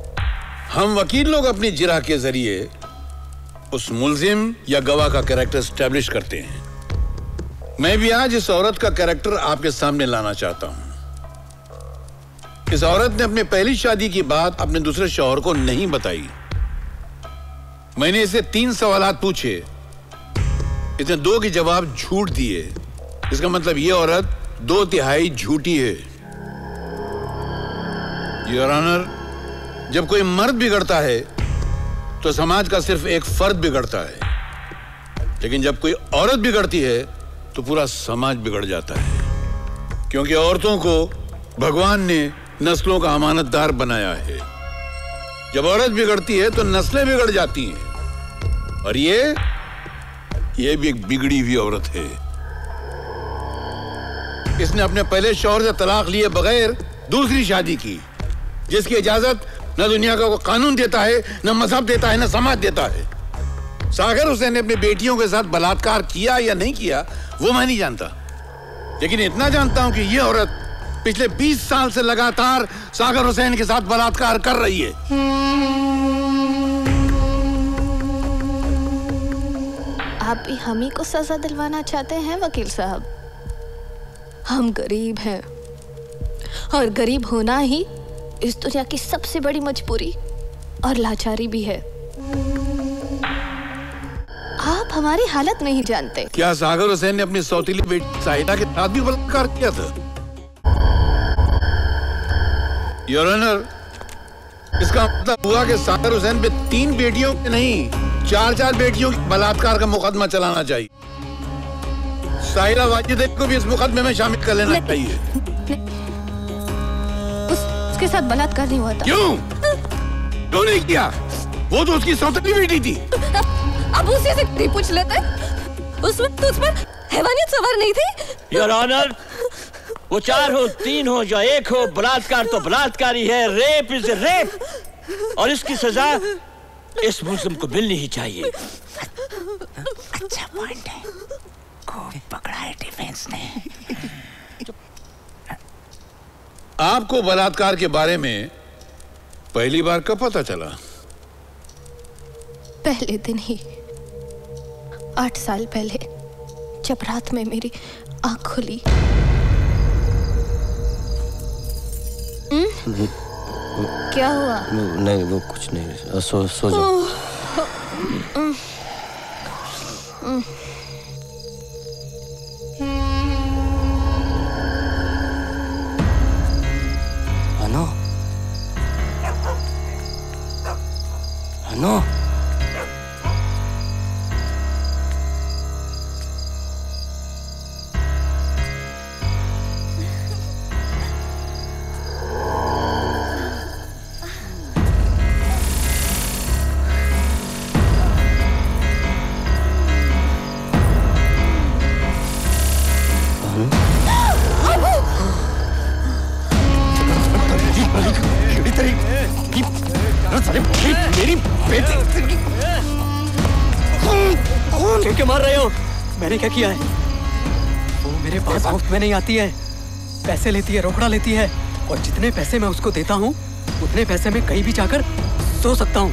हम वकील लोग अपनी जिरा के ज़रिए उस मुलजिम या गवाह का कैरेक्टर स्टैब्लिश करते हैं। मैं भी आज इस औरत का कैरेक्टर आपके सामने लाना चाहता हूँ। इस औरत ने अपने पहली शादी की बात अपने दूसरे शौहर को नहीं बताई। मैंने इसे तीन सवाल पूछे। इसने दो के जवाब झूठ दिए। इसका मतलब ये औरत दो तिहाई झूठी है। योर ऑनर जब कोई मर्द बिगड़ता है तो समाज का सिर्फ़ एक फर्द बिगड़ता है। लेकिन जब कोई औरत बिगड़ती है तो पूरा समाज बिगड़ जाता है। क्योंकि औरतों को भगवान ने नस्लों का अमानतदार बनाया है। जब औरत बिगड़ती है तो नस्लें बिगड़ जाती हैं। और ये ये भी एक बिगड़ी हुई औरत है। इसने अपने पहले शौहर से तलाक लिए बगैर दूसरी शादी की, जिसकी इजाज़त न दुनिया का कानून देता है, न मज़हब देता है, न समाज देता है। सागर हुसैन ने अपनी बेटियों के साथ बलात्कार किया या नहीं किया वो मैं नहीं जानता। लेकिन इतना जानता हूँ कि ये औरत पिछले 20 साल से लगातार सागर हुसैन के साथ बलात्कार कर रही है। आप भी हम ही को सजा दिलवाना चाहते हैं, वकील साहब? हम गरीब हैं। और गरीब होना ही इस दुनिया की सबसे बड़ी मजबूरी और लाचारी भी है। हमारी हालत नहीं जानते। क्या सागर हुसैन ने अपनी सौतीली बेटी साहिदा के साथ भी बलात्कार किया था? योर ऑनर इसका मतलब हुआ कि सागर हुसैन पे तीन बेटियों के नहीं चार चार बेटियों के बलात्कार का मुकदमा चलाना चाहिए। साहिरा वाजिद को भी इस मुकदमे में शामिल कर लेना चाहिए। उस, उसके साथ बलात्कार नहीं हुआ था। क्यों? क्यों नहीं किया? वो तो उसकी सौतेली बेटी थी। अब उसी से नहीं पूछ लेते। उसमें तो उसमें हैवानियत सवार नहीं थी। योर ऑनर वो चार हो तीन हो या एक हो बलात्कार तो बलात्कार ही है रेप इज़ रेप। और इसकी सजा इस मुस्लिम को मिलनी ही चाहिए। अच्छा पॉइंट है। खूब पकड़ा है डिफेंस ने। आपको बलात्कार के बारे में पहली बार कब पता चला? पहले दिन ही। आठ साल पहले जब रात में मेरी आँख खुली। हम्म? क्या हुआ? नहीं वो कुछ नहीं। सो सो जाओ। अनु अनु क्या किया है? वो मेरे पास मुफ़्त में नहीं आती है। पैसे लेती है रोकड़ा लेती है। और जितने पैसे मैं उसको देता हूँ उतने पैसे में कहीं भी जाकर सो सकता हूँ।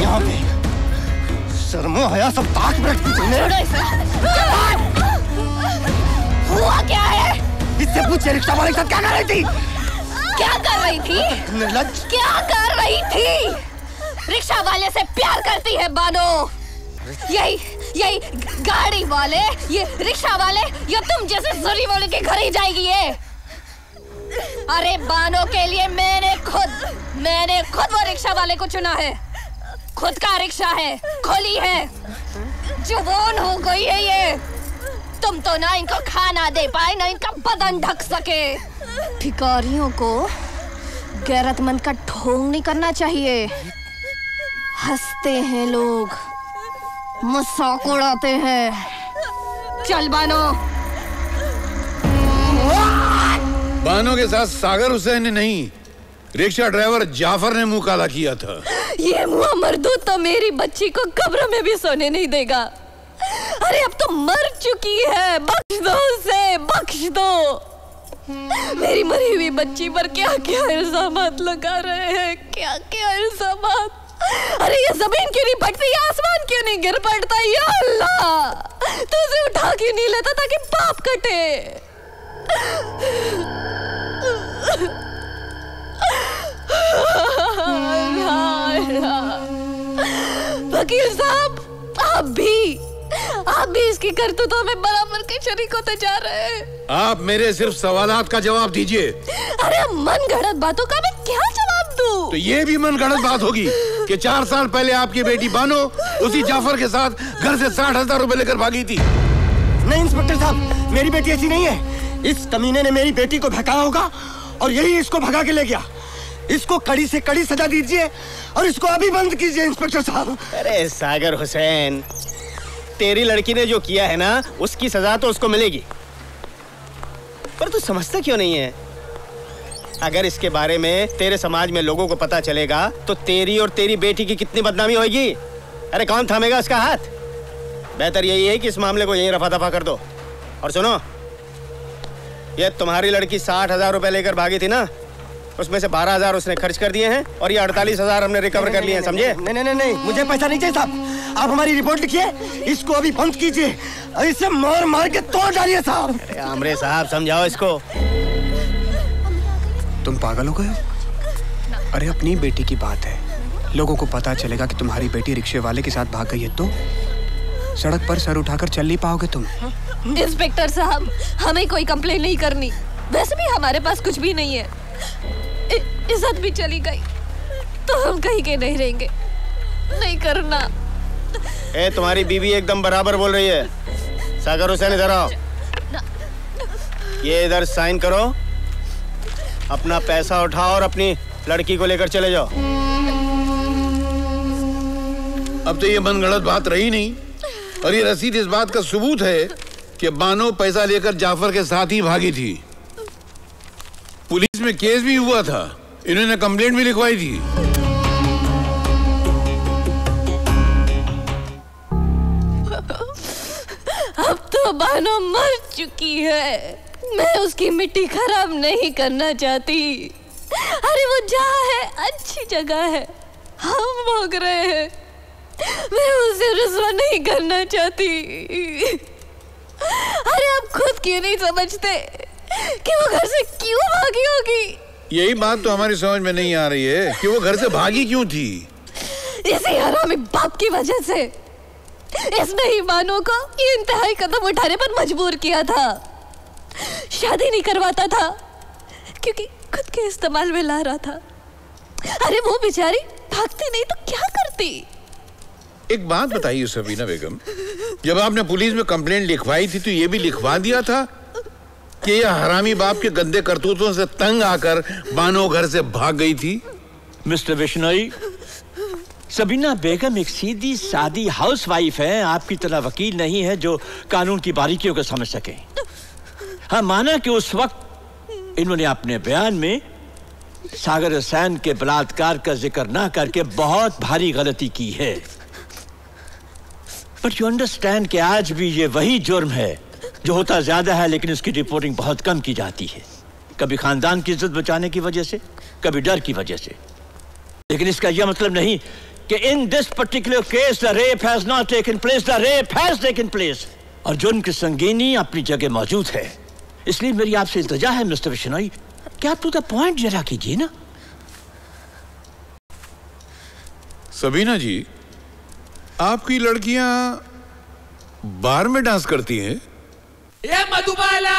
यहाँ पे शर्मो हया सब ताक हुआ क्या है? इससे पूछे रिक्शा वाले के साथ क्या कर रही थी? क्या कर रही थी? निर्लज क्या कर रही थी? रिक्शा वाले से प्यार करती है बानो। यही यही गाड़ी वाले ये रिक्शा वाले या तुम जैसे जरी वाले के घर ही जाएगी ये। अरे बानो के लिए मैंने खुद मैंने खुद वो रिक्शा वाले को चुना है। खुद का रिक्शा है खोली है। ज़ुबान हो गई है ये। तुम तो ना इनको खाना दे पाए ना इनका बदन ढक सके। भिखारियों को गैरतमंद का ढोंग नहीं करना चाहिए। हँसते हैं लोग मज़ाक उड़ाते हैं। चल बानो। बानो के साथ सागर हुसैन ने नहीं रिक्शा ड्राइवर जाफ़र ने मुँह काला किया था। ये मुआ मर्दू तो मेरी बच्ची को कब्र में भी सोने नहीं देगा। अरे अब तो मर चुकी है। बख्श दो उसे, बख्श दो। मेरी मरी हुई बच्ची पर क्या क्या इल्ज़ाम लगा रहे हैं? क्या क्या इल्ज़ाम अरे ये ज़मीन क्यों नहीं फटती? ये आसमान क्यों नहीं गिर पड़ता? या अल्लाह! तू उसे उठा क्यों नहीं लेता ताकि पाप कटे। वकील साहब, आप भी आप भी इसकी करतूतों में बराबर के शरीक होते जा रहे हैं। आप मेरे सिर्फ़ सवाल का जवाब दीजिए। अरे मन गढ़ंत बातों का मैं क्या जवाब दूँ? तो ये भी मन गढ़ंत बात होगी कि चार साल पहले आपकी बेटी बानो उसी जाफ़र के साथ घर से साठ हज़ार रूपए लेकर भागी थी। नहीं इंस्पेक्टर साहब मेरी बेटी ऐसी नहीं है। इस कमीने ने मेरी बेटी को भगाया होगा और यही इसको भगा के ले गया। इसको कड़ी से कड़ी सजा दीजिए और इसको अभी बंद कीजिए इंस्पेक्टर साहब। अरे सागर हुसैन तेरी लड़की ने जो किया है ना, उसकी सजा तो उसको मिलेगी। पर तू समझता क्यों नहीं है? अगर इसके बारे में तेरे समाज में लोगों को पता चलेगा तो तेरी और तेरी बेटी की कितनी बदनामी होगी अरे कौन थामेगा इसका हाथ? बेहतर यही है कि इस मामले को यही रफा दफ़ा कर दो। और सुनो, ये तुम्हारी लड़की साठ हज़ार रुपए लेकर भागी थी ना उसमें से बारह हज़ार उसने खर्च कर दिए हैं और ये अड़तालीस हज़ार हमने रिकवर कर लिए हैं समझे? नहीं नहीं नहीं नहीं मुझे पैसा नहीं चाहिए साहब। आप हमारी रिपोर्ट लिखिए इसको अभी बंद कीजिए। और इसे मार मार के तोड़ डालिए साहब। अरे आमरे साहब समझाओ इसको। तुम पागल हो गए हो? अरे अपनी बेटी की बात है। लोगों को पता चलेगा कि तुम्हारी बेटी रिक्शे वाले के साथ भाग गई है तो? सड़क पर सर उठाकर चल नहीं पाओगे तुम? इंस्पेक्टर साहब हमें कोई कंप्लेन नहीं करनी। वैसे भी हमारे पास कुछ भी नहीं है। इज़्ज़त भी चली गई तो हम कहीं के नहीं रहेंगे। नहीं करना। ए तुम्हारी बीवी एकदम बराबर बोल रही है। सागर हुसैन इधर आओ। ये इधर साइन करो। अपना पैसा उठाओ और अपनी लड़की को लेकर चले जाओ। अब तो ये मन गलत बात रही नहीं। और ये रसीद इस बात का सबूत है कि बानो पैसा लेकर जाफ़र के साथ ही भागी थी। पुलिस में केस भी हुआ था। इन्होंने कंप्लेंट भी लिखवाई थी। अब तो बानो मर चुकी है। मैं उसकी मिट्टी खराब नहीं करना चाहती। अरे वो जहाँ है, अच्छी जगह है। हम भोग रहे हैं। मैं उसे रुसवा नहीं करना चाहती। अरे आप खुद क्यों नहीं समझते? कि वो घर से क्यों भागी होगी? यही बात तो हमारी समझ में नहीं आ रही है कि वो घर से भागी क्यों थी? इसी हरामी बाप की वजह से। इसने ही बानो को ये इंतहाई कदम उठाने पर मजबूर किया था। शादी नहीं करवाता था क्योंकि खुद के इस्तेमाल में ला रहा था। अरे वो बेचारी भागती नहीं तो क्या करती? एक बात बताइए सबीना बेगम जब आपने पुलिस में कंप्लेंट लिखवाई थी तो ये भी लिखवा दिया था कि यह हरामी बाप के गंदे करतूतों से तंग आकर बानो घर से भाग गई थी? मिस्टर बिश्नोई सबीना बेगम एक सीधी सादी हाउसवाइफ है। आपकी तरह वकील नहीं है जो कानून की बारीकियों को समझ सके। हाँ माना कि उस वक्त इन्होंने अपने बयान में सागर हुसैन के बलात्कार का ज़िक्र ना करके बहुत भारी गलती की है। बट यू अंडरस्टैंड कि आज भी ये वही जुर्म है। जो होता ज़्यादा है, लेकिन उसकी रिपोर्टिंग बहुत कम की जाती है। कभी खानदान की इज़्ज़त बचाने की वजह से, कभी डर की वजह से। लेकिन इसका यह मतलब नहीं कि in this particular case the rape has not taken place the rape has taken place और जुर्म की संगीनी अपनी जगह मौजूद है। इसलिए मेरी आपसे इल्तजा है, मिस्टर बिश्नोई कि आप टू द पॉइंट जरा कीजिए ना। सबीना जी, आपकी लड़कियाँ बार में डांस करती हैं? ये मधुबाला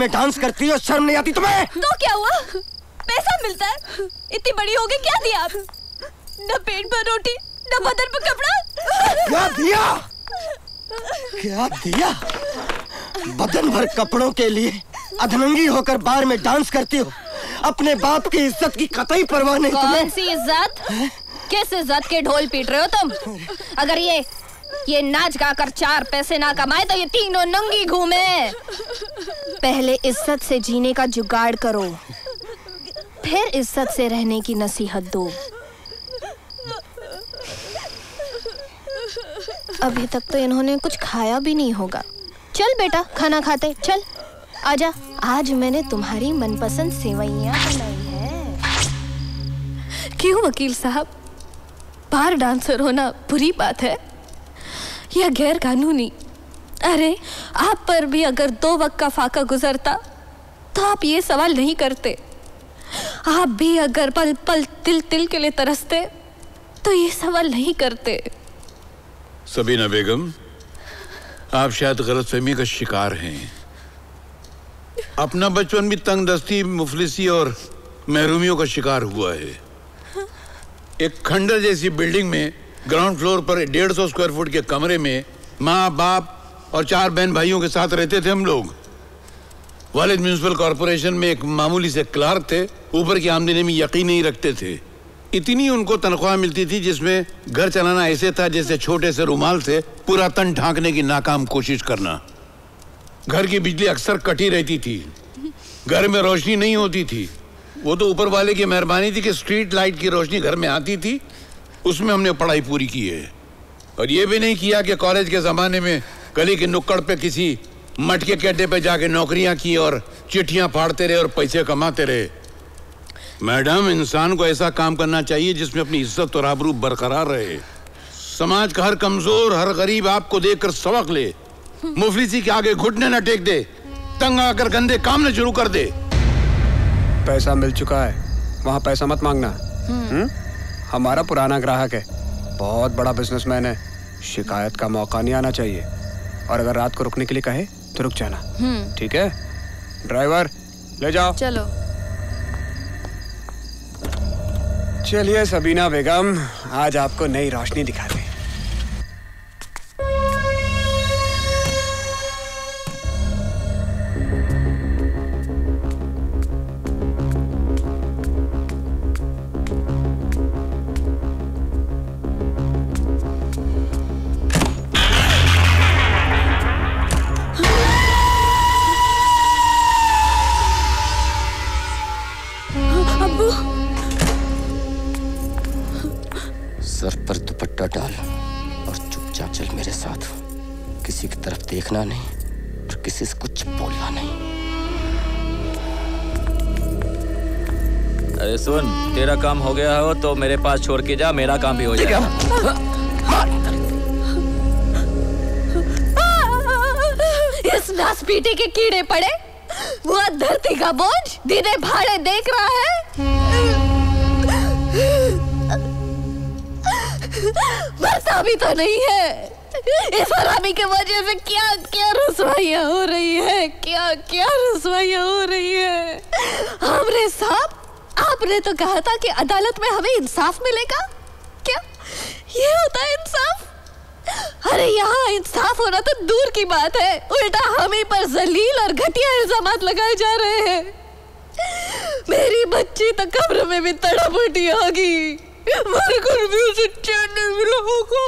में डांस करती हो शर्म नहीं आती तुम्हें? तो क्या हुआ? पैसा मिलता है? इतनी बड़ी हो गई क्या दिया आप? न पेट पर रोटी न बदन पर कपड़ा। क्या दिया? क्या दिया? बदन भर कपड़ों के लिए अधनंगी होकर बार में डांस करती हो? अपने बाप की इज़्ज़त की कतई परवाह नहीं कौन सी इज़्ज़त? किस इज़्ज़त के ढोल पीट रहे हो तुम? अगर ये ये नाच गाकर चार पैसे ना कमाए तो ये तीनों नंगी घूमे। पहले इज़्ज़त से जीने का जुगाड़ करो, फिर इज़्ज़त से रहने की नसीहत दो। अभी तक तो इन्होंने कुछ खाया भी नहीं होगा। चल बेटा, खाना खाते, चल। आजा, आज मैंने तुम्हारी मनपसंद सेवइयाँ बनाई है। क्यों वकील साहब? बार डांसर होना बुरी बात है। या गैर कानूनी अरे, आप पर भी अगर दो वक्त का फाका गुजरता तो आप ये सवाल नहीं करते। आप भी अगर पल पल तिल तिल के लिए तरसते तो ये सवाल नहीं करते। सबीना बेगम, आप शायद गलतफहमी का शिकार हैं। अपना बचपन भी तंग दस्ती मुफलिसी और महरूमियों का शिकार हुआ है। एक खंडर जैसी बिल्डिंग में ग्राउंड फ्लोर पर डेढ़ सौ स्क्वायर फुट के कमरे में माँ, बाप और चार बहन भाइयों के साथ रहते थे हम लोग। वालिद म्यूनसिपल कॉरपोरेशन में एक मामूली से क्लार्क थे, ऊपर की आमदनी में यकीन नहीं रखते थे। इतनी उनको तनख्वाह मिलती थी जिसमें घर चलाना ऐसे था जैसे छोटे से रुमाल से पूरा तन ढांकने की नाकाम कोशिश करना। घर की बिजली अक्सर कटी रहती थी। घर में रोशनी नहीं होती थी। वो तो ऊपर वाले की मेहरबानी थी कि स्ट्रीट लाइट की रोशनी घर में आती थी। उसमें हमने पढ़ाई पूरी की है। और ये भी नहीं किया कि कॉलेज के ज़माने में गली के नुक्कड़ पे किसी मटके के अड्डे पे जाके नौकरियाँ की और चिट्ठियाँ फाड़ते रहे और पैसे कमाते रहे। मैडम इंसान को ऐसा काम करना चाहिए जिसमें अपनी इज़्ज़त और आबरू बरकरार रहे। समाज का हर कमज़ोर हर गरीब आपको देखकर सबक ले। मुफलिसी के आगे घुटने न टेक दे तंग आकर गंदे काम न शुरू कर दे। पैसा मिल चुका है वहाँ पैसा मत मांगना। हम्म? हमारा पुराना ग्राहक है। बहुत बड़ा बिजनेसमैन है। शिकायत का मौका नहीं आना चाहिए। और अगर रात को रुकने के लिए कहे तो रुक जाना। हम्म। ठीक है? ड्राइवर ले जाओ। चलो। चलिए सबीना बेगम आज आपको नई रोशनी दिखाते हो गया हो तो मेरे पास छोड़ के जा मेरा काम भी हो जाएगा। इस नास पीटी के कीड़े पड़े। वो धरती का बोझ दीदे भाड़े देख रहा है। मरता भी तो नहीं है। इस हरामी के वजह से क्या क्या रसवाइयाँ हो रही है? क्या क्या रसवाइयाँ हो रही है? हमरे साहब आपने तो कहा था कि अदालत में हमें इंसाफ मिलेगा? क्या? ये होता है इंसाफ? अरे यहाँ इंसाफ होना तो दूर की बात है। उल्टा हम ही पर जलील और घटिया इल्जामात लगाए जा रहे हैं। मेरी बच्ची तो कब्र में भी तड़प उठी होगी मरकर भी उसे चैन नहीं मिला होगा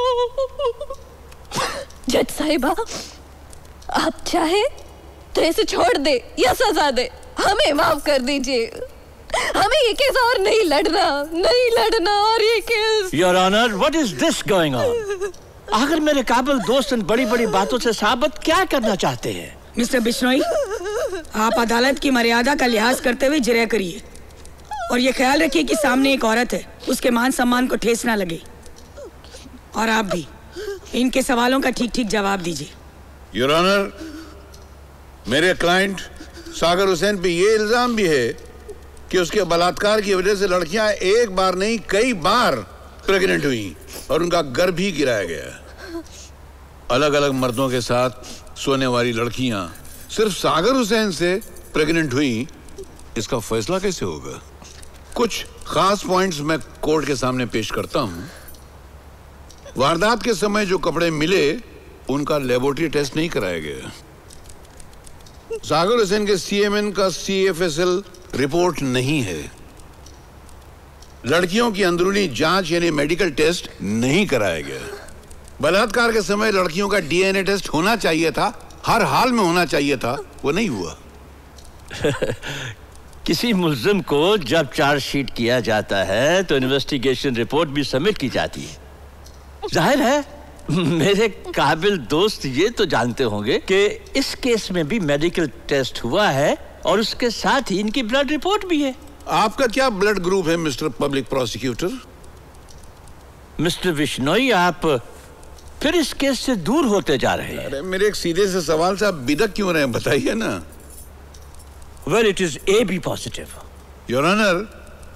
जज साहिबा, आप चाहे तो इसे छोड़ दे या सजा दे। हमें माफ़ कर दीजिए। हमें ये केस और नहीं लड़ना नहीं लड़ना और ये case. Your honour what is this going on आखिर मेरे काबिल दोस्त इन बड़ी बड़ी बातों से साबित क्या करना चाहते हैं? मिस्टर बिश्नोई आप अदालत की मर्यादा का लिहाज करते हुए जिरह करिए। और ये ख्याल रखिए कि सामने एक औरत है उसके मान सम्मान को ठेस ना लगे। और आप भी इनके सवालों का ठीक ठीक जवाब दीजिए। योर ऑनर मेरे क्लाइंट सागर हुसैन पे ये इल्ज़ाम भी है कि उसके बलात्कार की वजह से लड़कियाँ एक बार नहीं, कई बार प्रेग्नेंट हुई और उनका गर्भ भी गिराया गया। अलग अलग मर्दों के साथ सोने वाली लड़कियाँ सिर्फ़ सागर हुसैन से प्रेग्नेंट हुई। इसका फैसला कैसे होगा? कुछ खास पॉइंट्स मैं कोर्ट के सामने पेश करता हूँ। वारदात के समय जो कपड़े मिले, उनका लेबोरेटरी टेस्ट नहीं कराया गया। सागर हुसैन के सीएमएन का सीएफएसएल रिपोर्ट नहीं है। लड़कियों की अंदरूनी जाँच यानी मेडिकल टेस्ट नहीं कराया गया। बलात्कार के समय लड़कियों का डीएनए टेस्ट होना चाहिए था, हर हाल में होना चाहिए था, वो नहीं हुआ। किसी मुलजिम को जब चार्जशीट किया जाता है तो इन्वेस्टिगेशन रिपोर्ट भी सबमिट की जाती है। ज़ाहिर है, मेरे काबिल दोस्त ये तो जानते होंगे कि इस केस में भी मेडिकल टेस्ट हुआ है और उसके साथ ही इनकी ब्लड रिपोर्ट भी है। आपका क्या ब्लड ग्रुप है mister public prosecutor mister Vishnoi आप फिर इस केस से दूर होते जा रहे हैं। अरे मेरे एक सीधे से सवाल से आप बिदक क्यों रहे हैं बताइए ना। Well it is A B positive your honour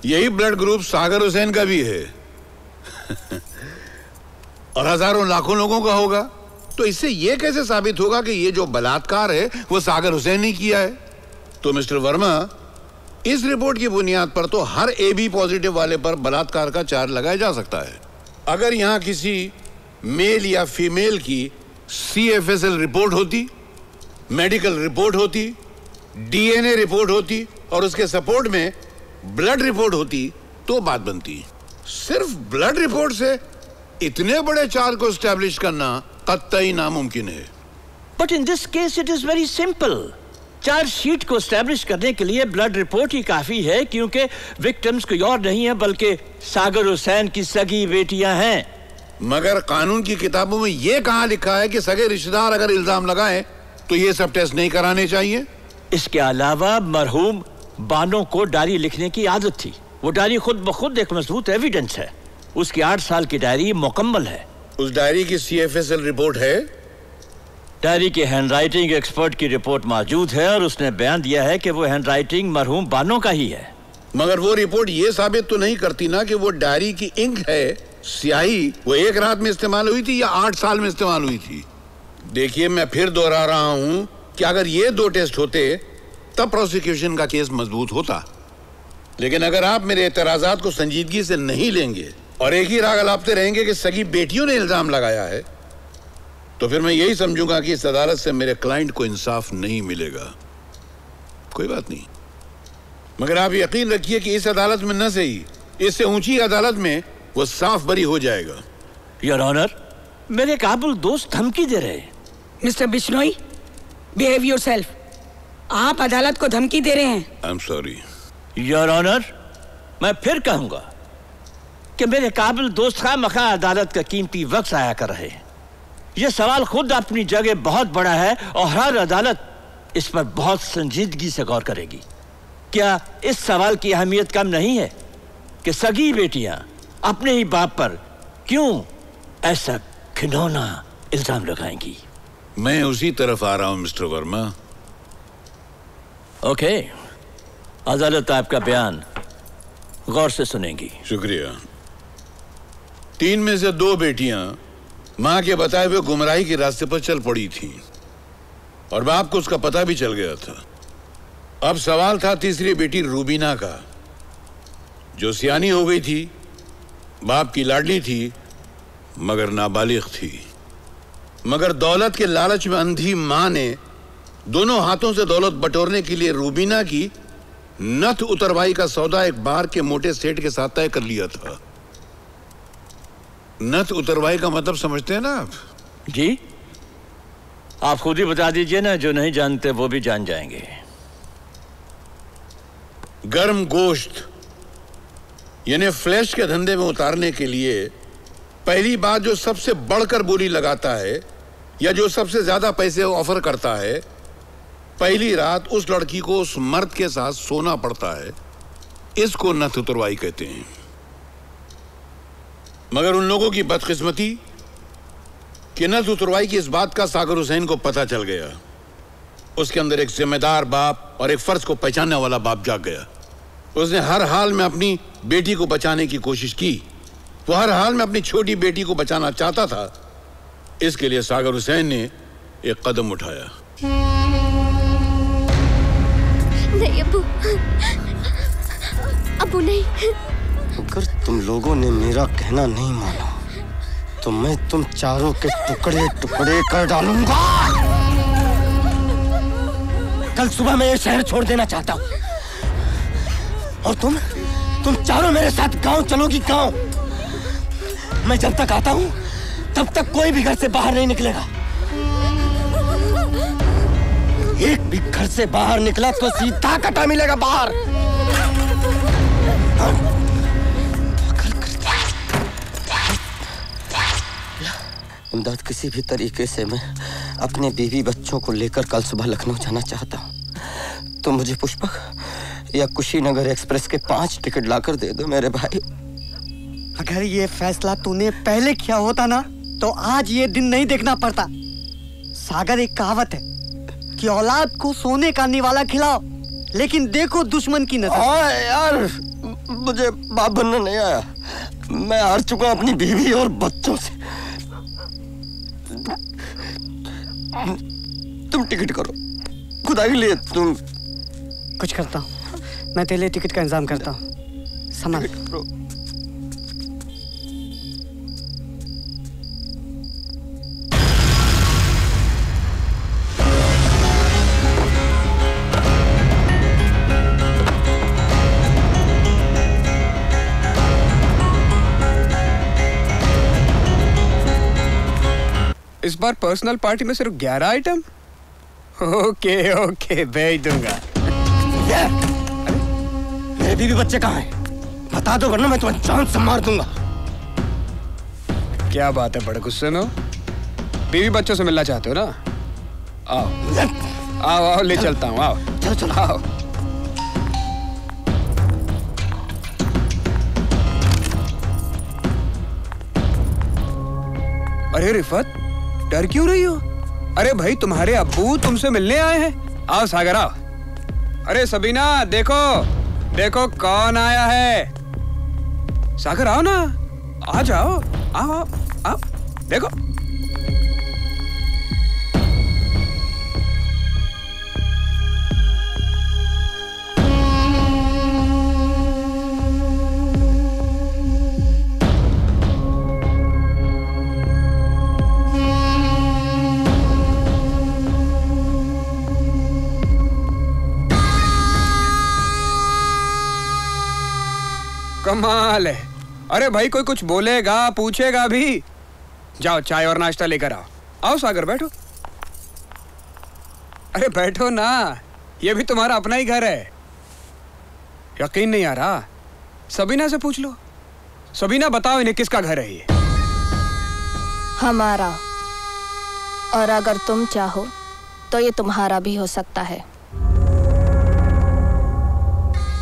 यही ब्लड ग्रुप सागर हुसैन का भी है। और हज़ारों लाखों लोगों का होगा। तो इससे यह कैसे साबित होगा कि ये जो बलात्कार है वो सागर हुसैन ने किया है? तो मिस्टर वर्मा, इस रिपोर्ट की बुनियाद पर तो हर ए बी पॉजिटिव वाले पर बलात्कार का चार्ज लगाया जा सकता है। अगर यहाँ किसी मेल या फीमेल की C F S L report होती मेडिकल रिपोर्ट होती डीएनए रिपोर्ट होती और उसके सपोर्ट में ब्लड रिपोर्ट होती तो बात बनती सिर्फ़ ब्लड रिपोर्ट से इतने बड़े चार्ज को स्टैब्लिश करना कतई नामुमकिन है। But in this case it is very simple chargesheet को स्टैब्लिश करने के लिए ब्लड रिपोर्ट ही काफ़ी है क्योंकि विक्टिम्स कोई और नहीं है बल्कि सागर हुसैन की सगी बेटियाँ हैं। मगर कानून की किताबों में यह कहाँ लिखा है कि सगे रिश्तेदार अगर इल्ज़ाम लगाएँ तो ये सब टेस्ट नहीं कराने चाहिए। इसके अलावा मरहूम बानो को डायरी लिखने की आदत थी। वो डायरी खुद ब खुद एक मज़बूत एविडेंस है। उसकी आठ साल की डायरी मुकम्मल है। उस डायरी की सीएफएसएल रिपोर्ट है। डायरी की हैंडराइटिंग एक्सपर्ट की रिपोर्ट मौजूद है और उसने बयान दिया है कि वो हैंडराइटिंग मरहूम बानो का ही है। मगर वो रिपोर्ट ये साबित तो नहीं करती ना कि वो डायरी की इंक है, स्याही, वो एक रात में इस्तेमाल हुई थी या आठ साल में इस्तेमाल हुई थी? देखिए, मैं फिर दोहरा रहा हूँ कि अगर ये दो टेस्ट होते, तब प्रोसिक्यूशन का केस मज़बूत होता। लेकिन अगर आप मेरे एतराजात को संजीदगी से नहीं लेंगे और एक ही राग अलापते रहेंगे कि सगी बेटियों ने इल्ज़ाम लगाया है तो फिर मैं यही समझूँगा कि इस अदालत से मेरे क्लाइंट को इंसाफ नहीं मिलेगा। कोई बात नहीं। मगर आप यकीन रखिए कि इस अदालत में न सही इससे ऊँची अदालत में वो साफ़ बरी हो जाएगा। योर ऑनर मेरे काबुल दोस्त धमकी दे रहे हैं। मिस्टर बिश्नोई बिहेव योरसेल्फ आप अदालत को धमकी दे रहे हैं। I am sorry your honour मैं फिर कहूँगा कि मेरे काबिल दोस्त खा मखा अदालत का कीमती वक्त आया कर रहे हैं। यह सवाल खुद अपनी जगह बहुत बड़ा है और हर अदालत इस पर बहुत संजीदगी से गौर करेगी। क्या इस सवाल की अहमियत कम नहीं है कि सगी बेटियाँ अपने ही बाप पर क्यों ऐसा खिलौना इल्ज़ाम लगाएँगी? मैं उसी तरफ़ आ रहा हूँ मिस्टर वर्मा। ओके। अदालत आपका बयान गौर से सुनेंगी। शुक्रिया। तीन में से दो बेटियाँ माँ के बताए हुए गुमराही के रास्ते पर चल पड़ी थी। और बाप को उसका पता भी चल गया था। अब सवाल था तीसरी बेटी रूबीना का। जो सियानी हो गई थी, बाप की लाडली थी, मगर नाबालिग थी। मगर दौलत के लालच में अंधी माँ ने दोनों हाथों से दौलत बटोरने के लिए रूबीना की नथ उतरवाई का सौदा एक बार के मोटे सेठ के साथ तय कर लिया था। नथ उतरवाई का मतलब समझते हैं ना आप? जी? आप खुद ही बता दीजिए ना जो नहीं जानते वो भी जान जाएँगे। गर्म गोश्त यानी फ्लैश के धंधे में उतारने के लिए पहली बात जो सबसे बढ़कर बोली लगाता है या जो सबसे ज़्यादा पैसे ऑफ़र करता है पहली रात उस लड़की को उस मर्द के साथ सोना पड़ता है इसको नथ उतरवाई कहते हैं। मगर उन लोगों की बदकिस्मती कि नथ उतरवाई की इस बात का सागर हुसैन को पता चल गया। उसके अंदर एक जिम्मेदार बाप और एक फ़र्ज़ को पहचानने वाला बाप जाग गया। उसने हर हाल में अपनी बेटी को बचाने की कोशिश की। वो हर हाल में अपनी छोटी बेटी को बचाना चाहता था। इसके लिए सागर हुसैन ने एक कदम उठाया। नहीं, अबू। अबू नहीं। अगर तुम लोगों ने मेरा कहना नहीं माना। तो मैं तुम चारों के टुकड़े टुकड़े कर डालूँगा। कल सुबह मैं ये शहर छोड़ देना चाहता हूँ। और तुम तुम चारों मेरे साथ गाँव चलोगी गाँव। मैं जब तक आता हूँ, तब तक कोई भी घर से बाहर नहीं निकलेगा। एक भी घर से बाहर निकला तो सीधा कटा मिलेगा बाहर। इमदाद किसी भी तरीके से मैं अपने बीवी बच्चों को लेकर कल सुबह लखनऊ जाना चाहता हूँ। तो मुझे पुष्पक या कुशीनगर एक्सप्रेस के पाँच टिकट लाकर दे दो मेरे भाई। अगर ये फैसला तूने पहले किया होता ना तो आज ये दिन नहीं देखना पड़ता। सागर एक कहावत है कि औलाद को सोने का निवाला खिलाओ लेकिन देखो दुश्मन की नज़र। हाँ यार मुझे बाप बनना नहीं आया। मैं हार चुका अपनी बीवी और बच्चों से। तुम टिकट करो। खुदा के लिए तुम कुछ करता हूँ। मैं तेरे लिए टिकट का इंतज़ाम करता हूँ। संभाल इस बार पर्सनल पार्टी में सिर्फ़ ग्यारह आइटम ओके ओके भेज दूँगा। मेरे बीवी बच्चे कहाँ हैं? बता दो वरना मैं तुम्हें जान से मार दूँगा। क्या बात है बड़े गुस्से में हो? बीवी बच्चों से मिलना चाहते हो ना? आओ। आओ आओ ले चलता हूँ आओ। चलो चलो। आओ। अरे रिफत डर क्यों रही हो? अरे भाई, तुम्हारे अब्बू तुमसे मिलने आए हैं। आओ, सागर, आओ। अरे सबीना, देखो देखो कौन आया है। सागर, आओ ना। आ जाओ, आओ आओ आओ। देखो। कमाल है। अरे भाई, कोई कुछ बोलेगा, पूछेगा भी। जाओ, चाय और नाश्ता लेकर आओ। आओ, सागर, बैठो। अरे बैठो ना, ये भी तुम्हारा अपना ही घर है। यकीन नहीं आ रहा। सबीना से पूछ लो। सबीना, बताओ इन्हें किसका घर है ये? हमारा। और अगर तुम चाहो तो ये तुम्हारा भी हो सकता है।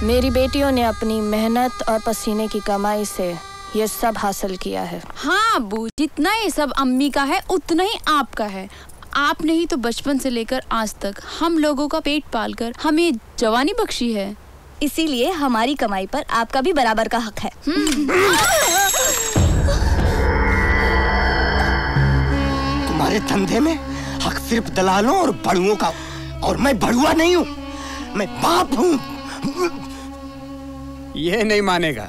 मेरी बेटियों ने अपनी मेहनत और पसीने की कमाई से ये सब हासिल किया है। हाँ अबू जितना ये सब अम्मी का है उतना ही आपका है। आपने ही तो बचपन से लेकर आज तक हम लोगों का पेट पालकर हमें जवानी बख्शी है। इसीलिए हमारी कमाई पर आपका भी बराबर का हक है। तुम्हारे धंधे में हक सिर्फ़ दलालों और बड़ुओं का और मैं बड़ुआ नहीं हूँ मैं बाप हूँ। ये नहीं मानेगा।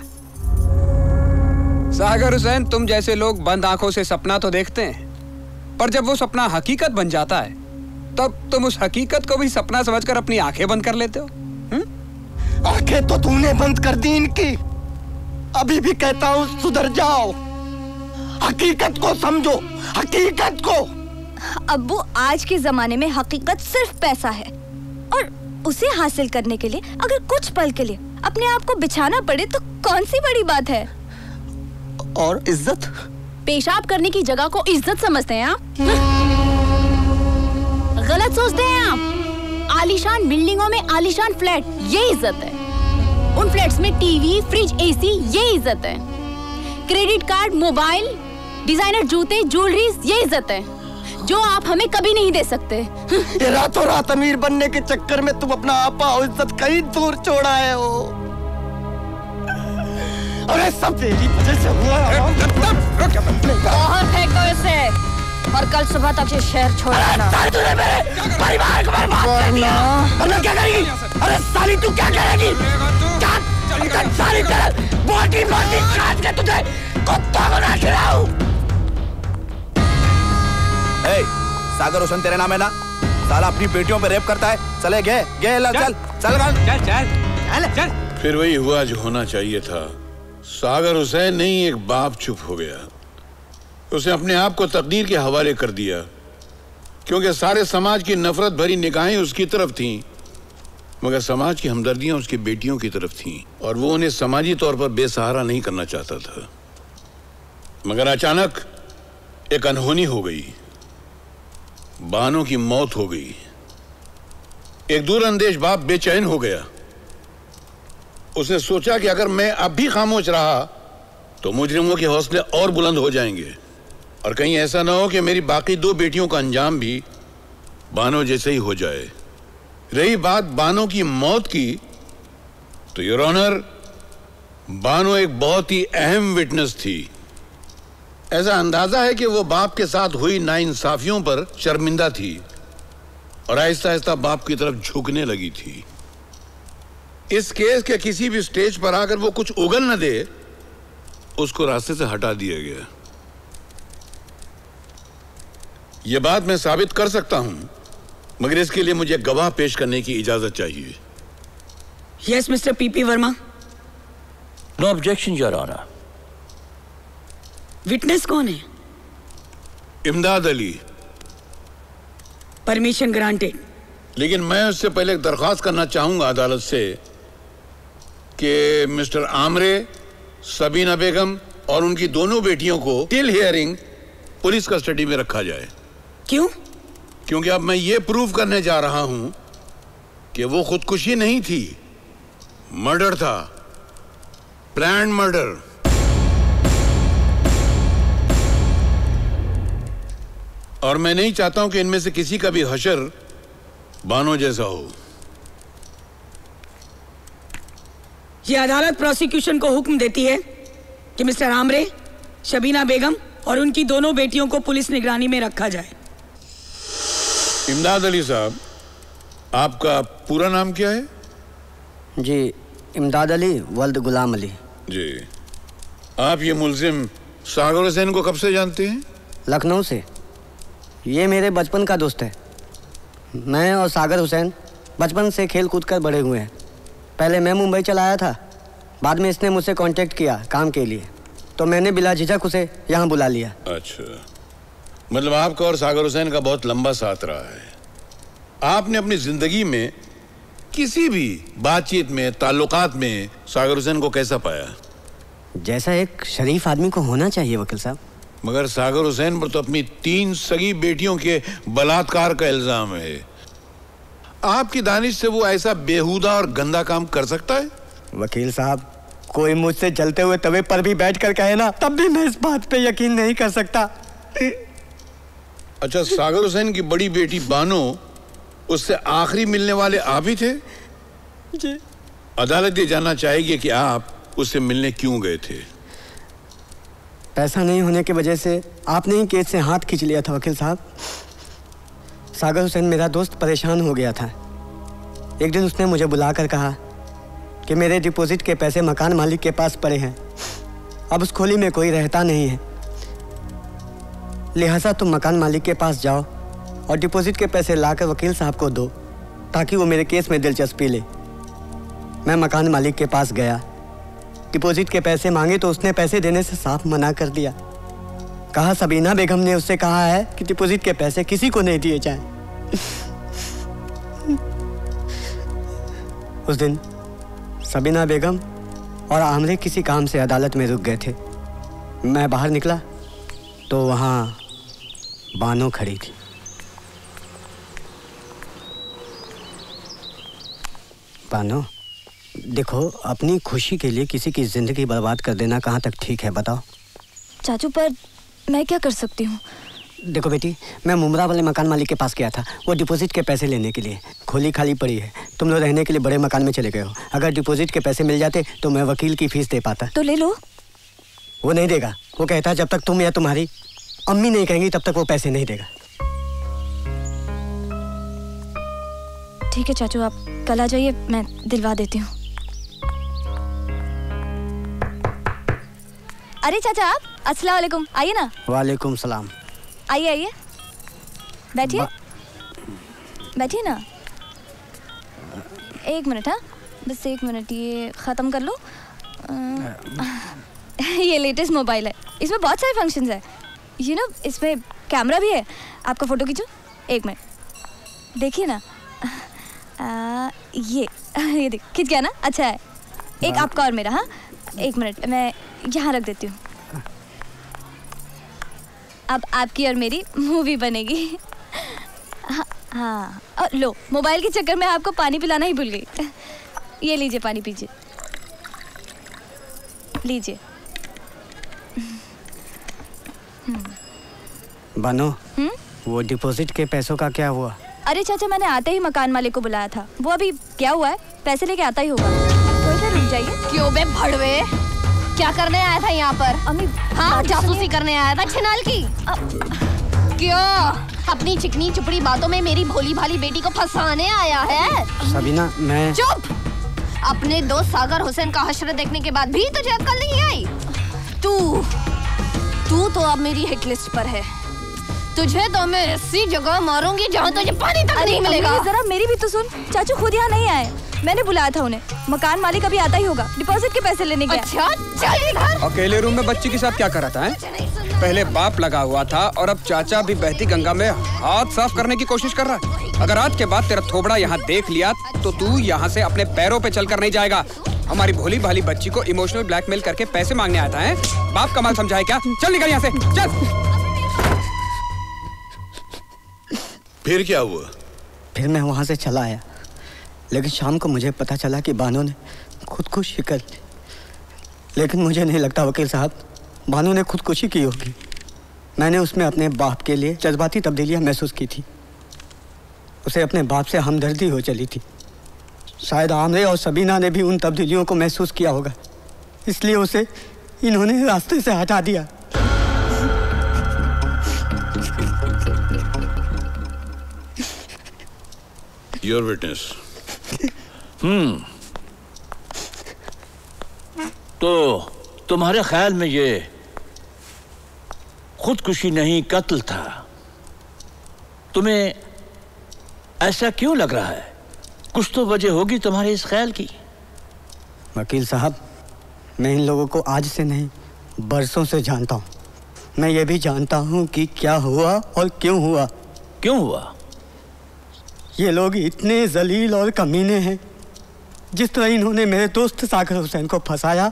सागर हुसैन तुम जैसे लोग बंद आँखों से सपना तो देखते हैं पर जब वो सपना हकीकत बन जाता है तब तुम उस हकीकत को भी सपना समझकर अपनी आँखें बंद कर लेते हो आँखें तो तूने बंद कर दी इनकी। अभी भी कहता हूँ सुधर जाओ। हकीकत को समझो हकीकत को। अब्बू आज के जमाने में हकीकत सिर्फ़ पैसा है और उसे हासिल करने के लिए अगर कुछ पल के लिए अपने आप को बिछाना पड़े तो कौन सी बड़ी बात है? और इज़्ज़त? पेशाब करने की जगह को इज़्ज़त समझते हैं आप? गलत सोचते हैं आप। आलीशान बिल्डिंगों में आलीशान फ्लैट ये इज़्ज़त है। उन फ्लैट्स में टीवी फ्रिज एसी ये इज़्ज़त है। क्रेडिट कार्ड मोबाइल डिज़ाइनर जूते ज्वेलरीज ये इज़्ज़त है। जो आप हमें कभी नहीं दे सकते। ये रातों रात अमीर बनने के चक्कर में तुम अपना आपा और इज़्ज़त कहीं दूर छोड़ा है। हो अरे सब तेरी वजह से हुआ बाहर फेंको इसे और कल सुबह तक ये शहर छोड़ देना। परिवार को बर्बाद कर दिया वरना क्या। करेगी? अरे साली तू क्या करेगी? क्या इधर सारी तरह बोटी बोटी काट के तुझे कुत्तों को ना खिलाऊं। ए, सागर रोशन तेरे नाम है ना? साला अपनी बेटियों पे रेप करता है। चले गए गए चल। चल चल चल। चल चल। फिर वही हुआ जो होना चाहिए था। सागर हुसैन नहीं एक बाप चुप हो गया। उसने अपने आप को तकदीर के हवाले कर दिया। क्योंकि सारे समाज की नफरत भरी निगाहें उसकी तरफ़ थीं। मगर समाज की हमदर्दियाँ उसकी बेटियों की तरफ़ थीं। और वो उन्हें समाजी तौर पर बेसहारा नहीं करना चाहता था। मगर अचानक एक अनहोनी हो गई। बानो की मौत हो गई। एक दूरअंदेश बाप बेचैन हो गया। उसने सोचा कि अगर मैं अब भी खामोश रहा तो मुजरिमों के हौसले और बुलंद हो जाएँगे। और कहीं ऐसा ना हो कि मेरी बाकी दो बेटियों का अंजाम भी बानो जैसे ही हो जाए। रही बात बानो की मौत की तो योर ऑनर, बानो एक बहुत ही अहम विटनेस थी। ऐसा अंदाज़ा है कि वो बाप के साथ हुई नाइंसाफियों पर शर्मिंदा थी और आहिस्ता आहिस्ता बाप की तरफ़ झुकने लगी थी। इस केस के किसी भी स्टेज पर आकर वो कुछ उगल न दे उसको रास्ते से हटा दिया गया। यह बात मैं साबित कर सकता हूँ मगर इसके लिए मुझे गवाह पेश करने की इजाज़त चाहिए। Yes mister PP Verma no objection your honour witness कौन है? इमदाद अली। Permission granted. लेकिन मैं उससे पहले एक दरख्वास्त करना चाहूँगा अदालत से कि मिस्टर आमरे सबीना बेगम और उनकी दोनों बेटियों को टिल हियरिंग पुलिस कस्टडी में रखा जाए। क्यों? क्योंकि अब मैं ये प्रूव करने जा रहा हूँ कि वो खुदकुशी नहीं थी। मर्डर था। Plan murder. और मैं नहीं चाहता हूँ कि इनमें से किसी का भी हशर बानो जैसा हो। ये अदालत प्रोसिक्यूशन को हुक्म देती है कि मिस्टर आमरे शबीना बेगम और उनकी दोनों बेटियों को पुलिस निगरानी में रखा जाए। इमदाद अली साहब आपका पूरा नाम क्या है? जी इमदाद अली वल्द गुलाम अली। जी। आप ये मुलजिम सागर हुसैन को कब से जानते हैं? लखनऊ से। ये मेरे बचपन का दोस्त है। मैं और सागर हुसैन बचपन से खेल कूद कर बड़े हुए हैं। पहले मैं मुंबई चला आया था बाद में इसने मुझसे कांटेक्ट किया काम के लिए। तो मैंने बिला झिझक उसे यहाँ बुला लिया। अच्छा। मतलब आपका और सागर हुसैन का बहुत लंबा साथ रहा है। आपने अपनी ज़िंदगी में किसी भी बातचीत में ताल्लुकात में सागर हुसैन को कैसा पाया? जैसा एक शरीफ आदमी को होना चाहिए वकील साहब। मगर सागर हुसैन पर तो अपनी तीन सगी बेटियों के बलात्कार का इल्ज़ाम है। आपकी दानिश से वो ऐसा बेहुदा और गंदा काम कर सकता है? वकील साहब कोई मुझसे जलते हुए तवे पर भी बैठ कर कहे ना तब भी मैं इस बात पे यकीन नहीं कर सकता। अच्छा सागर हुसैन की बड़ी बेटी बानो उससे आखिरी मिलने वाले आप ही थे? जी। अदालत ये जानना चाहेगी कि आप उससे मिलने क्यों गए थे? पैसा नहीं होने की वजह से आपने ही केस से हाथ खींच लिया था, वकील साहब। सागर हुसैन मेरा दोस्त परेशान हो गया था। एक दिन उसने मुझे बुलाकर कहा कि मेरे डिपॉजिट के पैसे मकान मालिक के पास पड़े हैं। अब उस खोली में कोई रहता नहीं है। लिहाजा तुम मकान मालिक के पास जाओ और डिपॉजिट के पैसे लाकर वकील साहब को दो, ताकि वो मेरे केस में दिलचस्पी ले। मैं मकान मालिक के पास गया। डिपॉजिट के पैसे मांगे तो उसने पैसे देने से साफ़ मना कर दिया। कहा, सबीना बेगम ने उससे कहा है कि डिपॉजिट के पैसे किसी को नहीं दिए जाएँ। उस दिन सबीना बेगम और आमरे किसी काम से अदालत में रुक गए थे। मैं बाहर निकला तो वहाँ बानो खड़ी थी। बानो? देखो अपनी खुशी के लिए किसी की ज़िंदगी बर्बाद कर देना कहाँ तक ठीक है बताओ। चाचू पर मैं क्या कर सकती हूँ? देखो बेटी मैं मुमरा वाले मकान मालिक के पास गया था वो डिपॉजिट के पैसे लेने के लिए। खोली खाली पड़ी है। तुम लोग रहने के लिए बड़े मकान में चले गए हो। अगर डिपॉजिट के पैसे मिल जाते तो मैं वकील की फ़ीस दे पाता। तो ले लो। वो नहीं देगा। वो कहता है जब तक तुम या तुम्हारी अम्मी नहीं कहेंगी तब तक वो पैसे नहीं देगा। ठीक है चाचू आप कल आ जाइए मैं दिलवा देती हूँ। अरे चाचा आप अस्सलाम वालेकुम। आइए ना। वालेकुम सलाम। आइए आइए। बैठिए। बैठिए ना। एक मिनट हाँ। बस एक मिनट ये ख़त्म कर लो। ये लेटेस्ट मोबाइल है। इसमें बहुत सारे फ़ंक्शंस है। यू नो इसमें कैमरा भी है। आपका फ़ोटो खींचो। एक मिनट। देखिए ना। आ, ये ये देख खींच गया ना? अच्छा है। एक आपका और मेरा हाँ। एक मिनट मैं यहाँ रख देती हूँ। अब आपकी और मेरी मूवी बनेगी। हाँ हाँ। और लो मोबाइल के चक्कर में आपको पानी पिलाना ही भूल गई। ये लीजिए पानी पीजिए। लीजिए। बानो हम्म? वो डिपॉजिट के पैसों का क्या हुआ? अरे चाचा मैंने आते ही मकान मालिक को बुलाया था। वो अभी क्या हुआ है? पैसे लेके आता ही होगा। रुक जाइए। क्यों बे भड़वे? क्या करने आया था यहाँ पर? अम्मी हाँ जासूसी करने आया था छिनाल की। क्यों? अपनी चिकनी चुपड़ी बातों में मेरी भोली भाली बेटी को फंसाने आया है। सबीना मैं चुप! अपने दोस्त सागर हुसैन का हश्र देखने के बाद भी तुझे अक्ल नहीं आई। तू तू तो अब मेरी हिट लिस्ट पर है। तुझे तो मैं ऐसी जगह मारूँगी जहाँ तुझे पानी तक नहीं मिलेगा। जरा मेरी भी तो सुन। चाचू खुद यहाँ नहीं आए। मैंने बुलाया था उन्हें। मकान मालिक अभी आता ही होगा। डिपॉजिट के पैसे लेने गया। अच्छा चल इधर। अकेले रूम में बच्ची के साथ क्या कर रहा था हैं? पहले बाप लगा हुआ था और अब चाचा भी बहती गंगा में हाथ साफ़ करने की कोशिश कर रहा है। अगर आज के बाद तेरा थोबड़ा यहाँ देख लिया तो तू यहाँ से अपने पैरों पे चलकर नहीं जाएगा। हमारी भोली भाली बच्ची को इमोशनल ब्लैकमेल करके पैसे मांगने आता है। बाप का माल समझाए क्या? चल निकल यहाँ से। चल। फिर क्या हुआ? फिर मैं वहाँ से चला आया। लेकिन शाम को मुझे पता चला कि बानो ने खुदकुशी कर ली। लेकिन मुझे नहीं लगता वकील साहब, बानो ने खुदकुशी की होगी। मैंने उसमें अपने बाप के लिए जज्बाती तब्दीलियाँ महसूस की थी। उसे अपने बाप से हमदर्दी हो चली थी। शायद आमरे और सबीना ने भी उन तब्दीलियों को महसूस किया होगा। इसलिए उसे इन्होंने रास्ते से हटा दिया। Your witness hmm. तो तुम्हारे ख्याल में ये खुदकुशी नहीं कत्ल था? तुम्हें ऐसा क्यों लग रहा है? कुछ तो वजह होगी तुम्हारे इस ख्याल की। वकील साहब मैं इन लोगों को आज से नहीं बरसों से जानता हूँ। मैं ये भी जानता हूँ कि क्या हुआ और क्यों हुआ। क्यों हुआ? ये लोग इतने जलील और कमीने हैं। जिस तरह इन्होंने मेरे दोस्त सागर हुसैन को फंसाया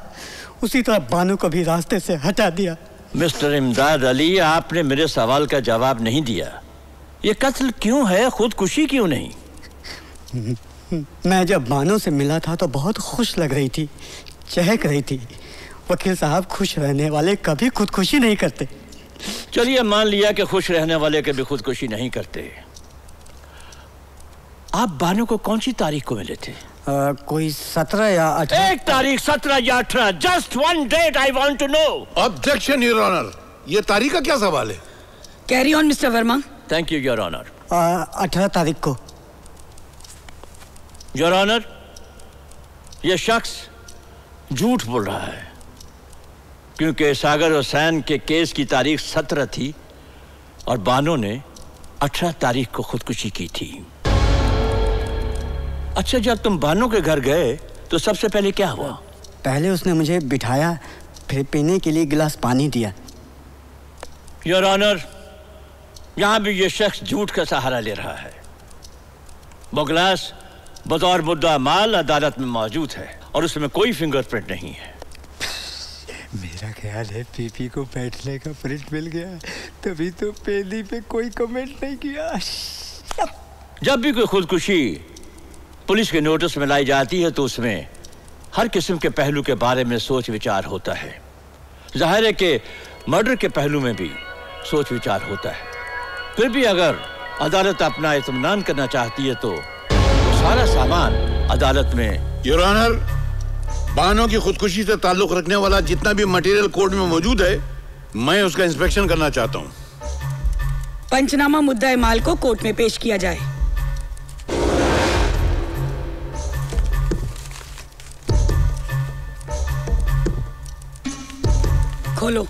उसी तरह बानू को भी रास्ते से हटा दिया। मिस्टर इमदाद अली आपने मेरे सवाल का जवाब नहीं दिया। ये कत्ल क्यों है? खुदकुशी क्यों नहीं? मैं जब बानो से मिला था तो बहुत खुश लग रही थी चहक रही थी। वकील साहब खुश रहने वाले कभी खुदकुशी नहीं करते। चलिए मान लिया कि खुश रहने वाले कभी खुदकुशी नहीं करते। आप बानो को कौन सी तारीख को मिले थे? आ, कोई सत्रह या अठारह? एक तारीख सत्रह या अठारह। Just one date I want to know objection your honour ये तारीख का क्या सवाल है? Carry on mister Verma thank you your honour अठारह तारीख को। योर ऑनर ये शख्स झूठ बोल रहा है। क्योंकि सागर हुसैन के केस की तारीख सत्रह थी और बानो ने अठारह तारीख को खुदकुशी की थी। अच्छा जब तुम बानो के घर गए तो सबसे पहले क्या हुआ? पहले उसने मुझे बिठाया फिर पीने के लिए गिलास पानी दिया। योर ऑनर यहाँ भी ये शख्स झूठ का सहारा ले रहा है। वो गिलास बतौर मुद्दा माल अदालत में मौजूद है और उसमें कोई फिंगरप्रिंट नहीं है। मेरा ख्याल है पीपी को बैठने का प्रिंट मिल गया। तभी तो पेली पे कोई कमेंट नहीं किया। जब भी कोई खुदकुशी पुलिस के नोटिस में लाई जाती है तो उसमें हर किस्म के पहलू के बारे में सोच विचार होता है। ज़ाहिर है कि मर्डर के पहलू में भी सोच विचार होता है। फिर भी अगर अदालत अपना इतमान करना चाहती है तो सारा सामान अदालत में योर ऑनर बानो की खुदकुशी से ताल्लुक रखने वाला जितना भी मटेरियल कोर्ट में मौजूद है मैं उसका इंस्पेक्शन करना चाहता हूँ। पंचनामा मुद्दा माल को कोर्ट में पेश किया जाए। खोलो।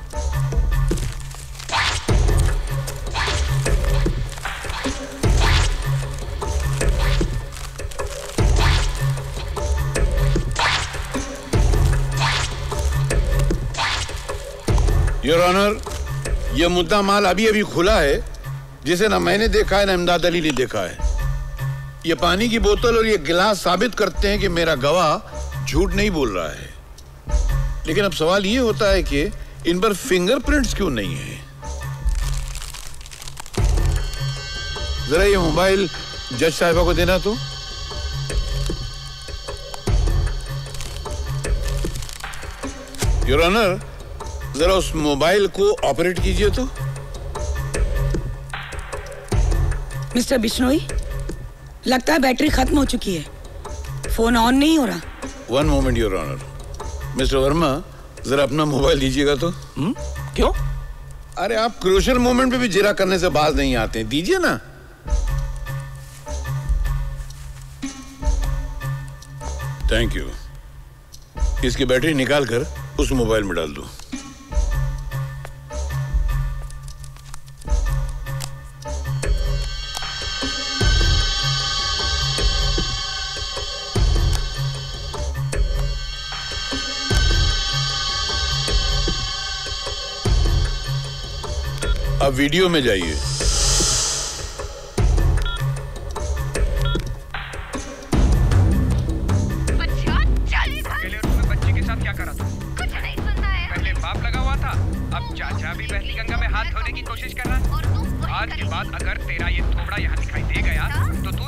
योर ऑनर यह मुद्दा माल अभी अभी खुला है, जिसे ना मैंने देखा है, ना इमदाद अली ने देखा है। ये पानी की बोतल और ये गिलास साबित करते हैं कि मेरा गवाह झूठ नहीं बोल रहा है। लेकिन अब सवाल ये होता है कि इन पर फिंगरप्रिंट्स क्यों नहीं है? जरा ये मोबाइल जज साहिबा को देना तो। योर ऑनर जरा उस मोबाइल को ऑपरेट कीजिए तो। मिस्टर बिश्नोई लगता है बैटरी खत्म हो चुकी है। फ़ोन ऑन नहीं हो रहा। One moment your honour mister Verma जरा अपना मोबाइल लीजिएगा तो। हुँ? क्यों? अरे आप क्रूशल मोमेंट पे भी जिरा करने से बाज नहीं आते दीजिए ना। थैंक यू इसकी बैटरी निकाल कर उस मोबाइल में डाल दो।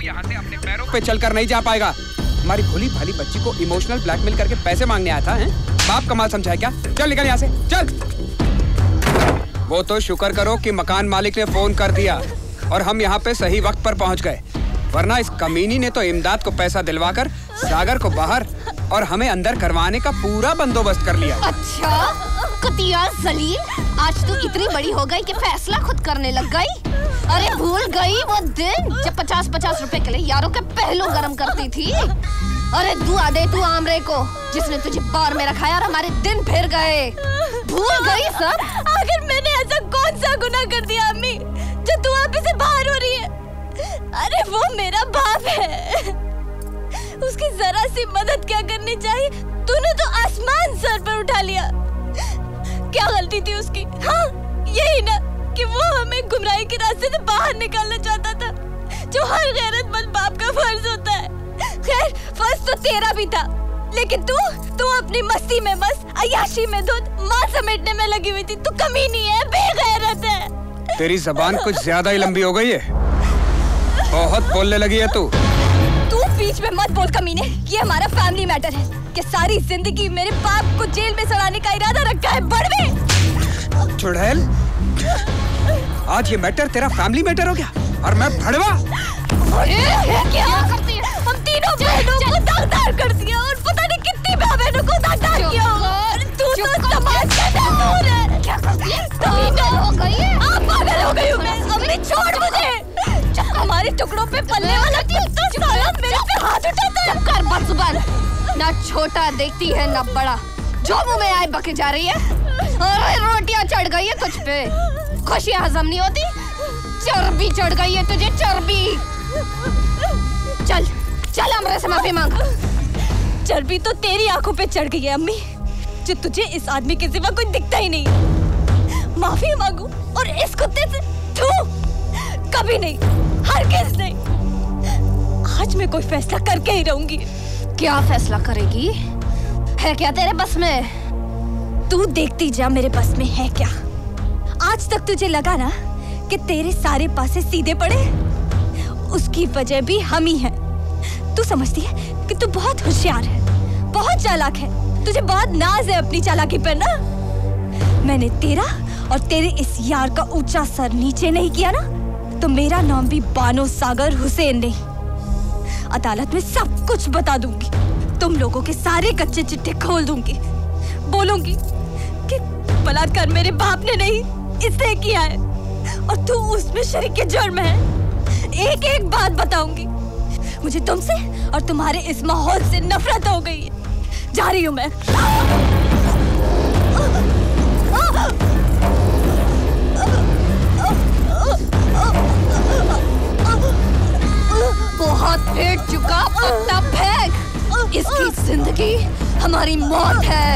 यहाँ से अपने पैरों पे चलकर नहीं जा पाएगा। हमारी भोली भाली बच्ची को इमोशनल ब्लैकमेल करके पैसे मांगने आया था हैं? बाप कमाल समझाया क्या? चल निकल यहाँ से चल। वो तो शुक्र करो कि मकान मालिक ने फ़ोन कर दिया और हम यहाँ पे सही वक्त पर पहुँच गए। वरना इस कमीनी ने तो इमदाद को पैसा दिलवाकर सागर को बाहर और हमें अंदर करवाने का पूरा बंदोबस्त कर लिया। अच्छा कुतिया जलील आज तू इतनी बड़ी हो गई कि फैसला खुद करने लग गई। अरे भूल गई वो दिन जब पचास पचास रुपए के लिए यारों के पहलू गर्म करती थी। अरे दुआ दे तू आमरे को, जिसने तुझे बार में रखाया और हमारे दिन फिर गए। भूल गई सब? आखिर मैंने ऐसा कौन सा गुनाह कर दिया, अम्मी, जो तू आप से बाहर हो रही है? अरे वो मेरा बाप है। उसकी जरा सी मदद क्या करनी चाहिए? तूने तो आसमान सर पर उठा लिया। क्या गलती थी उसकी? हाँ यही ना कि वो हमें गुमराही के रास्ते से बाहर निकालना चाहता था, जो हर गैरतमंद बाप का फ़र्ज़ होता है। खैर, फ़र्ज़ तो तेरा भी था। लेकिन तू तू अपनी मस्ती में मस्त अयाशी में धुत माँ समेटने में लगी हुई थी। तू कमी नहीं है बेगैरत है। तेरी जबान कुछ ज़्यादा ही लंबी हो गई है। बहुत बोलने लगी है तू। तू बीच में मत बोल कमीने। ये हमारा फैमिली मैटर है कि सारी ज़िंदगी मेरे बाप को जेल में सड़ाने का इरादा रखा है बड़वे। चुड़ैल आज ये मैटर तेरा फैमिली मैटर हो गया और मैं भड़वा क्या करती है? तीनों बहनों को दागदार कर दिया और पता नहीं कितनी बहनों को दागदार किया। और तू तो समाज का है। क्या करती है? पागल हो गई है? आप पागल हो गई हो मैं। अभी छोड़ मुझे। हमारे टुकड़ों पे पलने वाला तो साला मेरे पे हाथ उठाता है। कर ना छोटा देखती है ना बड़ा। जो मुँह में आए बके जा रही है। अरे रोटियाँ चढ़ गई है तुझ पे। खुशियाँ हजम नहीं होती। चर्बी चढ़ गई है तुझे चर्बी। चल। चल हमरे से माफ़ी मांग। चर्बी तो तेरी आँखों पे चढ़ गई है अम्मी। जो तुझे इस आदमी के सिवा कोई दिखता ही नहीं। माफ़ी मांगू और इस कुत्ते से तू कभी नहीं हर किस नहीं आज मैं कोई फैसला करके ही रहूँगी। क्या फैसला करेगी? है क्या तेरे बस में? तू देखती जा मेरे बस में है क्या? आज तक तुझे लगा ना कि तेरे सारे पासे सीधे पड़े? उसकी वजह भी हम ही है। तू समझती है कि तू बहुत होशियार है, बहुत चालाक है। तुझे बहुत नाज है अपनी चालाकी पर, ना? मैंने तेरा और तेरे इस यार का ऊँचा सर नीचे नहीं किया, ना? तो मेरा नाम भी बानो सागर हुसैन नहीं। अदालत में सब कुछ बता दूँगी। तुम लोगों के सारे कच्चे चिट्ठे खोल दूँगी। बोलूँगी कि बलात्कार मेरे बाप ने नहीं, इसने किया है। और तू उसमें शरीक के जुर्म है। एक एक बात बताऊँगी। मुझे तुमसे और तुम्हारे इस माहौल से नफरत हो गई जा रही हूँ मैं। बहुत फेंक चुका पत्ता फेंक। इसकी ज़िंदगी हमारी मौत है।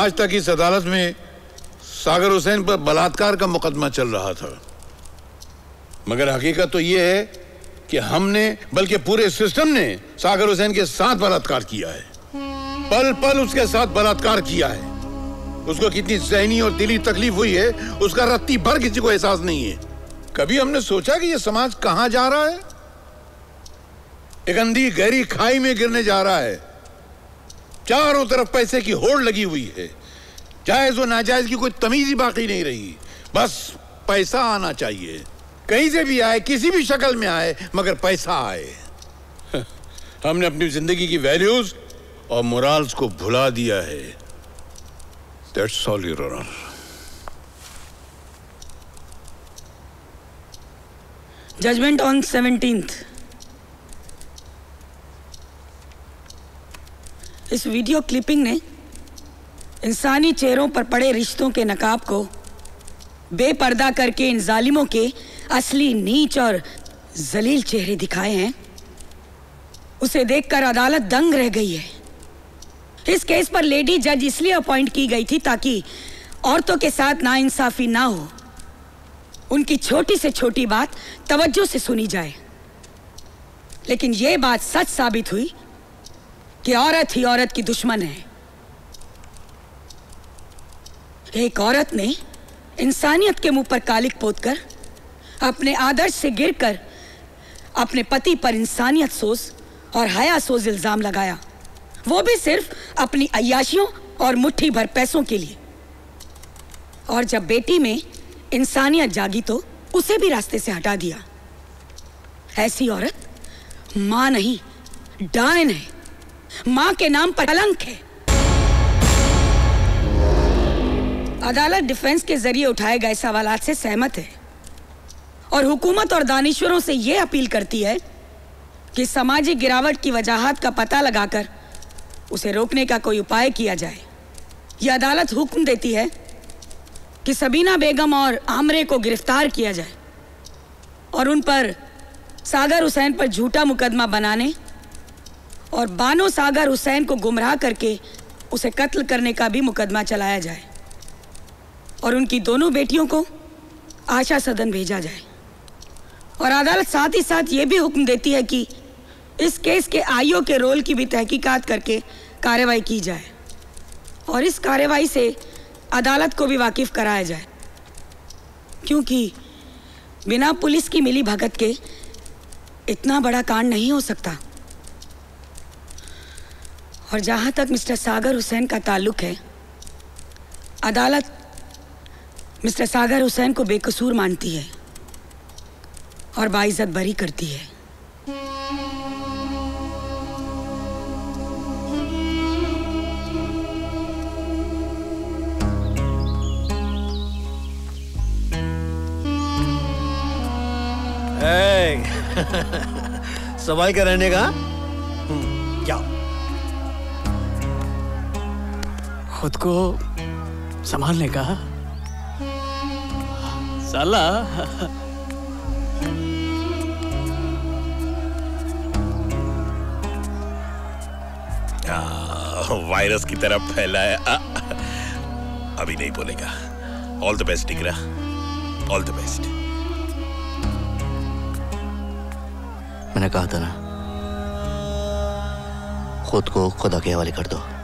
आज तक इस अदालत में सागर हुसैन पर बलात्कार का मुकदमा चल रहा था। मगर हकीकत तो यह है कि हमने, बल्कि पूरे सिस्टम ने सागर हुसैन के साथ बलात्कार किया है। पल पल उसके साथ बलात्कार किया है। उसको कितनी जहनी और दिली तकलीफ़ हुई है, उसका रत्ती भर किसी को एहसास नहीं है। कभी हमने सोचा कि यह समाज कहाँ जा रहा है? एक अंधी गहरी खाई में गिरने जा रहा है। चारों तरफ़ पैसे की होड़ लगी हुई है। जायज़ और नाजायज की कोई तमीज ही बाकी नहीं रही। बस पैसा आना चाहिए। कहीं से भी आए किसी भी शक्ल में आए मगर पैसा आए। हमने अपनी ज़िंदगी की वैल्यूज़ और मोरल्स को भुला दिया है। That's all your honour judgement on seventeenth इस वीडियो क्लिपिंग ने इंसानी चेहरों पर पड़े रिश्तों के नकाब को बेपर्दा करके इन जालिमों के असली नीच और जलील चेहरे दिखाए हैं। उसे देखकर अदालत दंग रह गई है। इस केस पर लेडी जज इसलिए अपॉइंट की गई थी ताकि औरतों के साथ नाइंसाफी ना हो। उनकी छोटी से छोटी बात तवज्जो से सुनी जाए। लेकिन यह बात सच साबित हुई कि औरत ही औरत की दुश्मन है। एक औरत ने इंसानियत के मुँह पर कालिक पोतकर अपने आदर्श से गिरकर अपने पति पर इंसानियत सोच और हया सोच इल्ज़ाम लगाया। वो भी सिर्फ़ अपनी अयाशियों और मुट्ठी भर पैसों के लिए। और जब बेटी में इंसानियत जागी तो उसे भी रास्ते से हटा दिया। ऐसी औरत माँ नहीं, डायन है। माँ के नाम पर कलंक है। अदालत डिफेंस के ज़रिए उठाए गए सवाल से सहमत है। और हुकूमत और दानिश्वरों से यह अपील करती है कि सामाजिक गिरावट की वजाहत का पता लगाकर उसे रोकने का कोई उपाय किया जाए। यह अदालत हुक्म देती है कि सबीना बेगम और आमरे को गिरफ़्तार किया जाए और उन पर सागर हुसैन पर झूठा मुकदमा बनाने और बानो सागर हुसैन को गुमराह करके उसे कत्ल करने का भी मुकदमा चलाया जाए और उनकी दोनों बेटियों को आशा सदन भेजा जाए। और अदालत साथ ही साथ ये भी हुक्म देती है कि इस केस के आईओ के रोल की भी तहकीकात करके कार्रवाई की जाए और इस कार्रवाई से अदालत को भी वाकिफ कराया जाए, क्योंकि बिना पुलिस की मिली भगत के इतना बड़ा कांड नहीं हो सकता। और जहाँ तक मिस्टर सागर हुसैन का ताल्लुक है अदालत मिस्टर सागर हुसैन को बेकसूर मानती है और बाइज्जत बरी करती है। सवाल का रहने का? हम्म, जाओ खुद को संभालने का। साला। वायरस की तरह फैला है। आ, अभी नहीं बोलेगा। All the best Tikra all the best मैंने कहा था ना खुद को खुदा के हवाले कर दो।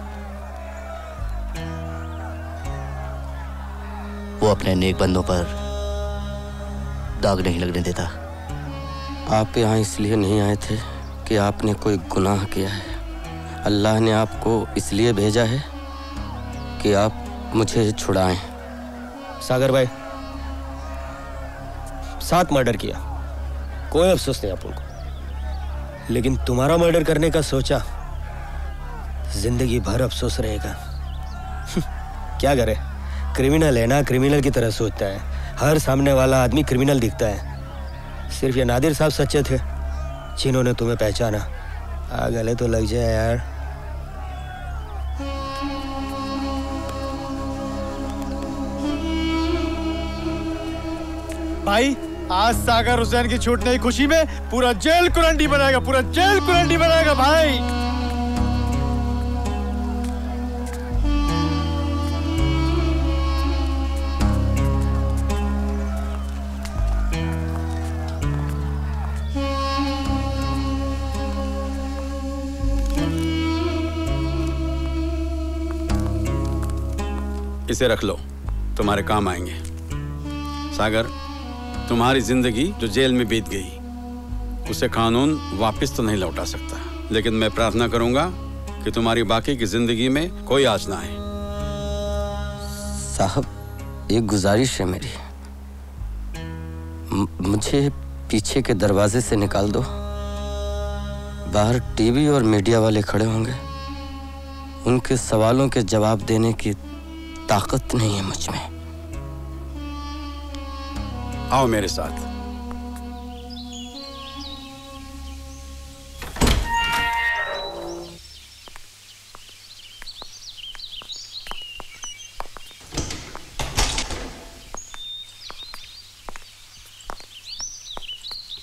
वो अपने नेक बंदों पर दाग नहीं लगने देता। आप यहाँ इसलिए नहीं आए थे कि आपने कोई गुनाह किया है। अल्लाह ने आपको इसलिए भेजा है कि आप मुझे छुड़ाएँ। सागर भाई सात मर्डर किया। कोई अफसोस नहीं अपन को लेकिन तुम्हारा मर्डर करने का सोचा ज़िंदगी भर अफसोस रहेगा। क्या करे? क्रिमिनल है ना क्रिमिनल की तरह सोचता है। हर सामने वाला आदमी क्रिमिनल दिखता है। सिर्फ़ ये नादिर साहब सच्चे थे, जिन्होंने तुम्हें पहचाना। आ गले तो लग जाए यार। भाई, आज सागर हुसैन की छूटने की खुशी में पूरा जेल कुरंडी बनाएगा, पूरा जेल कुरंडी बनाएगा भाई। इसे रख लो। तुम्हारे काम आएँगे। सागर, तुम्हारी ज़िंदगी जो जेल में बीत गई, उसे कानून वापस तो नहीं लौटा सकता। लेकिन मैं प्रार्थना करूँगा कि तुम्हारी बाकी की ज़िंदगी में कोई आज ना आए। साहब एक गुजारिश है मेरी। मुझे पीछे के दरवाजे से निकाल दो। बाहर टीवी और मीडिया वाले खड़े होंगे। उनके सवालों के जवाब देने की ताकत नहीं है मुझमें। आओ मेरे साथ।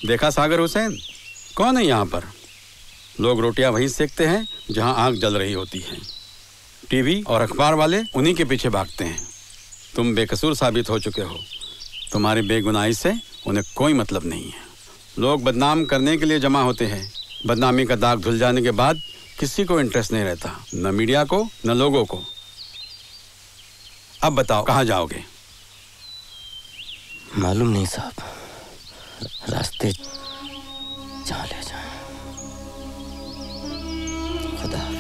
देखा सागर हुसैन? कौन है यहाँ पर? लोग रोटियाँ वहीं सेकते हैं, जहाँ आग जल रही होती है। टीवी और अखबार वाले उन्हीं के पीछे भागते हैं। तुम बेकसूर साबित हो चुके हो। तुम्हारी बेगुनाही से उन्हें कोई मतलब नहीं है। लोग बदनाम करने के लिए जमा होते हैं। बदनामी का दाग धुल जाने के बाद किसी को इंटरेस्ट नहीं रहता, न मीडिया को, न लोगों को। अब बताओ, कहाँ जाओगे? मालूम नहीं साहब। रास्ते जहाँ ले जाए। खुदा।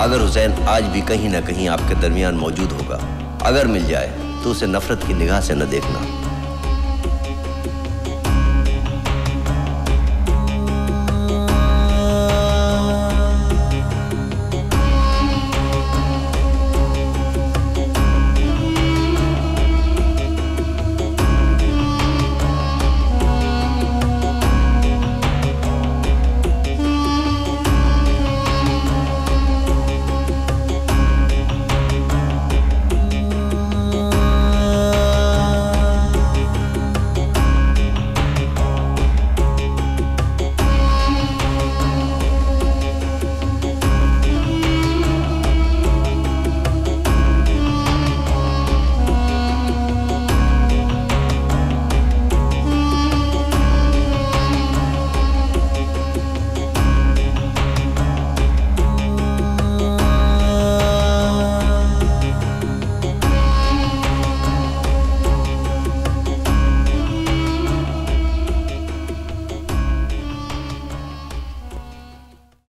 सागर हुसैन आज भी कहीं ना कहीं आपके दरमियान मौजूद होगा। अगर मिल जाए तो उसे नफरत की निगाह से न देखना।